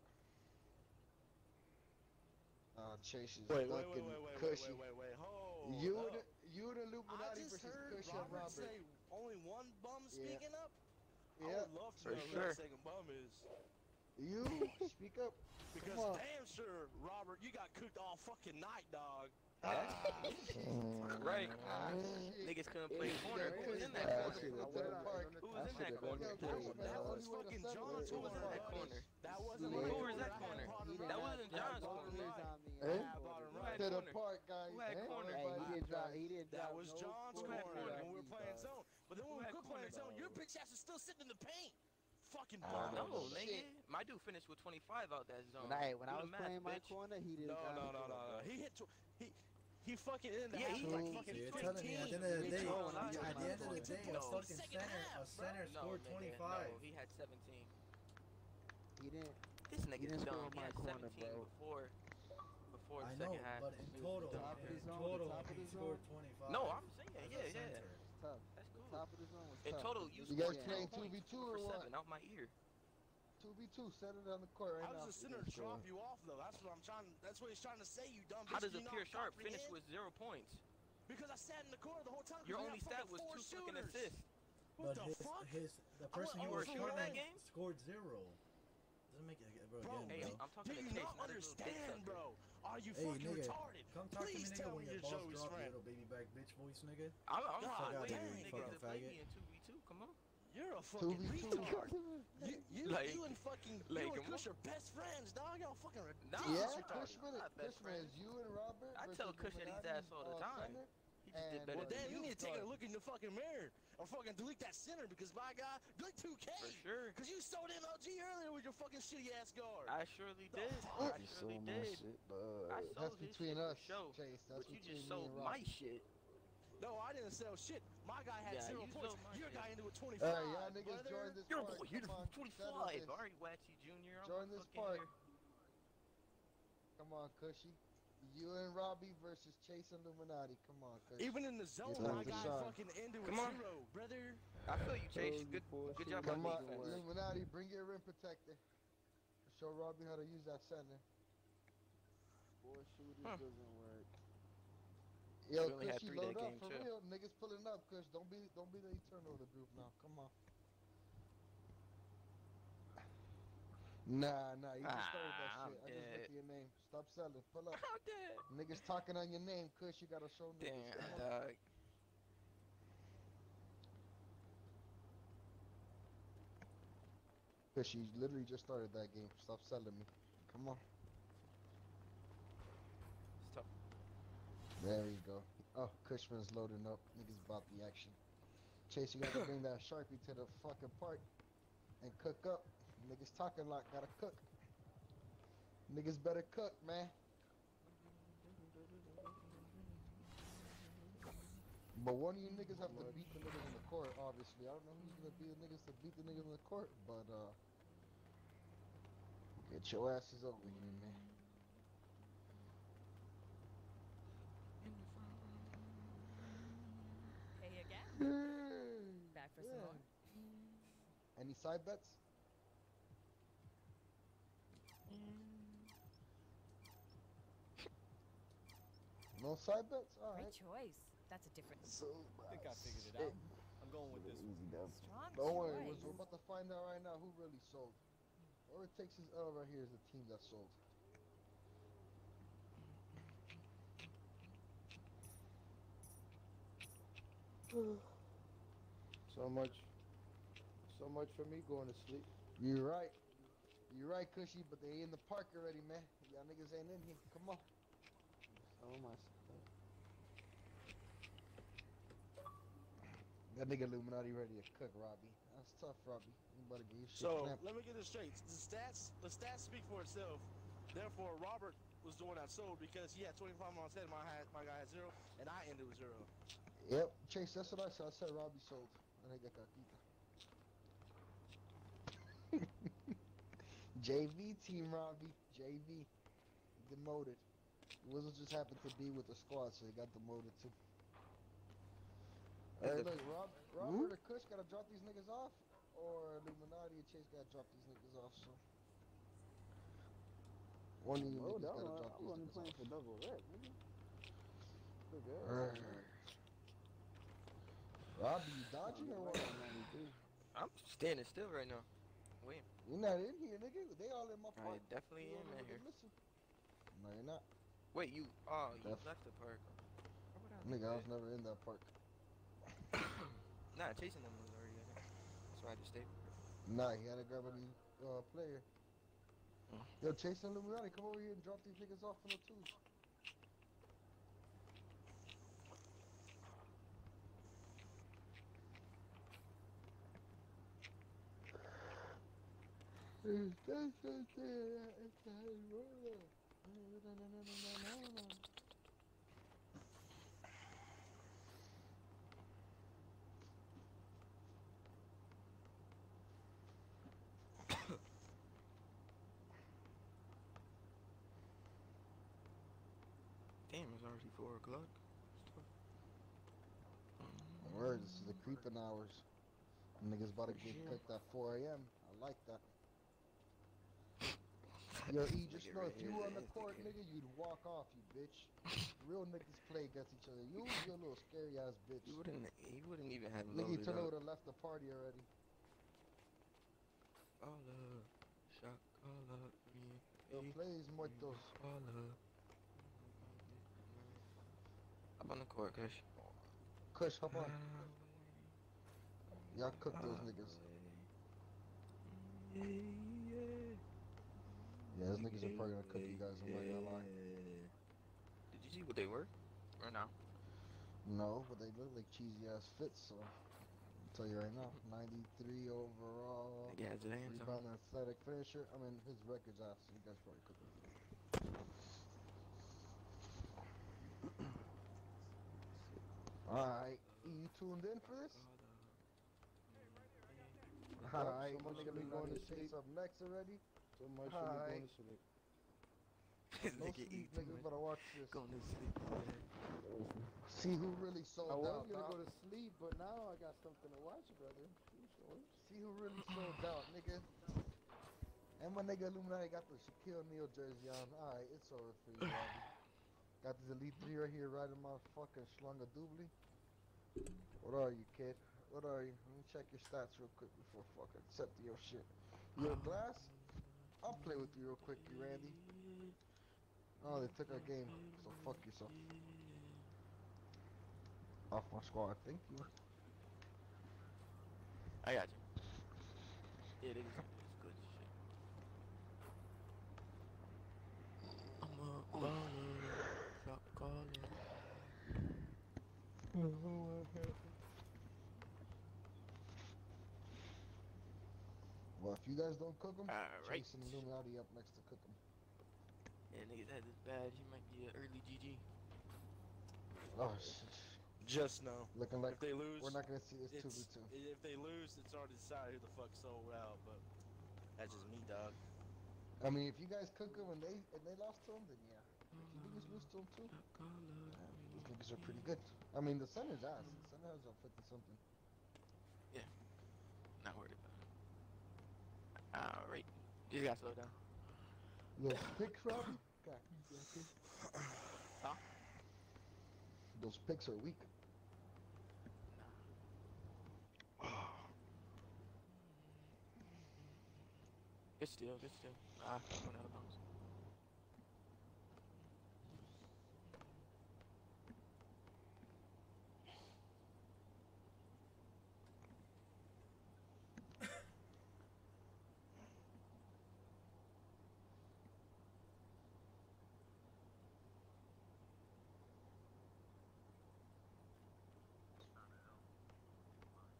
Uh, Chase is Wait, wait, wait, fucking wait, wait, wait, cushy. wait, wait, wait, hold You up. and you and I Illuminati just versus heard and Robert, Robert. say only one bum Yeah. speaking up. I Yeah, would love to For know who sure. that second bum is. You speak up. Because damn sure, Robert, you got cooked all fucking night, dog. Right. Ah. Niggas couldn't play corner. Who was in that corner? shit, I to the went- park. Who was in that corner? That was, man, that how was you in the fucking center? John's Who was in that corner? That wasn't Who was that corner? bottom He right. That wasn't John's ballers corner. on me. I had Bottom ballers right. on To the park, guys. Who had corner? Hey, he didn't drop. He didn't That was John's corner corner? when we were playing zone. But then when we had quit playing zone, your bitch ass is still sitting in the paint. Fucking bum. No, shit. nigga. My dude finished with 25 out that zone. When I when I was math, playing my bitch. corner, he didn't. No, no, no, no, no. He hit. Tw- he he fucking ended the Yeah, half he- with like fucking So you're 15. telling me at the end of the day, told at the end of the point. day, a fucking center, half, a center No, scored nigga, 25. No, he had 17. He didn't. This nigga's didn't score dumb. He my had corner, 17 bro. before before the I know, second half. but in He was total, dumb. Top of the in zone, total, top of he the scored 25. No, I'm saying, as yeah, yeah. center. Tough. That's cool. Top of the zone was In total, you You scored guys 10 playing points, 2v2 or for what? seven out my ear. 2v2, set it on the court right How now. does the center drop you off though? That's what I'm trying. That's what he's trying to say. You dumb. How does a pure sharp finish with zero points? Because I sat in the corner the whole time. 'cause Your only stat was four two fucking assists. What But the his, fuck? his, the person wa- you were was in that game? scored zero. Doesn't make it, bro. Bro, again, Hey, bro. I'm, I'm Do talking to you Chase, not not a little dick understand, bro? Are you Hey, fucking nigga, retarded? Come talk Please to me, tell when me your you're boss Joey's drop you friend. little baby back bitch voice, nigga. I'm, I'm God not damn, waiting you fucking to play faggot. me in 2v2. Come on. You're a fucking retard. You, you, Like- you and fucking like, you and Kush are best friends, dog. Y'all fucking Nah, ridiculous. Yeah, retarded. Cushman, Not best Cushman is you and Robert. I tell Cush that he's ass all the time. center. He just did better Well, damn, you you need to take a look in the fucking mirror or fucking delete that center because my God, delete 2K. For sure. Cause you sold MLG earlier with your fucking shitty ass guard. I surely The did. I You surely sold my did. shit, I sold That's between shit us, sure. Chase. That's But you just me sold my shit. No, I didn't sell shit. My guy had Yeah, zero you points. sold my Your shit. guy ended with 25. All right, y'all niggas brother. join this You're park. boy, you're Come on, 25. All right, Waxy Jr. I'm Join this fucking park. here. Come on, Cushy. You and Robbie versus Chase Illuminati. Come on, Cush. Even in the zone, It's my time to guy shine. fucking ended with Come on. zero, brother. I feel you, Chase. Good, before, good job Come on on, defense. Illuminati, bring your rim protector. Show Robbie how to use that center. Four shooters Huh. doesn't work. Yo, We only had Cushy, three load up game, for too. real. Niggas pulling up, Cush. Don't be, don't be the eternal of the group now. Come on. Nah, nah, you just started that Ah, I'm shit. I just dead. looked at your name. Stop selling. Pull up. I'm dead. Niggas talking on your name, Cush. You gotta show niggas. Damn, dog. Cause she literally just started that game. Stop selling me. Come on. There you go. Oh, Cushman's loading up. Niggas about the action. Chase, you gotta bring that Sharpie to the fucking park and cook up. Niggas talking like gotta cook. Niggas better cook, man. But one of you niggas have to beat the niggas in the court, obviously. I don't know who's gonna be the niggas to beat the niggas in the court, but uh get your asses over here, man. Hey again. Hmm. Back for some more. Any side bets? Um. No side bets? Great Alright. choice. That's a different. So, I think I figured it out. I'm going with this. Easy dub. Strong Don't worry, choice. we're, we're about to find out right now who really sold. All it takes his L right here is the team that sold. So much, so much for me going to sleep. You're right. You're right, Cushy, but they in the park already, man. Y'all niggas ain't in here. Come on. So much. That nigga Illuminati ready to cook, Robbie. That's tough, Robbie. You better get your shit So snapped. let me get this straight. The stats, the stats speak for itself. Therefore, Robert was the one that sold because he had 25 on ahead. My my guy had zero, and I ended with zero. Yep, Chase, that's what I said. I said Robbie sold. I think I got JV team Robbie. JV. Demoted. Wizards just happened to be with the squad, so he got demoted too. Is Hey, look, Rob, Robert hmm? or Kush gotta drop these niggas off, or Illuminati and Chase gotta drop these niggas off. So one of you Oh, niggas that gotta one, drop I'm these only niggas playing for double red, nigga. Look at Robbie, you dodging or what? I'm standing still right now. Wait, You're not in here, nigga. They all in my I park. definitely You am in here. missing. No, you're not. Wait, you? Oh, you Def- left the park. I Nigga, I was never in that park. Nah, chasing them was already in there. That's why I just stayed. Nah, he had to grab a new uh, player. Mm. Yo, Chase and Illuminati, come over here and drop these niggas off on the twos. Damn, it's already four o'clock. Word, this is the creeping hours. Niggas about to get cooked at 4 a.m. I like that. Yo, E, just know if you were on the court, nigga, you'd walk off, you bitch. Real niggas play against each other. You, you a little scary ass bitch. He wouldn't. He wouldn't even have Nigga, you'd turned up. over to left the party already. Holla, shot caller, me. Yo, plays muertos. Holla. Up on the court, Kush. Kush, hop on. Y'all cook those niggas. Yeah, those niggas are probably gonna cook you guys, I'm not gonna lie. Did you see what they were? Or no? No, but they look like cheesy ass fits, so I'll tell you right now. 93 overall. He has his hands on. Rebound and athletic finisher. I mean, his record's ass. You guys probably cook him. Alright, you tuned in for this? Alright, so we're gonna be going to Chase up next already. So much for me Hi. going to sleep. No nigga sleep, eat too better watch this. Going to sleep. See who really sold I was out. gonna go to sleep, but now I got something to watch, brother. See who really sold out, nigga. And my nigga Illuminati got the Shaquille O'Neal jersey on. Alright, it's over for you, Bobby. Got this Elite 3 right here riding my fucking Schlunga Doobly. What are you, kid? What are you? Let me check your stats real quick before fucking accept your shit. You a glass? I'll play with you real quick, you Randy. Oh, they took our game, so fuck yourself. Off my squad, thank you. I got you. Yeah, they just it's good shit. I'm a baller, shot caller. Well, if you guys don't cook them, Alright. Chase and Illuminati up next to cook them. Yeah, niggas had this badge. He might be an early GG. Oh, shit. Just know. Looking like if they lose, we're not gonna see this two v two. If they lose, it's already decided who the fuck sold out. But that's just me, dog. I mean, if you guys cook them and they and they lost to them, then yeah. If you niggas lose to them too, yeah, these niggas are pretty good. I mean, the center's ass. The center has a fifty something. Not worried about it. Alright. You gotta slow down. Those picks, Robbie? God, okay? Huh? Those picks are weak. Good steal, good steal. Ah, one out of bounds.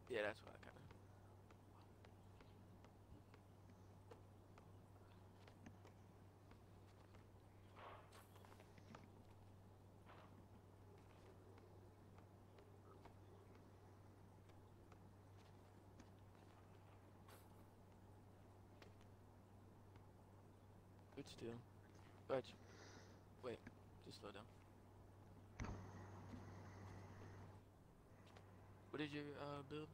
Yeah, that's what I kind of. Good steal. But wait, just slow down. What is your uh build?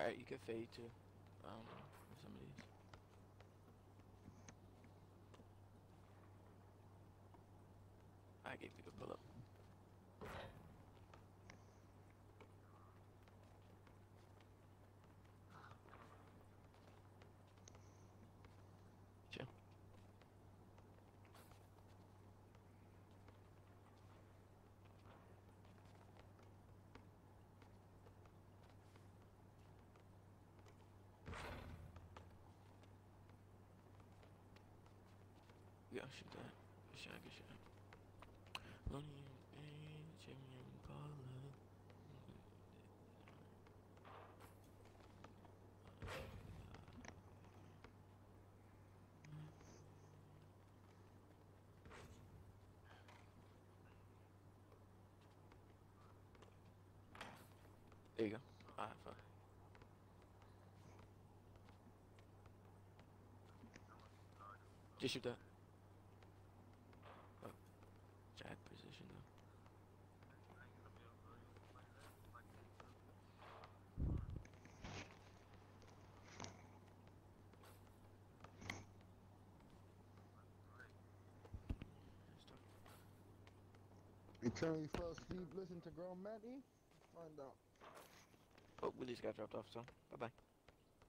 Alright, you can fade too. Um, some of these. I gave you a pull up. Chill. Yeah, shoot that. Good shot, good shot. Lonely and Jimmy Impala. There you go. Alright, fuck. Just shoot that. Oh, jack position though. Eternally fell asleep, listen to grown men eat? Find out. Oh, Willie's got dropped off, so bye bye.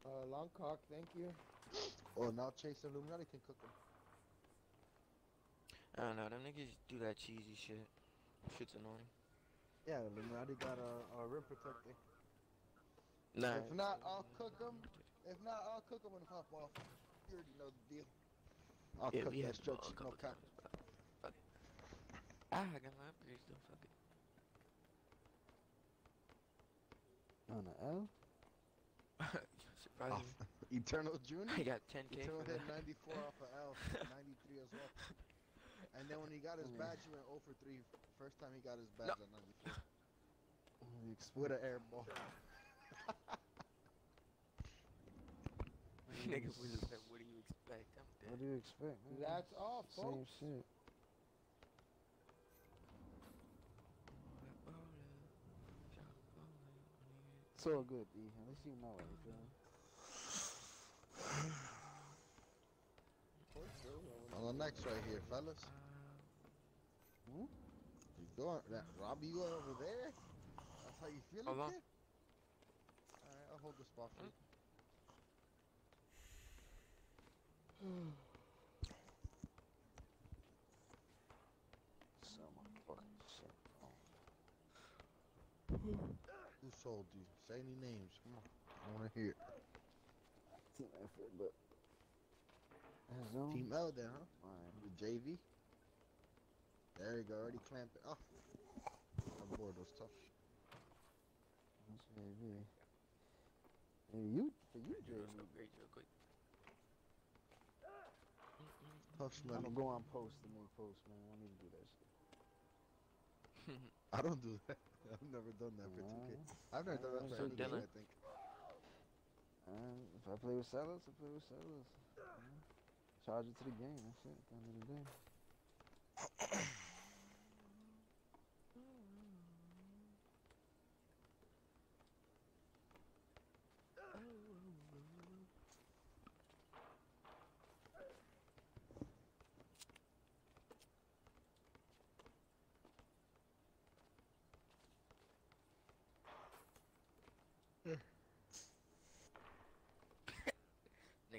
Uh, long cock, thank you. Oh, now Chase and Illuminati can cook them. I don't know, them niggas do that cheesy shit. Shit's annoying. Yeah, Illuminati got a, a rim protector. Nah. If not, I'll cook them. If not, I'll cook them and hop off. You already know the deal. I'll yeah, cook that had to stretch, ball a no couple cap. times, but fuck it. Ah, I got my upgrades though, fuck it. On the L? Surprising. Eternal Junior? I got 10k Eternal for hit 94 off of L, 93 as well. And then when he got his Mm. badge, he went 0 for 3. First time he got his badge No. at 94. What do you expect? With an air ball. Nigga, we what do you expect? I'm dead. What do you expect, man? That's all, Same shit. It's all good, E. At least you know it, you feel me? On the next right here, fellas. Hmm? You going, that, Robbie, you over there? That's how you feeling, Hold on. kid? Alright, I'll hold the spot for you. So much fucking shit. Who sold you? Say any names. Come on. I want to hear it. Team effort, but. That's zone? Team L then, huh? Alright. The JV. There you go. Already clamping. it. Oh. I'm bored. was tough. That's JV. Hey, you, for you, Let's go JV. grades real quick. Tough I'm gonna go on post and make post, man. I don't need to do that shit. I don't do that. I've never done that for 2K. I've never done that for So any game, Dylan. I think. And if I play with sellers, I play with sellers. Charge it to the game. That's it. At the end of the day.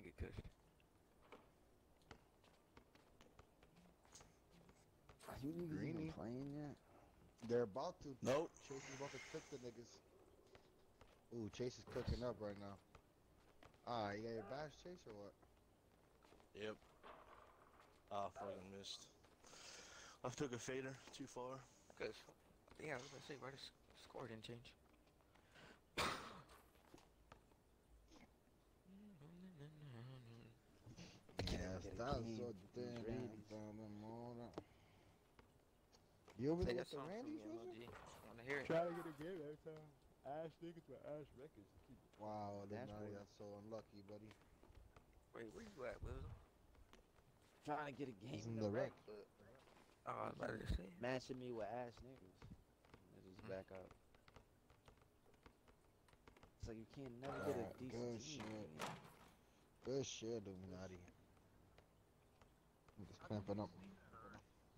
get cushed. Are you even Greeny. playing yet? They're about to. Nope. Chase is about to cook the niggas. Ooh, Chase is cooking up right now. Ah, you got your bash, Chase, or what? Yep. Ah, fucking missed. I took a fader too far. Cause, yeah, I was gonna say, why the score didn't change? Yes, get a that's king so from these damn Randys. down the motor. You over Play there that with the song for Randy's, me, Rosa? MLG. Wanna hear it? Try to get a game every time. Ash niggas with Ash records. Wow, Dashboard. Illuminati, that's so unlucky, buddy. Wait, where you at, Will? Trying to get a He's game in the rec. Oh, I was about to say. Matching me with ass niggas. Niggas hmm. back up. It's like you can't never get a ah, Alright, decent good team. shit. man. Good shit, Illuminati. I'm just clamping up.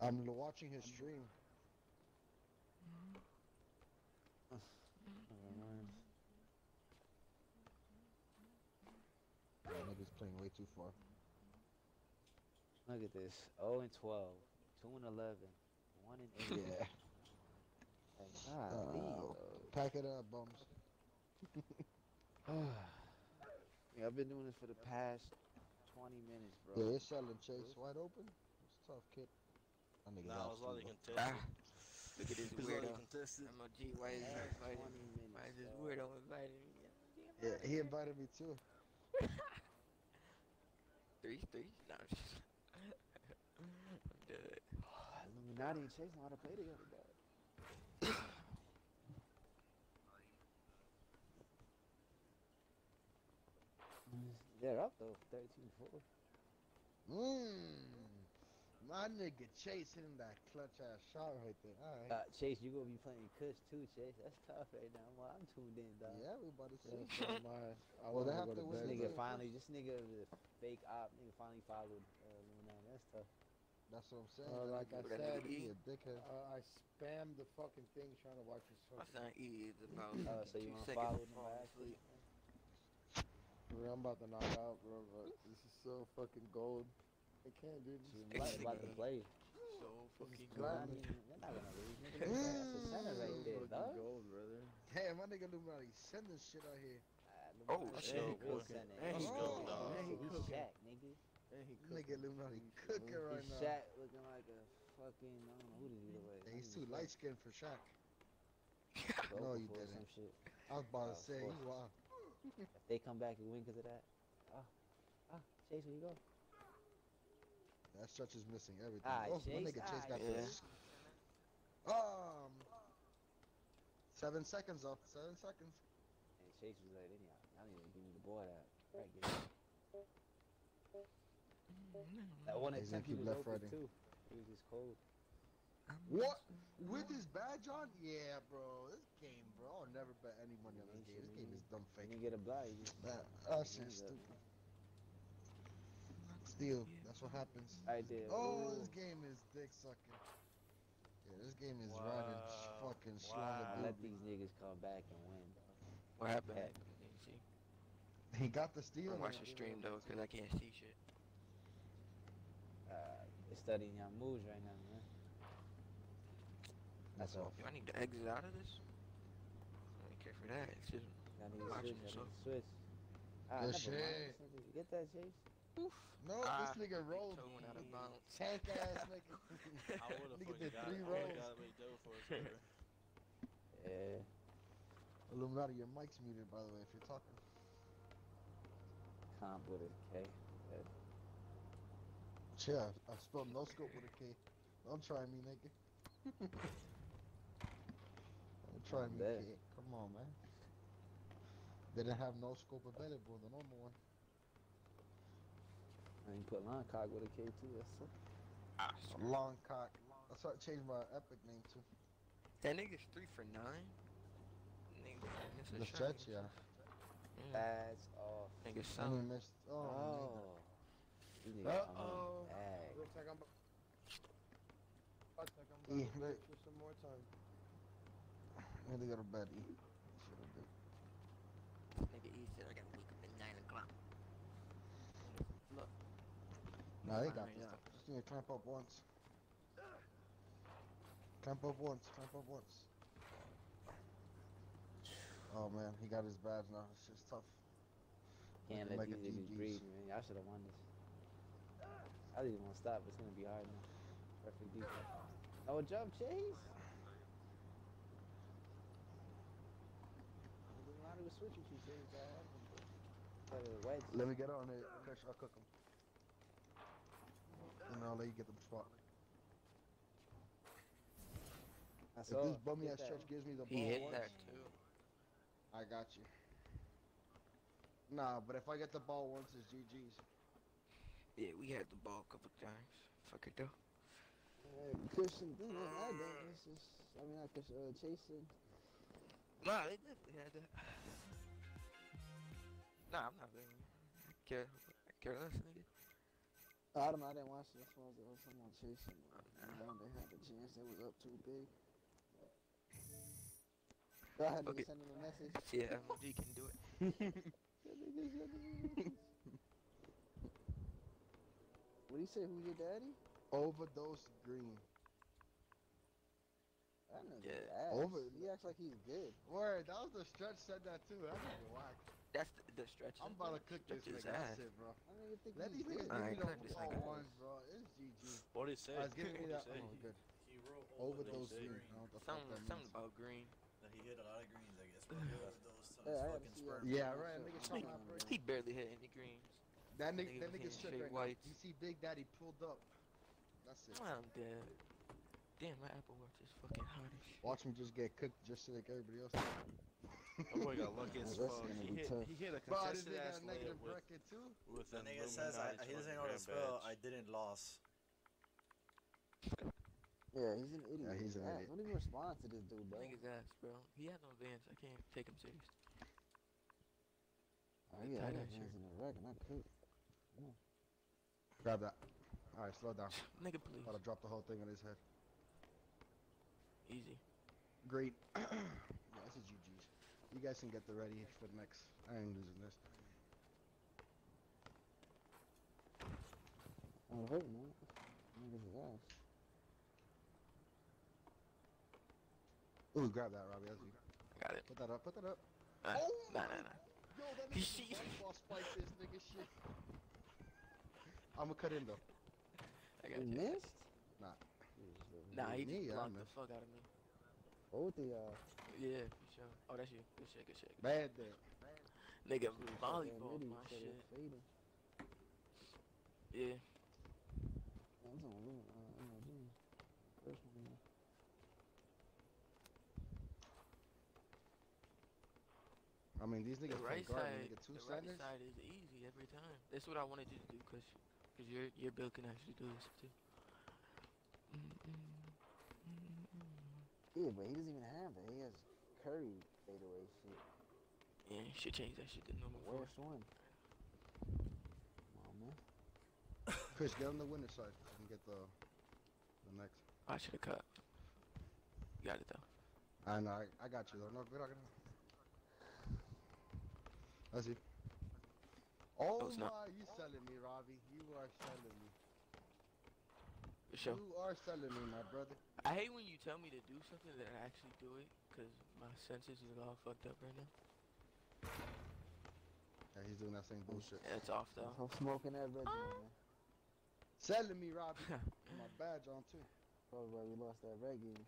I'm watching his stream. Never mind. Yeah, niggas playing way too far. Look at this. 0 and 12. 2 and 11. 1 and 8. Yeah. Like, golly, Uh, pack it up, bums. yeah, I've been doing this for the past 20 minutes, bro. Yeah, you're selling Chase wide open. It's tough, kid. That nigga Nah, it lost was already too, contested. Look at this It was already weirdo. contested. MLG, why is he inviting me? Why is this weirdo inviting me? Yeah, he invited me too. Three, three? No, I'm just. I'm dead. Oh, Illuminati and Chase know how to play together, dog. They're up though, 13-4. Mmm. My nigga Chase hitting that clutch ass shot right there. Alright. Uh, Chase, you gonna be playing Kush too, Chase. That's tough right now. Well, I'm tuned in, dog. yeah, we about to see. Yeah, so am I. I Well, they wanna have to to win This nigga Hey, finally, this nigga was a fake op. Nigga finally followed uh, Illuminati. That's tough. That's what I'm saying. Uh, like I nigga- What that said, nigga he a dickhead. Uh, I spammed the fucking thing trying to watch this. My fucking. son E is about Uh, so two you wanna seconds follow from falling asleep. I'm about to knock out, bro. But this is so fucking gold. I can't do this. She's about, about to play. So fucking glad good. I mean, they're not gonna lose. That's a center right So there, fucking dog. gold, brother. Damn, my nigga Illuminati sending shit out here. Ah, Oh, Illuminati shit, is a real boy. center. And he He's cooking, Shaq, dog. And he He's. Shaq, nigga. And he Nigga Illuminati He's cooking right He's now. Shaq looking like a fucking, I don't know who did he look. Yeah, he's too light skinned for Shaq. No, Vocal you didn't. Shit. I was about to Oh, say, of wild. If they come back and win because of that, ah, ah, Chase, where you go? That stretch is missing everything. Aight, oh, my Chase, nigga Chase got aight. this. Um, seven seconds off. Seven seconds. And Chase was like, anyhow, y'all need to give me the ball out. Right, get it. That one He's gonna attempt he keep was left open righting. too. He was just cold. What? With his badge on? Yeah, bro. This game, bro. I'll never bet any money on this game. This game is dumb He fake. didn't get a block. He just That, that Hands shit's stupid. Steal. That's what happens. right there. Oh, Ooh. this game is dick sucking. Yeah, this game is riding sh- fucking Wow. slung I let these niggas come back and win. What happened? Yeah. See. He got the steal. I'm watching stream though, cause I can't see shit. Uh, studying your moves right now, man. That's all. all. Yo, I need to exit out of this. I don't care for that. It's just I need to Watching switch. I so- need to switch. Ah, Good shit. This nigga- You get that, Chase? No, Ah, this nigga rolled. toe out of bounds. Tank ass nigga. I would have Nigga fucking did got three it. Rolls. would've got it made for us. Yeah. Illuminati, your mic's muted by the way if you're talking. Comp with a K. Yeah, I spelled no scope with a K. Don't try me, nigga. Don't try me, bet. kid. Come on, man. They didn't have no scope available, the normal one. I can put line cock with a K too. That's it. Ah, Long cock. That's why I changed my epic name to. That nigga's three for nine. Nigga, miss a The shot. stretch, yeah. Yeah. That's off. Nigga, son. missed. Oh, Oh. These niggas Uh-oh. on bag. Looks like I'm. Looks like I'm E, about to look. for some more time. nigga. Need to go to bed. E. Should've did. Nigga E said I gotta wake up at nine o'clock. Nah, they got this. Just need to clamp up once. Clamp up once. Clamp up once. Oh man, he got his badge now. It's just tough. Can't let these niggas breathe, man. Y'all should have won this. I didn't want to stop. It's gonna be hard now. Perfect defense. Oh, jump chase. It doesn't matter what switch you chase. I have them. Try to wedge. Let me get on it. Chris, I'll cook him. And I'll let you get the spot. I If saw. this bummy ass that stretch one. gives me the He ball hit once, that too. I got you. Nah, but if I get the ball once, it's GG's. Yeah, we had the ball a couple times. Fuck it though. Christian, this is not that. This is, I mean, not Christian, uh, chasing. Nah, they definitely had that. Nah, I'm not blaming you. I care, I care less, nigga. I don't know. I didn't watch this one. There was someone chasing. You know, they had the chance. They was up too big. I had to Okay. send him a message. Yeah, MG can do it. That nigga sent him a message. What he say? Who's your daddy? Overdose green. That nigga Yeah. ass. Over- He acts like he's good. Word, that was the stretch said that too. That nigga whack. That's the, the stretch. I'm about to cook this nigga. ass. That's it, bro. That nigga think Let he's these niggas good. give Alright, me the cut this ball nigga. once, bro. It's GG. What did he say? Alright, give me What'd that. he say? Oh, good. He wrote Overdose say? green. I don't know what Something, something about green. He hit a lot of greens, I guess. Probably overdosed on Yeah, his I fucking sperm. Yeah, right. Nigga Shit. shot my Come on, first. He barely hit any greens. That nigga, Nigga that was nigga shook straight right now. whites. You see Big Daddy pulled up. That's it. I'm dead. Damn, my Apple Watch is fucking hot as shit. Watch me just get cooked just like everybody else. That boy got lucky as That's fuck. He hit, tough. he hit a contested nigga ass got a negative layup with, bracket too. with The an nigga says I, he doesn't know how to spell. I didn't loss. Yeah, he's an idiot. Yeah, he's an idiot. Don't even respond to this dude, bro. Nigga's ass, bro. He had no advance. I can't take him serious. Oh, yeah, I got ass hands in the rack and I cook. Grab that. All right, slow down. Nigga, please. About to drop the whole thing on his head. Easy. Great. yeah, this is GG's. You guys can get the ready for the next. I ain't losing this. I'm hurting, man. Nigga's his ass. Ooh, grab that, Robbie. That's you. Got it. Put that up. Put that up. Uh, Oh nah, nah, nah. Yo, that He nigga shit. basketball spike this nigga shit. I'ma cut in though. I got He you. missed? Nah. Nah, he Me, just I blocked the fuck out of me. Both of y'all. Yeah, for sure. Oh, that's you. Good shit, good shit. Bad there. Nigga, volleyball, my shit. Yeah. On me. Uh, First one. I mean, these niggas The right guard. side, Nigga, two the right centers. side is easy every time. That's what I wanted you to do, cause, cause your your build can actually do this too. Yeah, but he doesn't even have that. He has Curry fadeaway shit. Yeah, you should change that shit to number four. worst one. Come on, man. Chris, get on the winner side. So you can get the the next. I should have cut. You got it though. I know. I, I got you though. No, good. I got it. That's you. Oh it's oh, not. my, you selling me, Robbie. You are selling me. For sure. You are selling me, my brother. I hate when you tell me to do something that I actually do it, cause my senses is all fucked up right now. Yeah, he's doing that same bullshit. Yeah, it's off though. I'm smoking that Reggie, man. Selling me, Robbie. my badge on too. Probably why we lost that Reggie.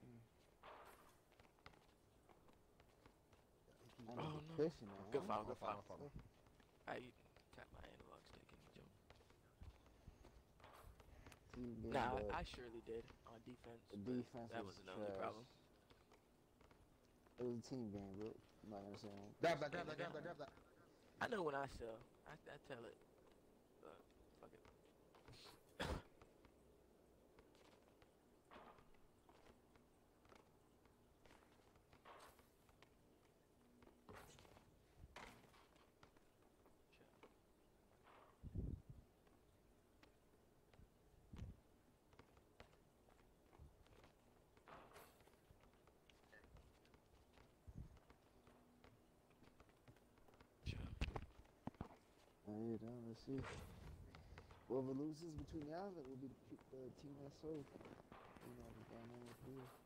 Mm. I Oh, no. the man. Good foul, I'll good follow, foul. I'll follow. I tap my analog stick and you jump. Team game, Nah, but I surely did on defense. the defense that was was the only problem. It was a team game, bro. I'm not gonna say that. Grab that, grab that, grab that, grab that. I know when I sell. I, I tell it. But fuck it. Let's see. Whoever loses between y'all, that will be the, the uh, team that's sold. You know, the dynamic.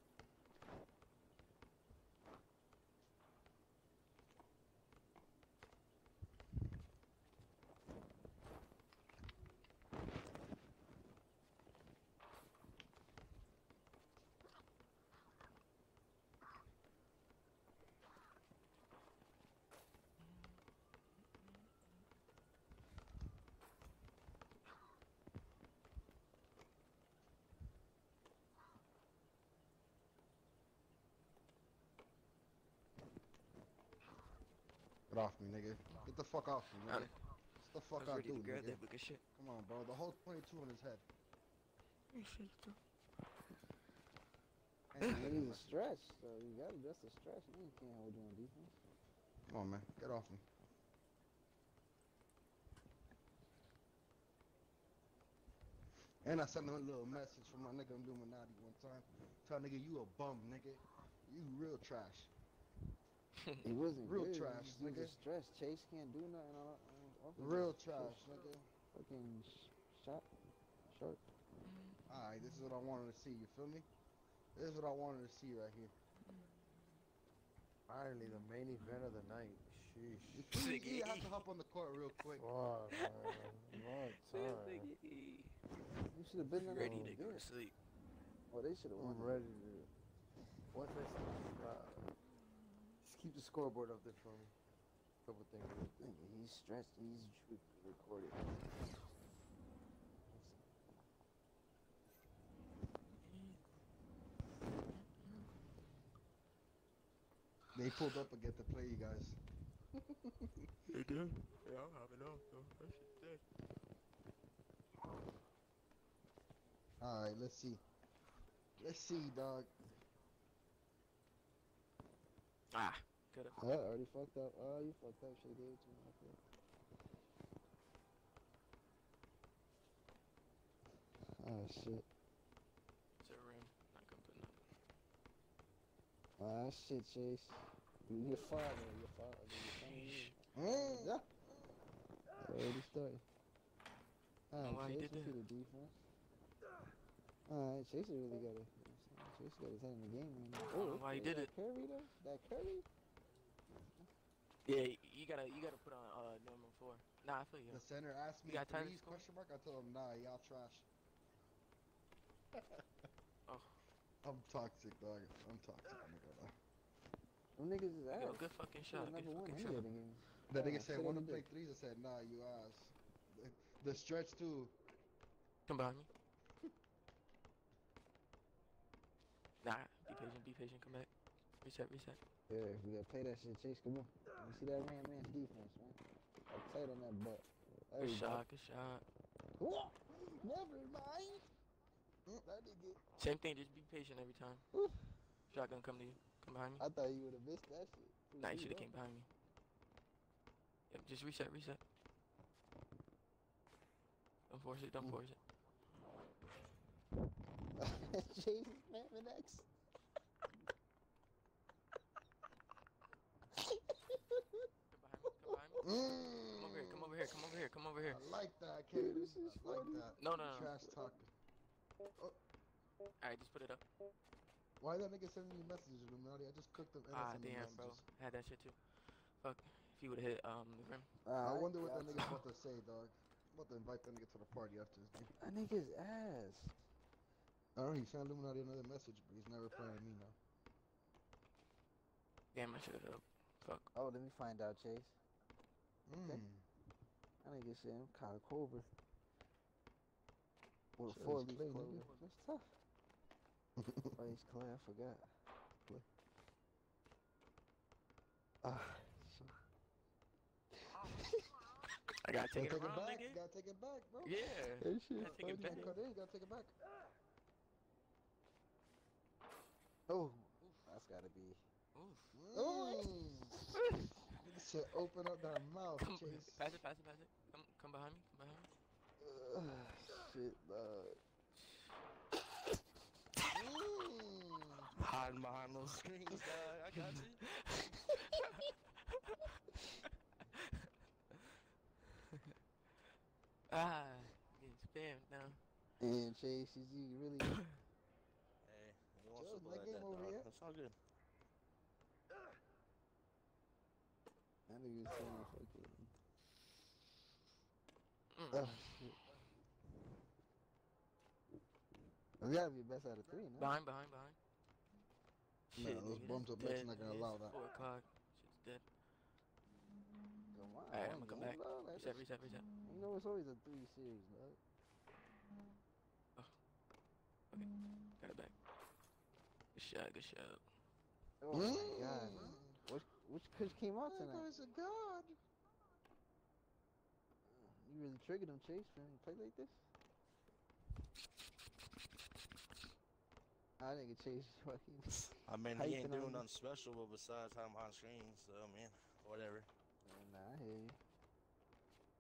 Get off me, nigga. Get the fuck off me, nigga. Alright. What the fuck I I, do, to nigga? that book of shit. Come on, bro. The whole 22 on his head. And he's a stretch, so you gotta just a stretch. You can't hold you on defense. Come on, man. Get off me. And I sent him a little message from my nigga Illuminati one time. Tell nigga you a bum, nigga. You real trash. He wasn't Real good. trash, he was nigga. a. Chase can't do nothing on, on. Real trash, nigga. Fucking sh- shot, short. Alright, this is what I wanted to see. You feel me? This is what I wanted to see right here. Finally, the main event of the night. Sheesh. You? You have to hop on the court real quick. Fuck, man. What time? You should have been there. Ready to go to sleep. Well, they should have won. I'm ready to. Once I uh, just keep the scoreboard up there for me. Couple things. real quick. Nigga, he's stretched. He's tr- recorded. They pulled up again to play you guys. They do? Yeah, I'm having off though. That shit dead. Alright, let's see. Let's see, dog. Ah, could've. Oh, I already fucked up. Oh, you fucked up. Should have gave it to me. I think. Oh shit. It's a rim. Not gonna put nothing. Ah shit, Chase. You- You're father. You're father. You're funny. Mm. Yeah. Already started. Alright, why Chase, did you that. see the defense. Alright, Chase really got it. Chase got his head in the game right now. don't know why he did that Curry though? That Curry? Yeah, you gotta you gotta put on uh normal four. Nah, I feel you. The center asked me You got time to threes, question mark. I told him, nah, y'all trash. Oh. I'm toxic, dog. I'm toxic. I'm not gonna lie. Them niggas is Yo, good fucking shot. Good fucking shot. of the. That Yeah, nigga said, shit wanna he play threes? I said, nah, you ass. The, the stretch too. Come behind me. Nah, be patient, be patient, come back. Reset, reset. Yeah, we gotta play that shit, Chase. Come on. Me see that man man's defense, man. I'm tight on that butt. There Good go. shot, good shot. Whoa! Never mind. Mm, that nigga. Same thing, just be patient every time. Shotgun come to you. Come behind me. I thought you would have missed that shit. Nah, you sweet, should've came behind me. Yep, just reset, reset. Don't force it, don't mm. force it. huh? Jesus, man, the next. Come behind me, come behind me. Come over here, come over here, come over here, come over here. I like that, kid. this is I like funny. that. No, no, no. Trash talking. Alright, just put it up. Why that nigga sending me messages, Illuminati? I just cooked them and Ah, I sent him damn, bro. messages. Had that shit too. Fuck. If you would've hit um the rim. I wonder what that nigga's about to say, dog. I'm about to invite that nigga to the party after this game. That nigga's ass. I don't know, he sent Illuminati another message, but he's never playing with me now. Damn, I should've up. Fuck. Oh, let me find out, Chase. Mm. That nigga said I'm Kyle Korver. With Shit, a four it's leaf Clay, clover. nigga. That's tough. oh, he's Clay, I forgot. Clay. Ah, I gotta take Gotta it take it around, back. nigga. Gotta take it back, bro. Yeah. that shit Gotta take it back. can't cut in, you gotta take it back. Oh, that's gotta be. Oof. Nigga said open up that mouth, Come, Chase. pass it, pass it, pass it. Come, come behind me, come behind me. Uh, shit, dog. Hiding behind those screens, dog. I got you. Ah. yeah. And Chase, is he really? Hey, you want Chill, something that like game that, over dog. yet? That's all good. That nigga's saying fucking. Oh shit. Gotta be best out of three, no? Behind, behind, behind. No, Shit, those nigga, bums up next not gonna allow that. Four o'clock. Shit's dead. Come on, Alright, I'm gonna come back. like Reset, reset, reset. You know, it's always a three series, dog. Got it back. Good shot, good shot. Oh my mm. god. Which which kush came out That tonight? guy's a god. You really triggered him, Chase, for him to play like this? I think it Chase fucking. I mean, he ain't doing you. nothing special, but besides having on screen, so man, whatever. Nah, I hear you.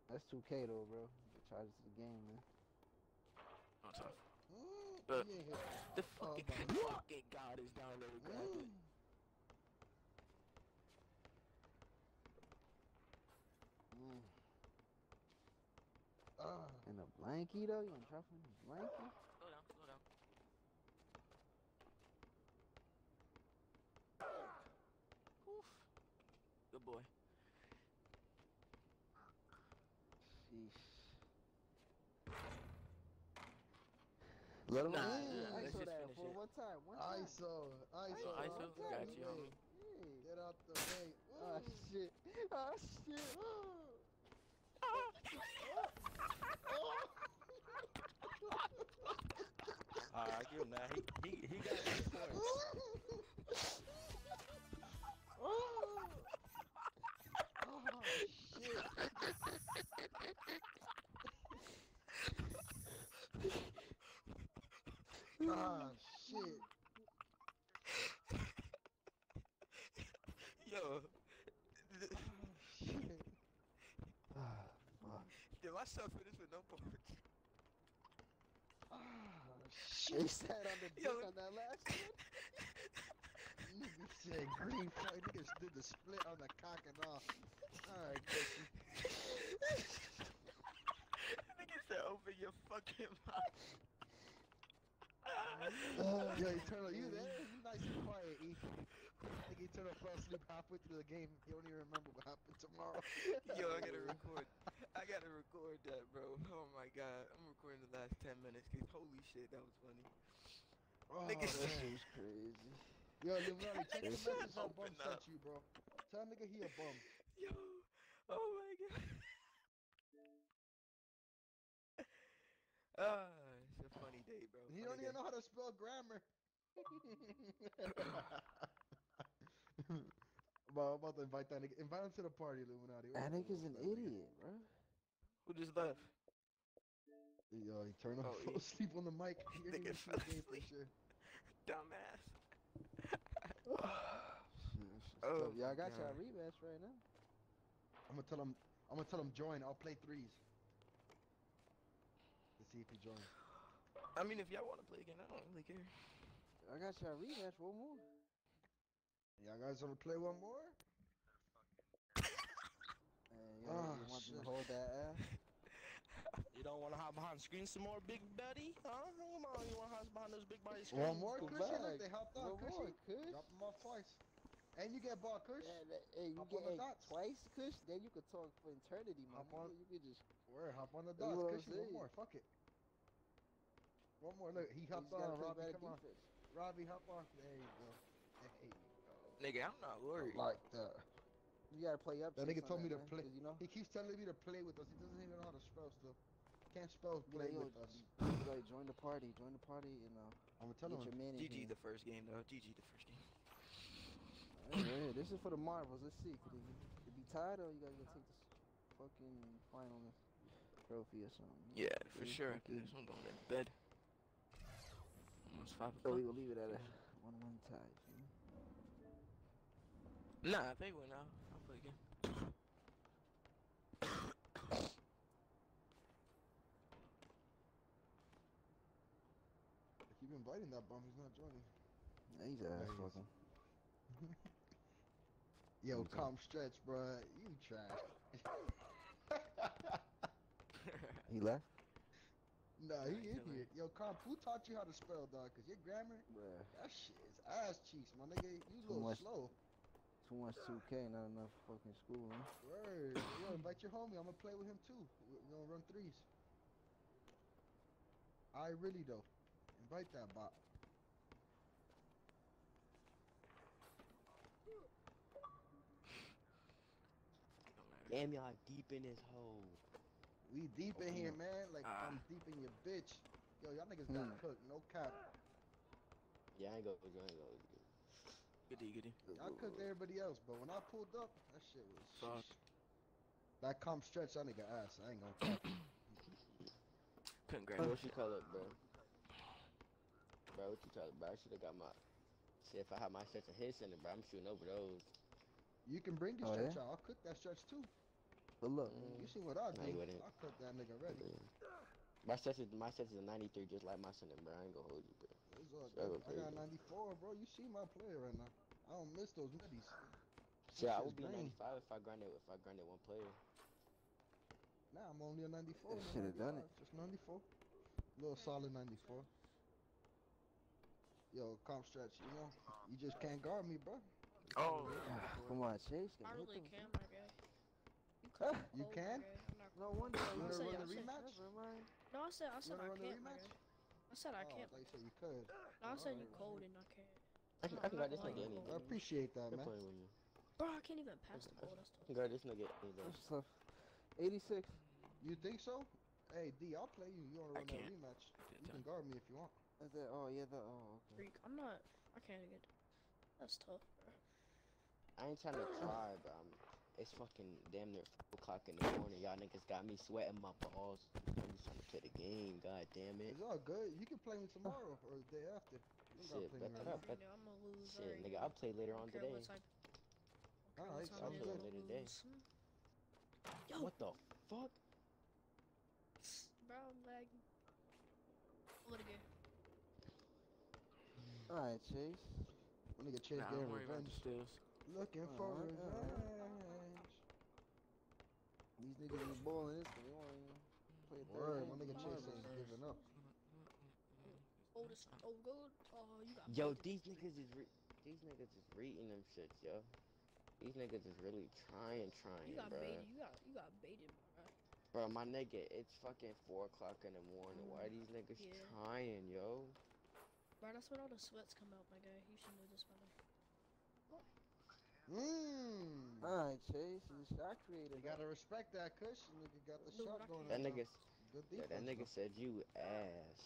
That's 2K though, bro. The charges to the game, man. Oh, on top. But he ain't hit. the Oh, fucking my God. fucking god is down there. Grab it. Mm. Mm. Ah. And a blankie though? You wanna drop him a blankie? Slow down, slow down. Oof. Good boy. Sheesh. Let him Nah, in. yeah, I let's saw just that finish for it. one time. One time. ISO, ISO, ISO, out got the you, homie. Get out the way. Oh Ooh. shit. Oh shit. Alright, I give him that. He he he got his points. Oh. Oh, shit. ah, shit. Yo. Shit. Ah, fuck. Did myself finish with no points? Ah, shit. sat on the dick Yo. on that last one. Nigga said green flag. Niggas did the split on the cock and off. Alright. Nigga said open your fucking mouth. Yo, Eternal, you there? Nice and quiet, E. Nigga, Eternal fell asleep halfway through the game. He don't even remember what happened tomorrow. Yo, I gotta record. I gotta record that, bro. Oh my god. I'm recording the last 10 minutes because holy shit, that was funny. Oh, Nigga That shit was crazy. Yo, Illuminati, check the message that open bum sent you, bro. Tell nigga he a bum. Yo. Oh my god. Ah, it's a funny day, bro. He don't even know how to spell grammar. Bro, I'm about to invite that nigga. Invite him to the party, Illuminati. That nigga's an idiot, bro. Who just left? Yo, Eternal Oh, fell he- asleep on the mic. Nigga even see the fell asleep. sure. Dumbass. Oh tough. Y'all got y'all rematch right now. I'm gonna tell him. I'm gonna tell him join. I'll play threes. Let's see if he joins. I mean, if y'all want to play again, I don't really care. I got y'all rematch. One more. Y'all guys wanna play one more? And y'all Ah, you want them to hold that ass? You don't want to hop behind the screen some more, big buddy? Huh? Come on, you want to hop behind those big body screens? One more, Go Cushy. Look, back. they hopped on, One more, Cushy. Drop them off twice. And you get ball, Kush. Yeah, that, hey, you Hop get hey, twice, Kush, then you could talk for eternity, man. Hop on- You could just Where? Hop on the That's dots, what One more. Fuck it. One more. Look, he you hopped just on. Robbie, come on. defense. Robbie, hop on. There you go. There you go. Nigga, I'm not worried. Like that. You gotta play up. That nigga on told me that, to man, play. 'cause You know, He keeps telling me to play with us. He doesn't even know how to spell still. Can't spell play like, yo, with us. like, join the party, join the party, you uh, know. I'm gonna tell Get him. your man in GG here. the first game, though. GG the first game. Alright, yeah, yeah, this is for the marbles. Let's see. Could it, could it be tied or you guys gonna take this fucking finalist trophy or something? Yeah, for sure. fucking- This one going to bed. Almost five So we gonna leave it at a one-one tie. see? Nah, if they win, I'll, I'll play again. I keep inviting that bum. He's not joining. Yeah, he's There ass he fucking. Yo, Okay. calm stretch, bruh. You trash. He left. Nah, he Alright, so, idiot. Yo, Comp, who taught you how to spell, dog? Cause your grammar, Bruh. that shit is ass cheeks, my nigga. You a Too little much- slow. Too much 2K, not enough fucking school, man. Word. Yo, invite your homie. I'm gonna play with him too. We we gonna run threes. I really though. Invite that bot. Damn, y'all deep in this hole. We deep in here, Open man. Like Ah. I'm deep in your bitch. Yo, y'all niggas got Hmm. cooked. No cap. Yeah, I ain't go, I ain't go. Goody, goody. Y'all cooked everybody else, but when I pulled up, that shit was. Fuck. sheesh. That comp stretch, that nigga ass. I ain't gonna cap. Congrats. What you call it, bro? Bro, what you call it, bro? I should have got my. Shit, if I had my stretch of hits in it, bro, I'm shooting over those. You can bring the Oh, stretch yeah? out. I'll cook that stretch too. But look, mm-hmm. You see what I Nah, do? you wouldn't. I'll cook that nigga ready. my sets is my sets is a 93, just like my son, bro. I ain't gonna hold you, bro. It's all Struggle good. I got 94, bro. You see my player right now. I don't miss those middies. Shit, I would be green. 95 if I grinded if I grinded one player. Nah, I'm only a 94. That no shoulda done it. Just 94. Little solid 94. Yo, comp stretch, you know, you just can't guard me, bro. Oh. Ah, come on, Chase. I Can really hit can, them. My guy. You, Huh? cold, You my can? not No cold. wonder. You wanna run I the said- rematch? No, I said I said I can't, my rematch? guy. I said I Oh, can't. thought you said you could. No, I said you cold and I can't. I can, I can not guard this nigga lie, any you I appreciate that, man. playing with you. Bro, I can't even pass the ball. That's I tough. can guard this nigga any day. That's tough. 86. You think so? Hey, D, I'll play you. You wanna run that rematch? You can guard me if you want. That's it. Oh yeah, the oh okay. Freak. I'm not. I can't get. That's tough, bro. I ain't trying to try, but I'm, it's fucking damn near four o'clock in the morning. Y'all niggas got me sweating my balls. I'm just trying to play the game. God damn it. It's all good. You can play me tomorrow or the day after. You don't Shit, play bet me that up. Bet, I'm gonna lose. shit, already, nigga. I'll play later on today. what I don't Alright, I'll play later today. Yo, What the fuck? bro, I'm lagging. What again? Alright, Chase. My nigga Chase Nah, getting don't worry about the revenge. steals. Looking uh-huh. for revenge. These niggas is balling this one. They want to play a third my nigga Chase ain't giving up. Oh, this oh good. Oh, uh, you got. Yo, baited. these niggas is re- these niggas is reading them shits, yo. These niggas is really trying, trying, You got bro. baited. You got you got baited, my guy. Bro, my nigga, it's fucking four o'clock in the morning. Why are these niggas Yeah. trying, yo? Bro, that's when all the sweats come out, my guy. You should know this by now. Mmm. Alright, Chase, you shot creator. You gotta respect that, Kush. Nigga got the Dude, shot going That nigga, Good yeah, defense. that nigga though. said you ass.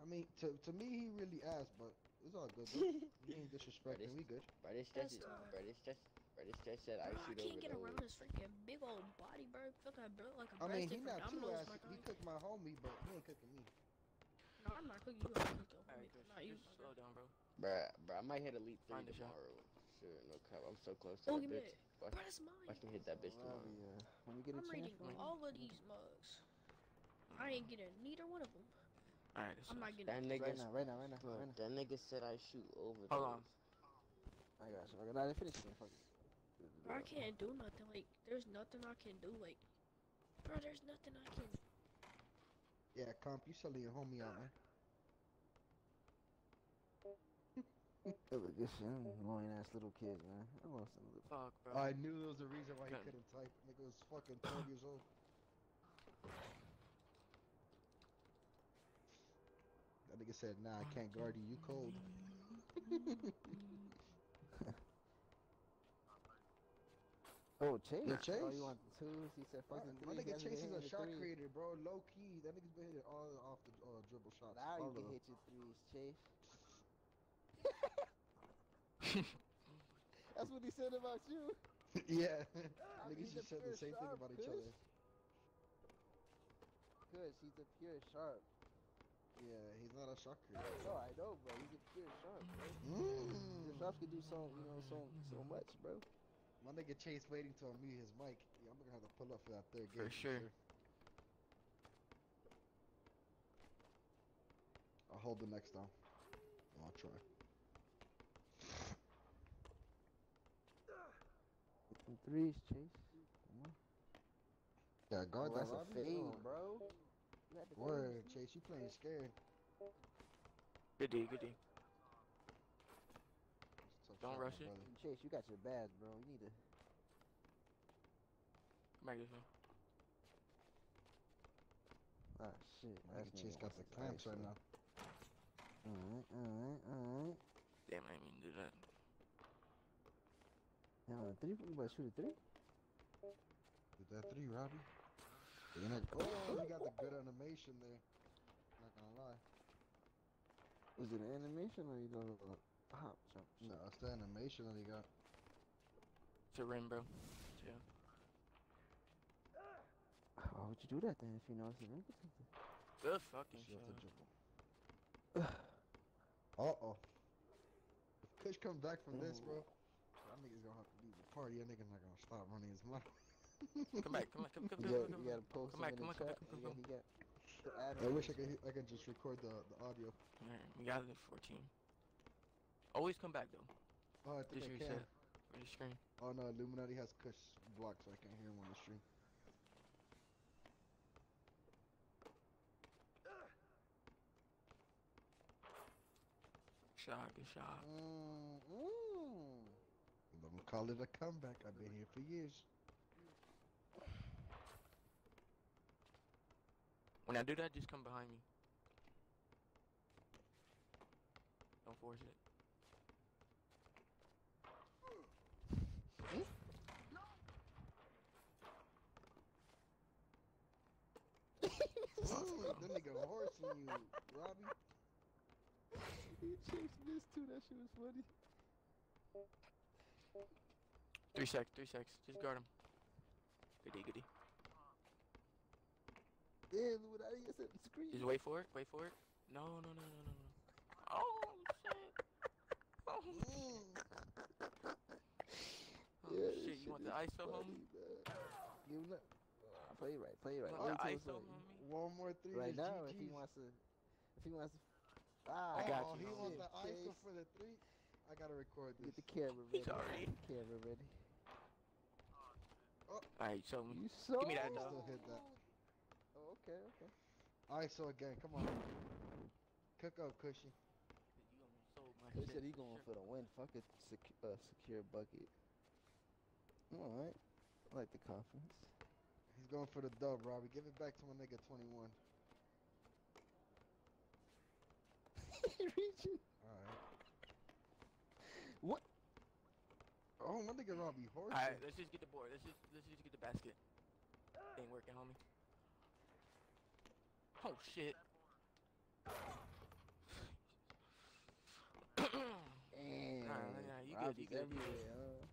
I mean, to to me, he really asked, but it's all good. Though. he ain't disrespecting. We good. Bro, this That's just, tough. bro, this just, bro, this just said I Bro, I can't over get around this freaking big old body, bro. Feel like I built like a I mean, he not too ass. He cooked my homie, but he ain't cooking me. No, I'm not cooking you. I'm cooking your Alright, homie. Chris, Not you, slow down, bro. Bruh, bruh, I might hit elite three Find a shot. tomorrow. Shit, no cap. I'm so close to Don't that bitch. Watch, that's mine. watch me hit that bitch tomorrow. When we get a I'm chance, reading man. all of these mugs. I ain't getting neither one of them. Alright, I'm not sucks. getting. That nigga, Right now, right now, right now, bro, right now. that nigga said I shoot over Hold those. on. I got you. I got. I didn't finish it. Fuck it. Bro, I can't do nothing. Like, there's nothing I can do. Like, bro, there's nothing I can. Yeah, comp, you selling your homie out, man. That was good shit. Annoying ass little kids, man. I want some little. Fuck, bro. I knew there was a reason why he Couldn't. couldn't type. Nigga was fucking 12 years old. That nigga said, nah, I can't guard you. You cold. Oh, Chase. Yo, Oh, Chase? you want the twos? He said My, fucking my three. nigga He Chase is a shot three. creator, bro. Low key. That nigga's been hitting all off the uh, dribble shots. Now All you of can hit your threes, Chase. That's what he said about you. yeah. I mean, Niggas he's just a said the pure same thing sharp, about each other. Cause he's a pure sharp. Yeah, he's not a shot creator. No, I know, bro. He's a pure sharp, bro. Mm. Pure sharps can do so, you know, so so much, bro. My nigga Chase waiting to unmute his mic. Yeah, I'm gonna have to pull up for that third For game. sure. I'll hold the next down. I'll try. Hit them threes, Chase. Come on. Yeah, guard that that's a Robbie. fade, bro. You had the Word, Chase, you playing scared. Good D, good D. It's a tough Don't rush my it. brother. Chase, you got your badge, bro. You need to. Come back this way. Ah, shit. My nigga Chase got the clamps right now. Alright, alright, alright. Damn, I didn't mean to do that. Now, three. You about to shoot a three? Did that three, Robbie? You're oh, you got the good animation there. Not gonna lie. Was it an animation or you doing a hop jump? No, it's the animation that he got. It's a rim, bro. Yeah. Why would you do that then if you know it's a ring or something? Good fucking She off the shot. dribble. Uh oh. If Kush comes back from this, bro, that nigga's gonna have to leave the party. That nigga's not gonna stop running his mouth. Come back, come back, come, come, You come, gotta, come, you gotta post come back, come the come back, come, You come, got- come. you got the I wish I could. I could just record the the audio. Alright, we got it at 14. Always come back though. Oh, I think Just I can. reset. For the screen. Oh no, Illuminati has Kush blocked, so I can't hear him on the stream. Shot, good shot. Mm, mm. Don't call it a comeback. I've been here for years. When I do that, just come behind me. Don't force it. That nigga horsing you, Robbie. Chase missed too. That shit was funny. Three secs, three secs. Just guard him. Goody, goody. Yeah, Illuminati is at the screen. Just wait for it, wait for it. No, no, no, no, no, no. Oh, shit. Oh, oh Yeah, shit. this You want the ISO, homie? funny, man. Give him that. Play right, play right. You want the ISO, homie? One more three. Right is now, if he wants to, if he wants to, ah, I got oh, you, he homie. wants the ISO for the three. I gotta record Get this. the camera ready. He's already. Get the camera ready. Alright, show me. You so. me that, dog. still hit that. Oh, okay, okay. ISO again. Come on. Cook up, Cushy. You almost sold my He said he going for the win. Fuck a sec- uh, secure bucket. All right. I like the confidence. He's going for the dub, Robbie. Give it back to my nigga 21. Reaching. Alright. What? Oh, my nigga Robbie horsing. Alright, let's just get the board. Let's just let's just get the basket. Ain't working, homie. Oh shit. Damn. Nah, nah, nah, you good, you good, you good. huh?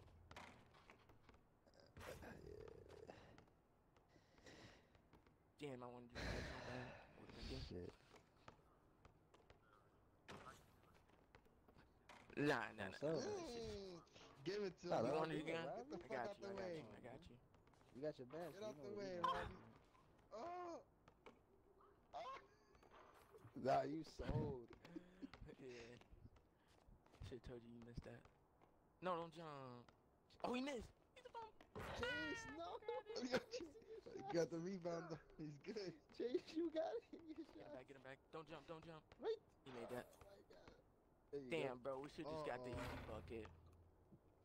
Damn, I wanted to do that so bad. Would've been good. Shit. Nah, nah, nah. So, nah, that shit- Mm, give it to him. You want it good, again? Get the I fuck got out you, the I got way. you, I got you. you got your badge. Get so out the way, we doing. Robbie. Oh! Nah, you sold. yeah. Should told you you missed that. No, don't jump. Oh, he missed. He's a bum. Chase, ah, no. He got the rebound, though. He's good. Chase, you got it. Get him back, get him back. Don't jump, don't jump. Right. He made that. Oh my God. There you Damn, bro, we should just got the easy bucket.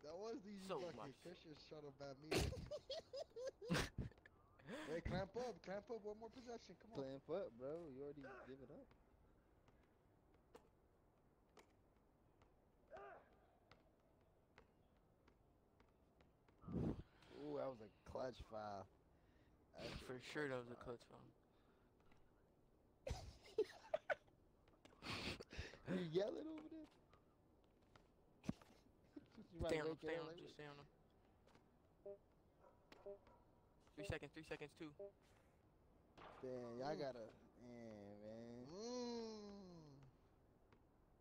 That was the easy So bucket. much. Kush just shot up at me. hey, clamp up. Clamp up. One more possession. Come on. Clamp up, bro. You already give it up. Ooh, that was a clutch foul. That's a For sure that was a clutch foul. You yelling over there? You Stay on him, stay on him, just stay on him. Three seconds, three seconds, two. Damn, y'all gotta, man, man. Mm.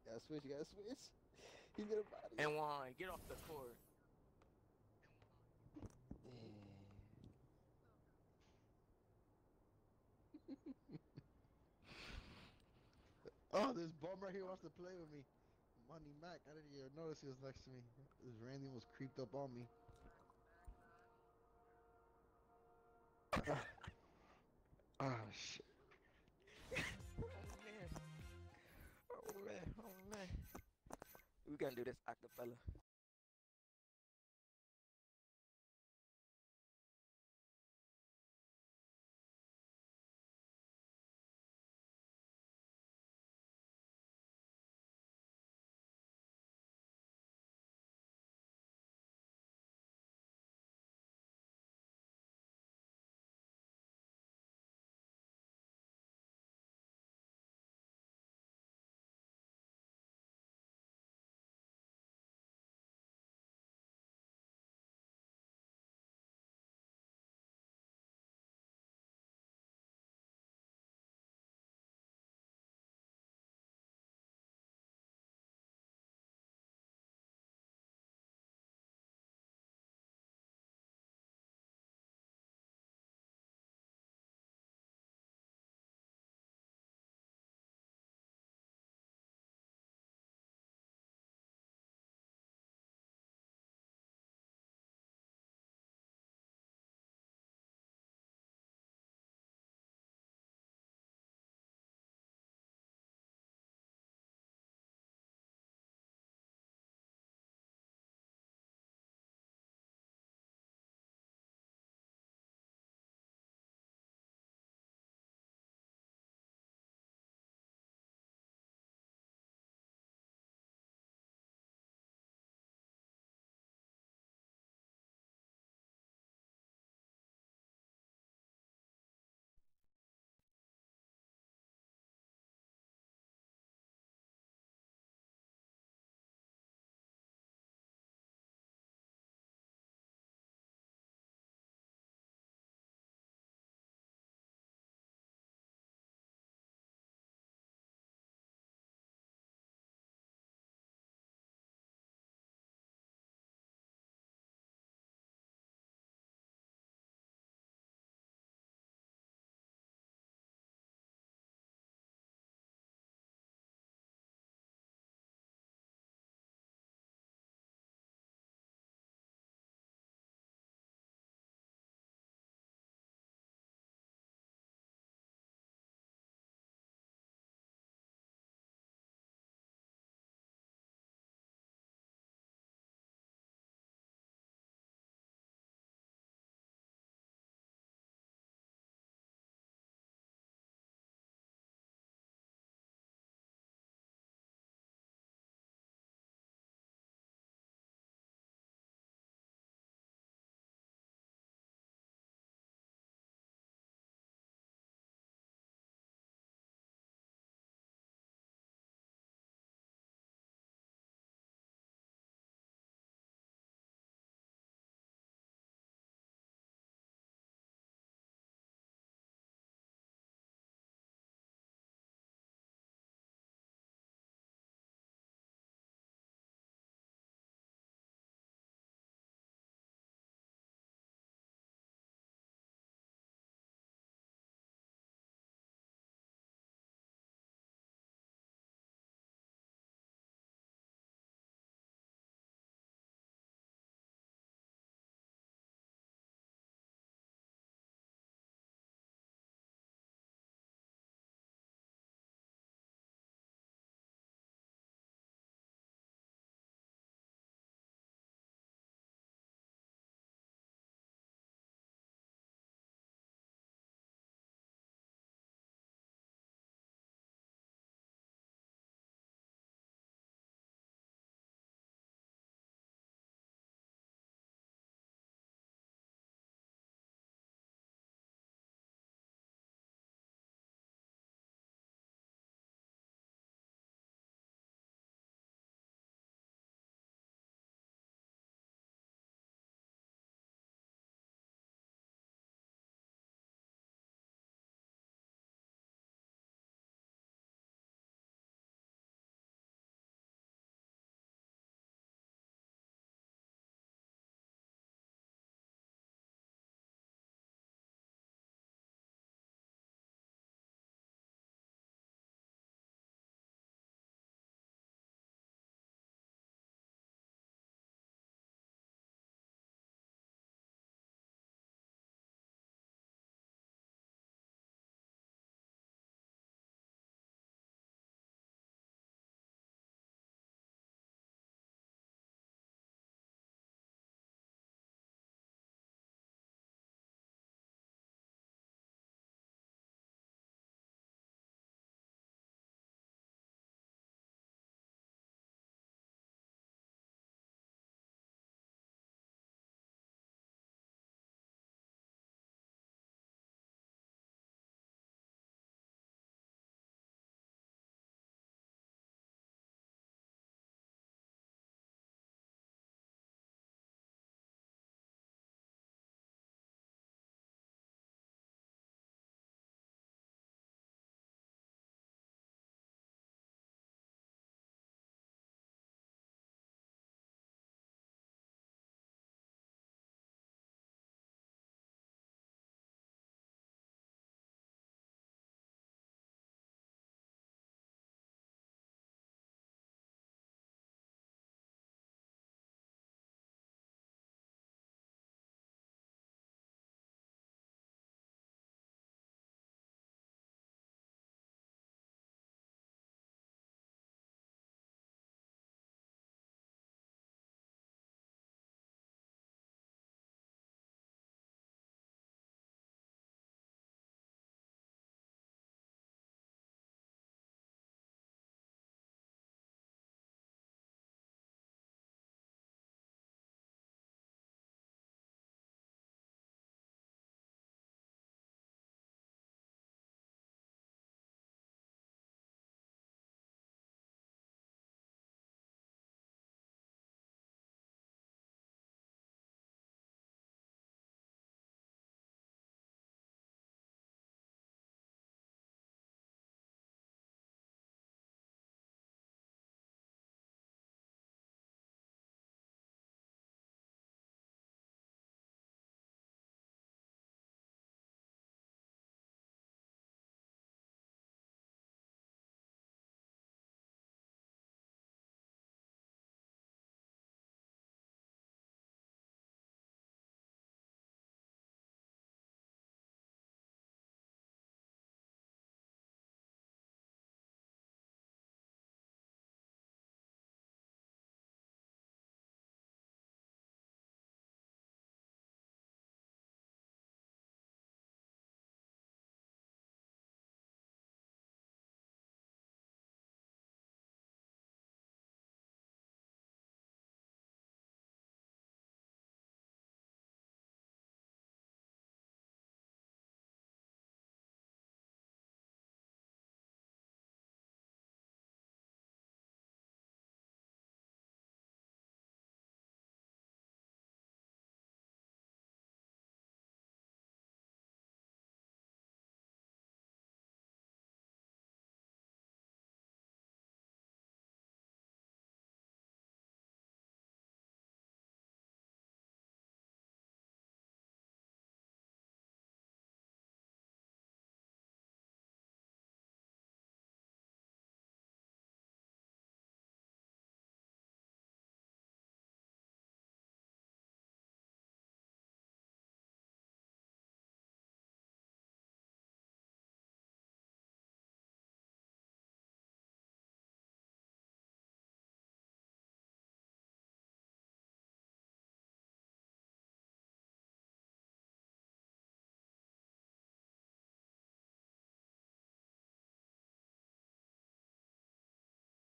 Gotta switch, you gotta switch. He get a body. And one, get off the court. Oh, this bum right here wants to play with me. Money Mac. I didn't even notice he was next to me. This Randy was creeped up on me. Ah, shit. oh man. Oh man, oh man. We gonna do this acapella.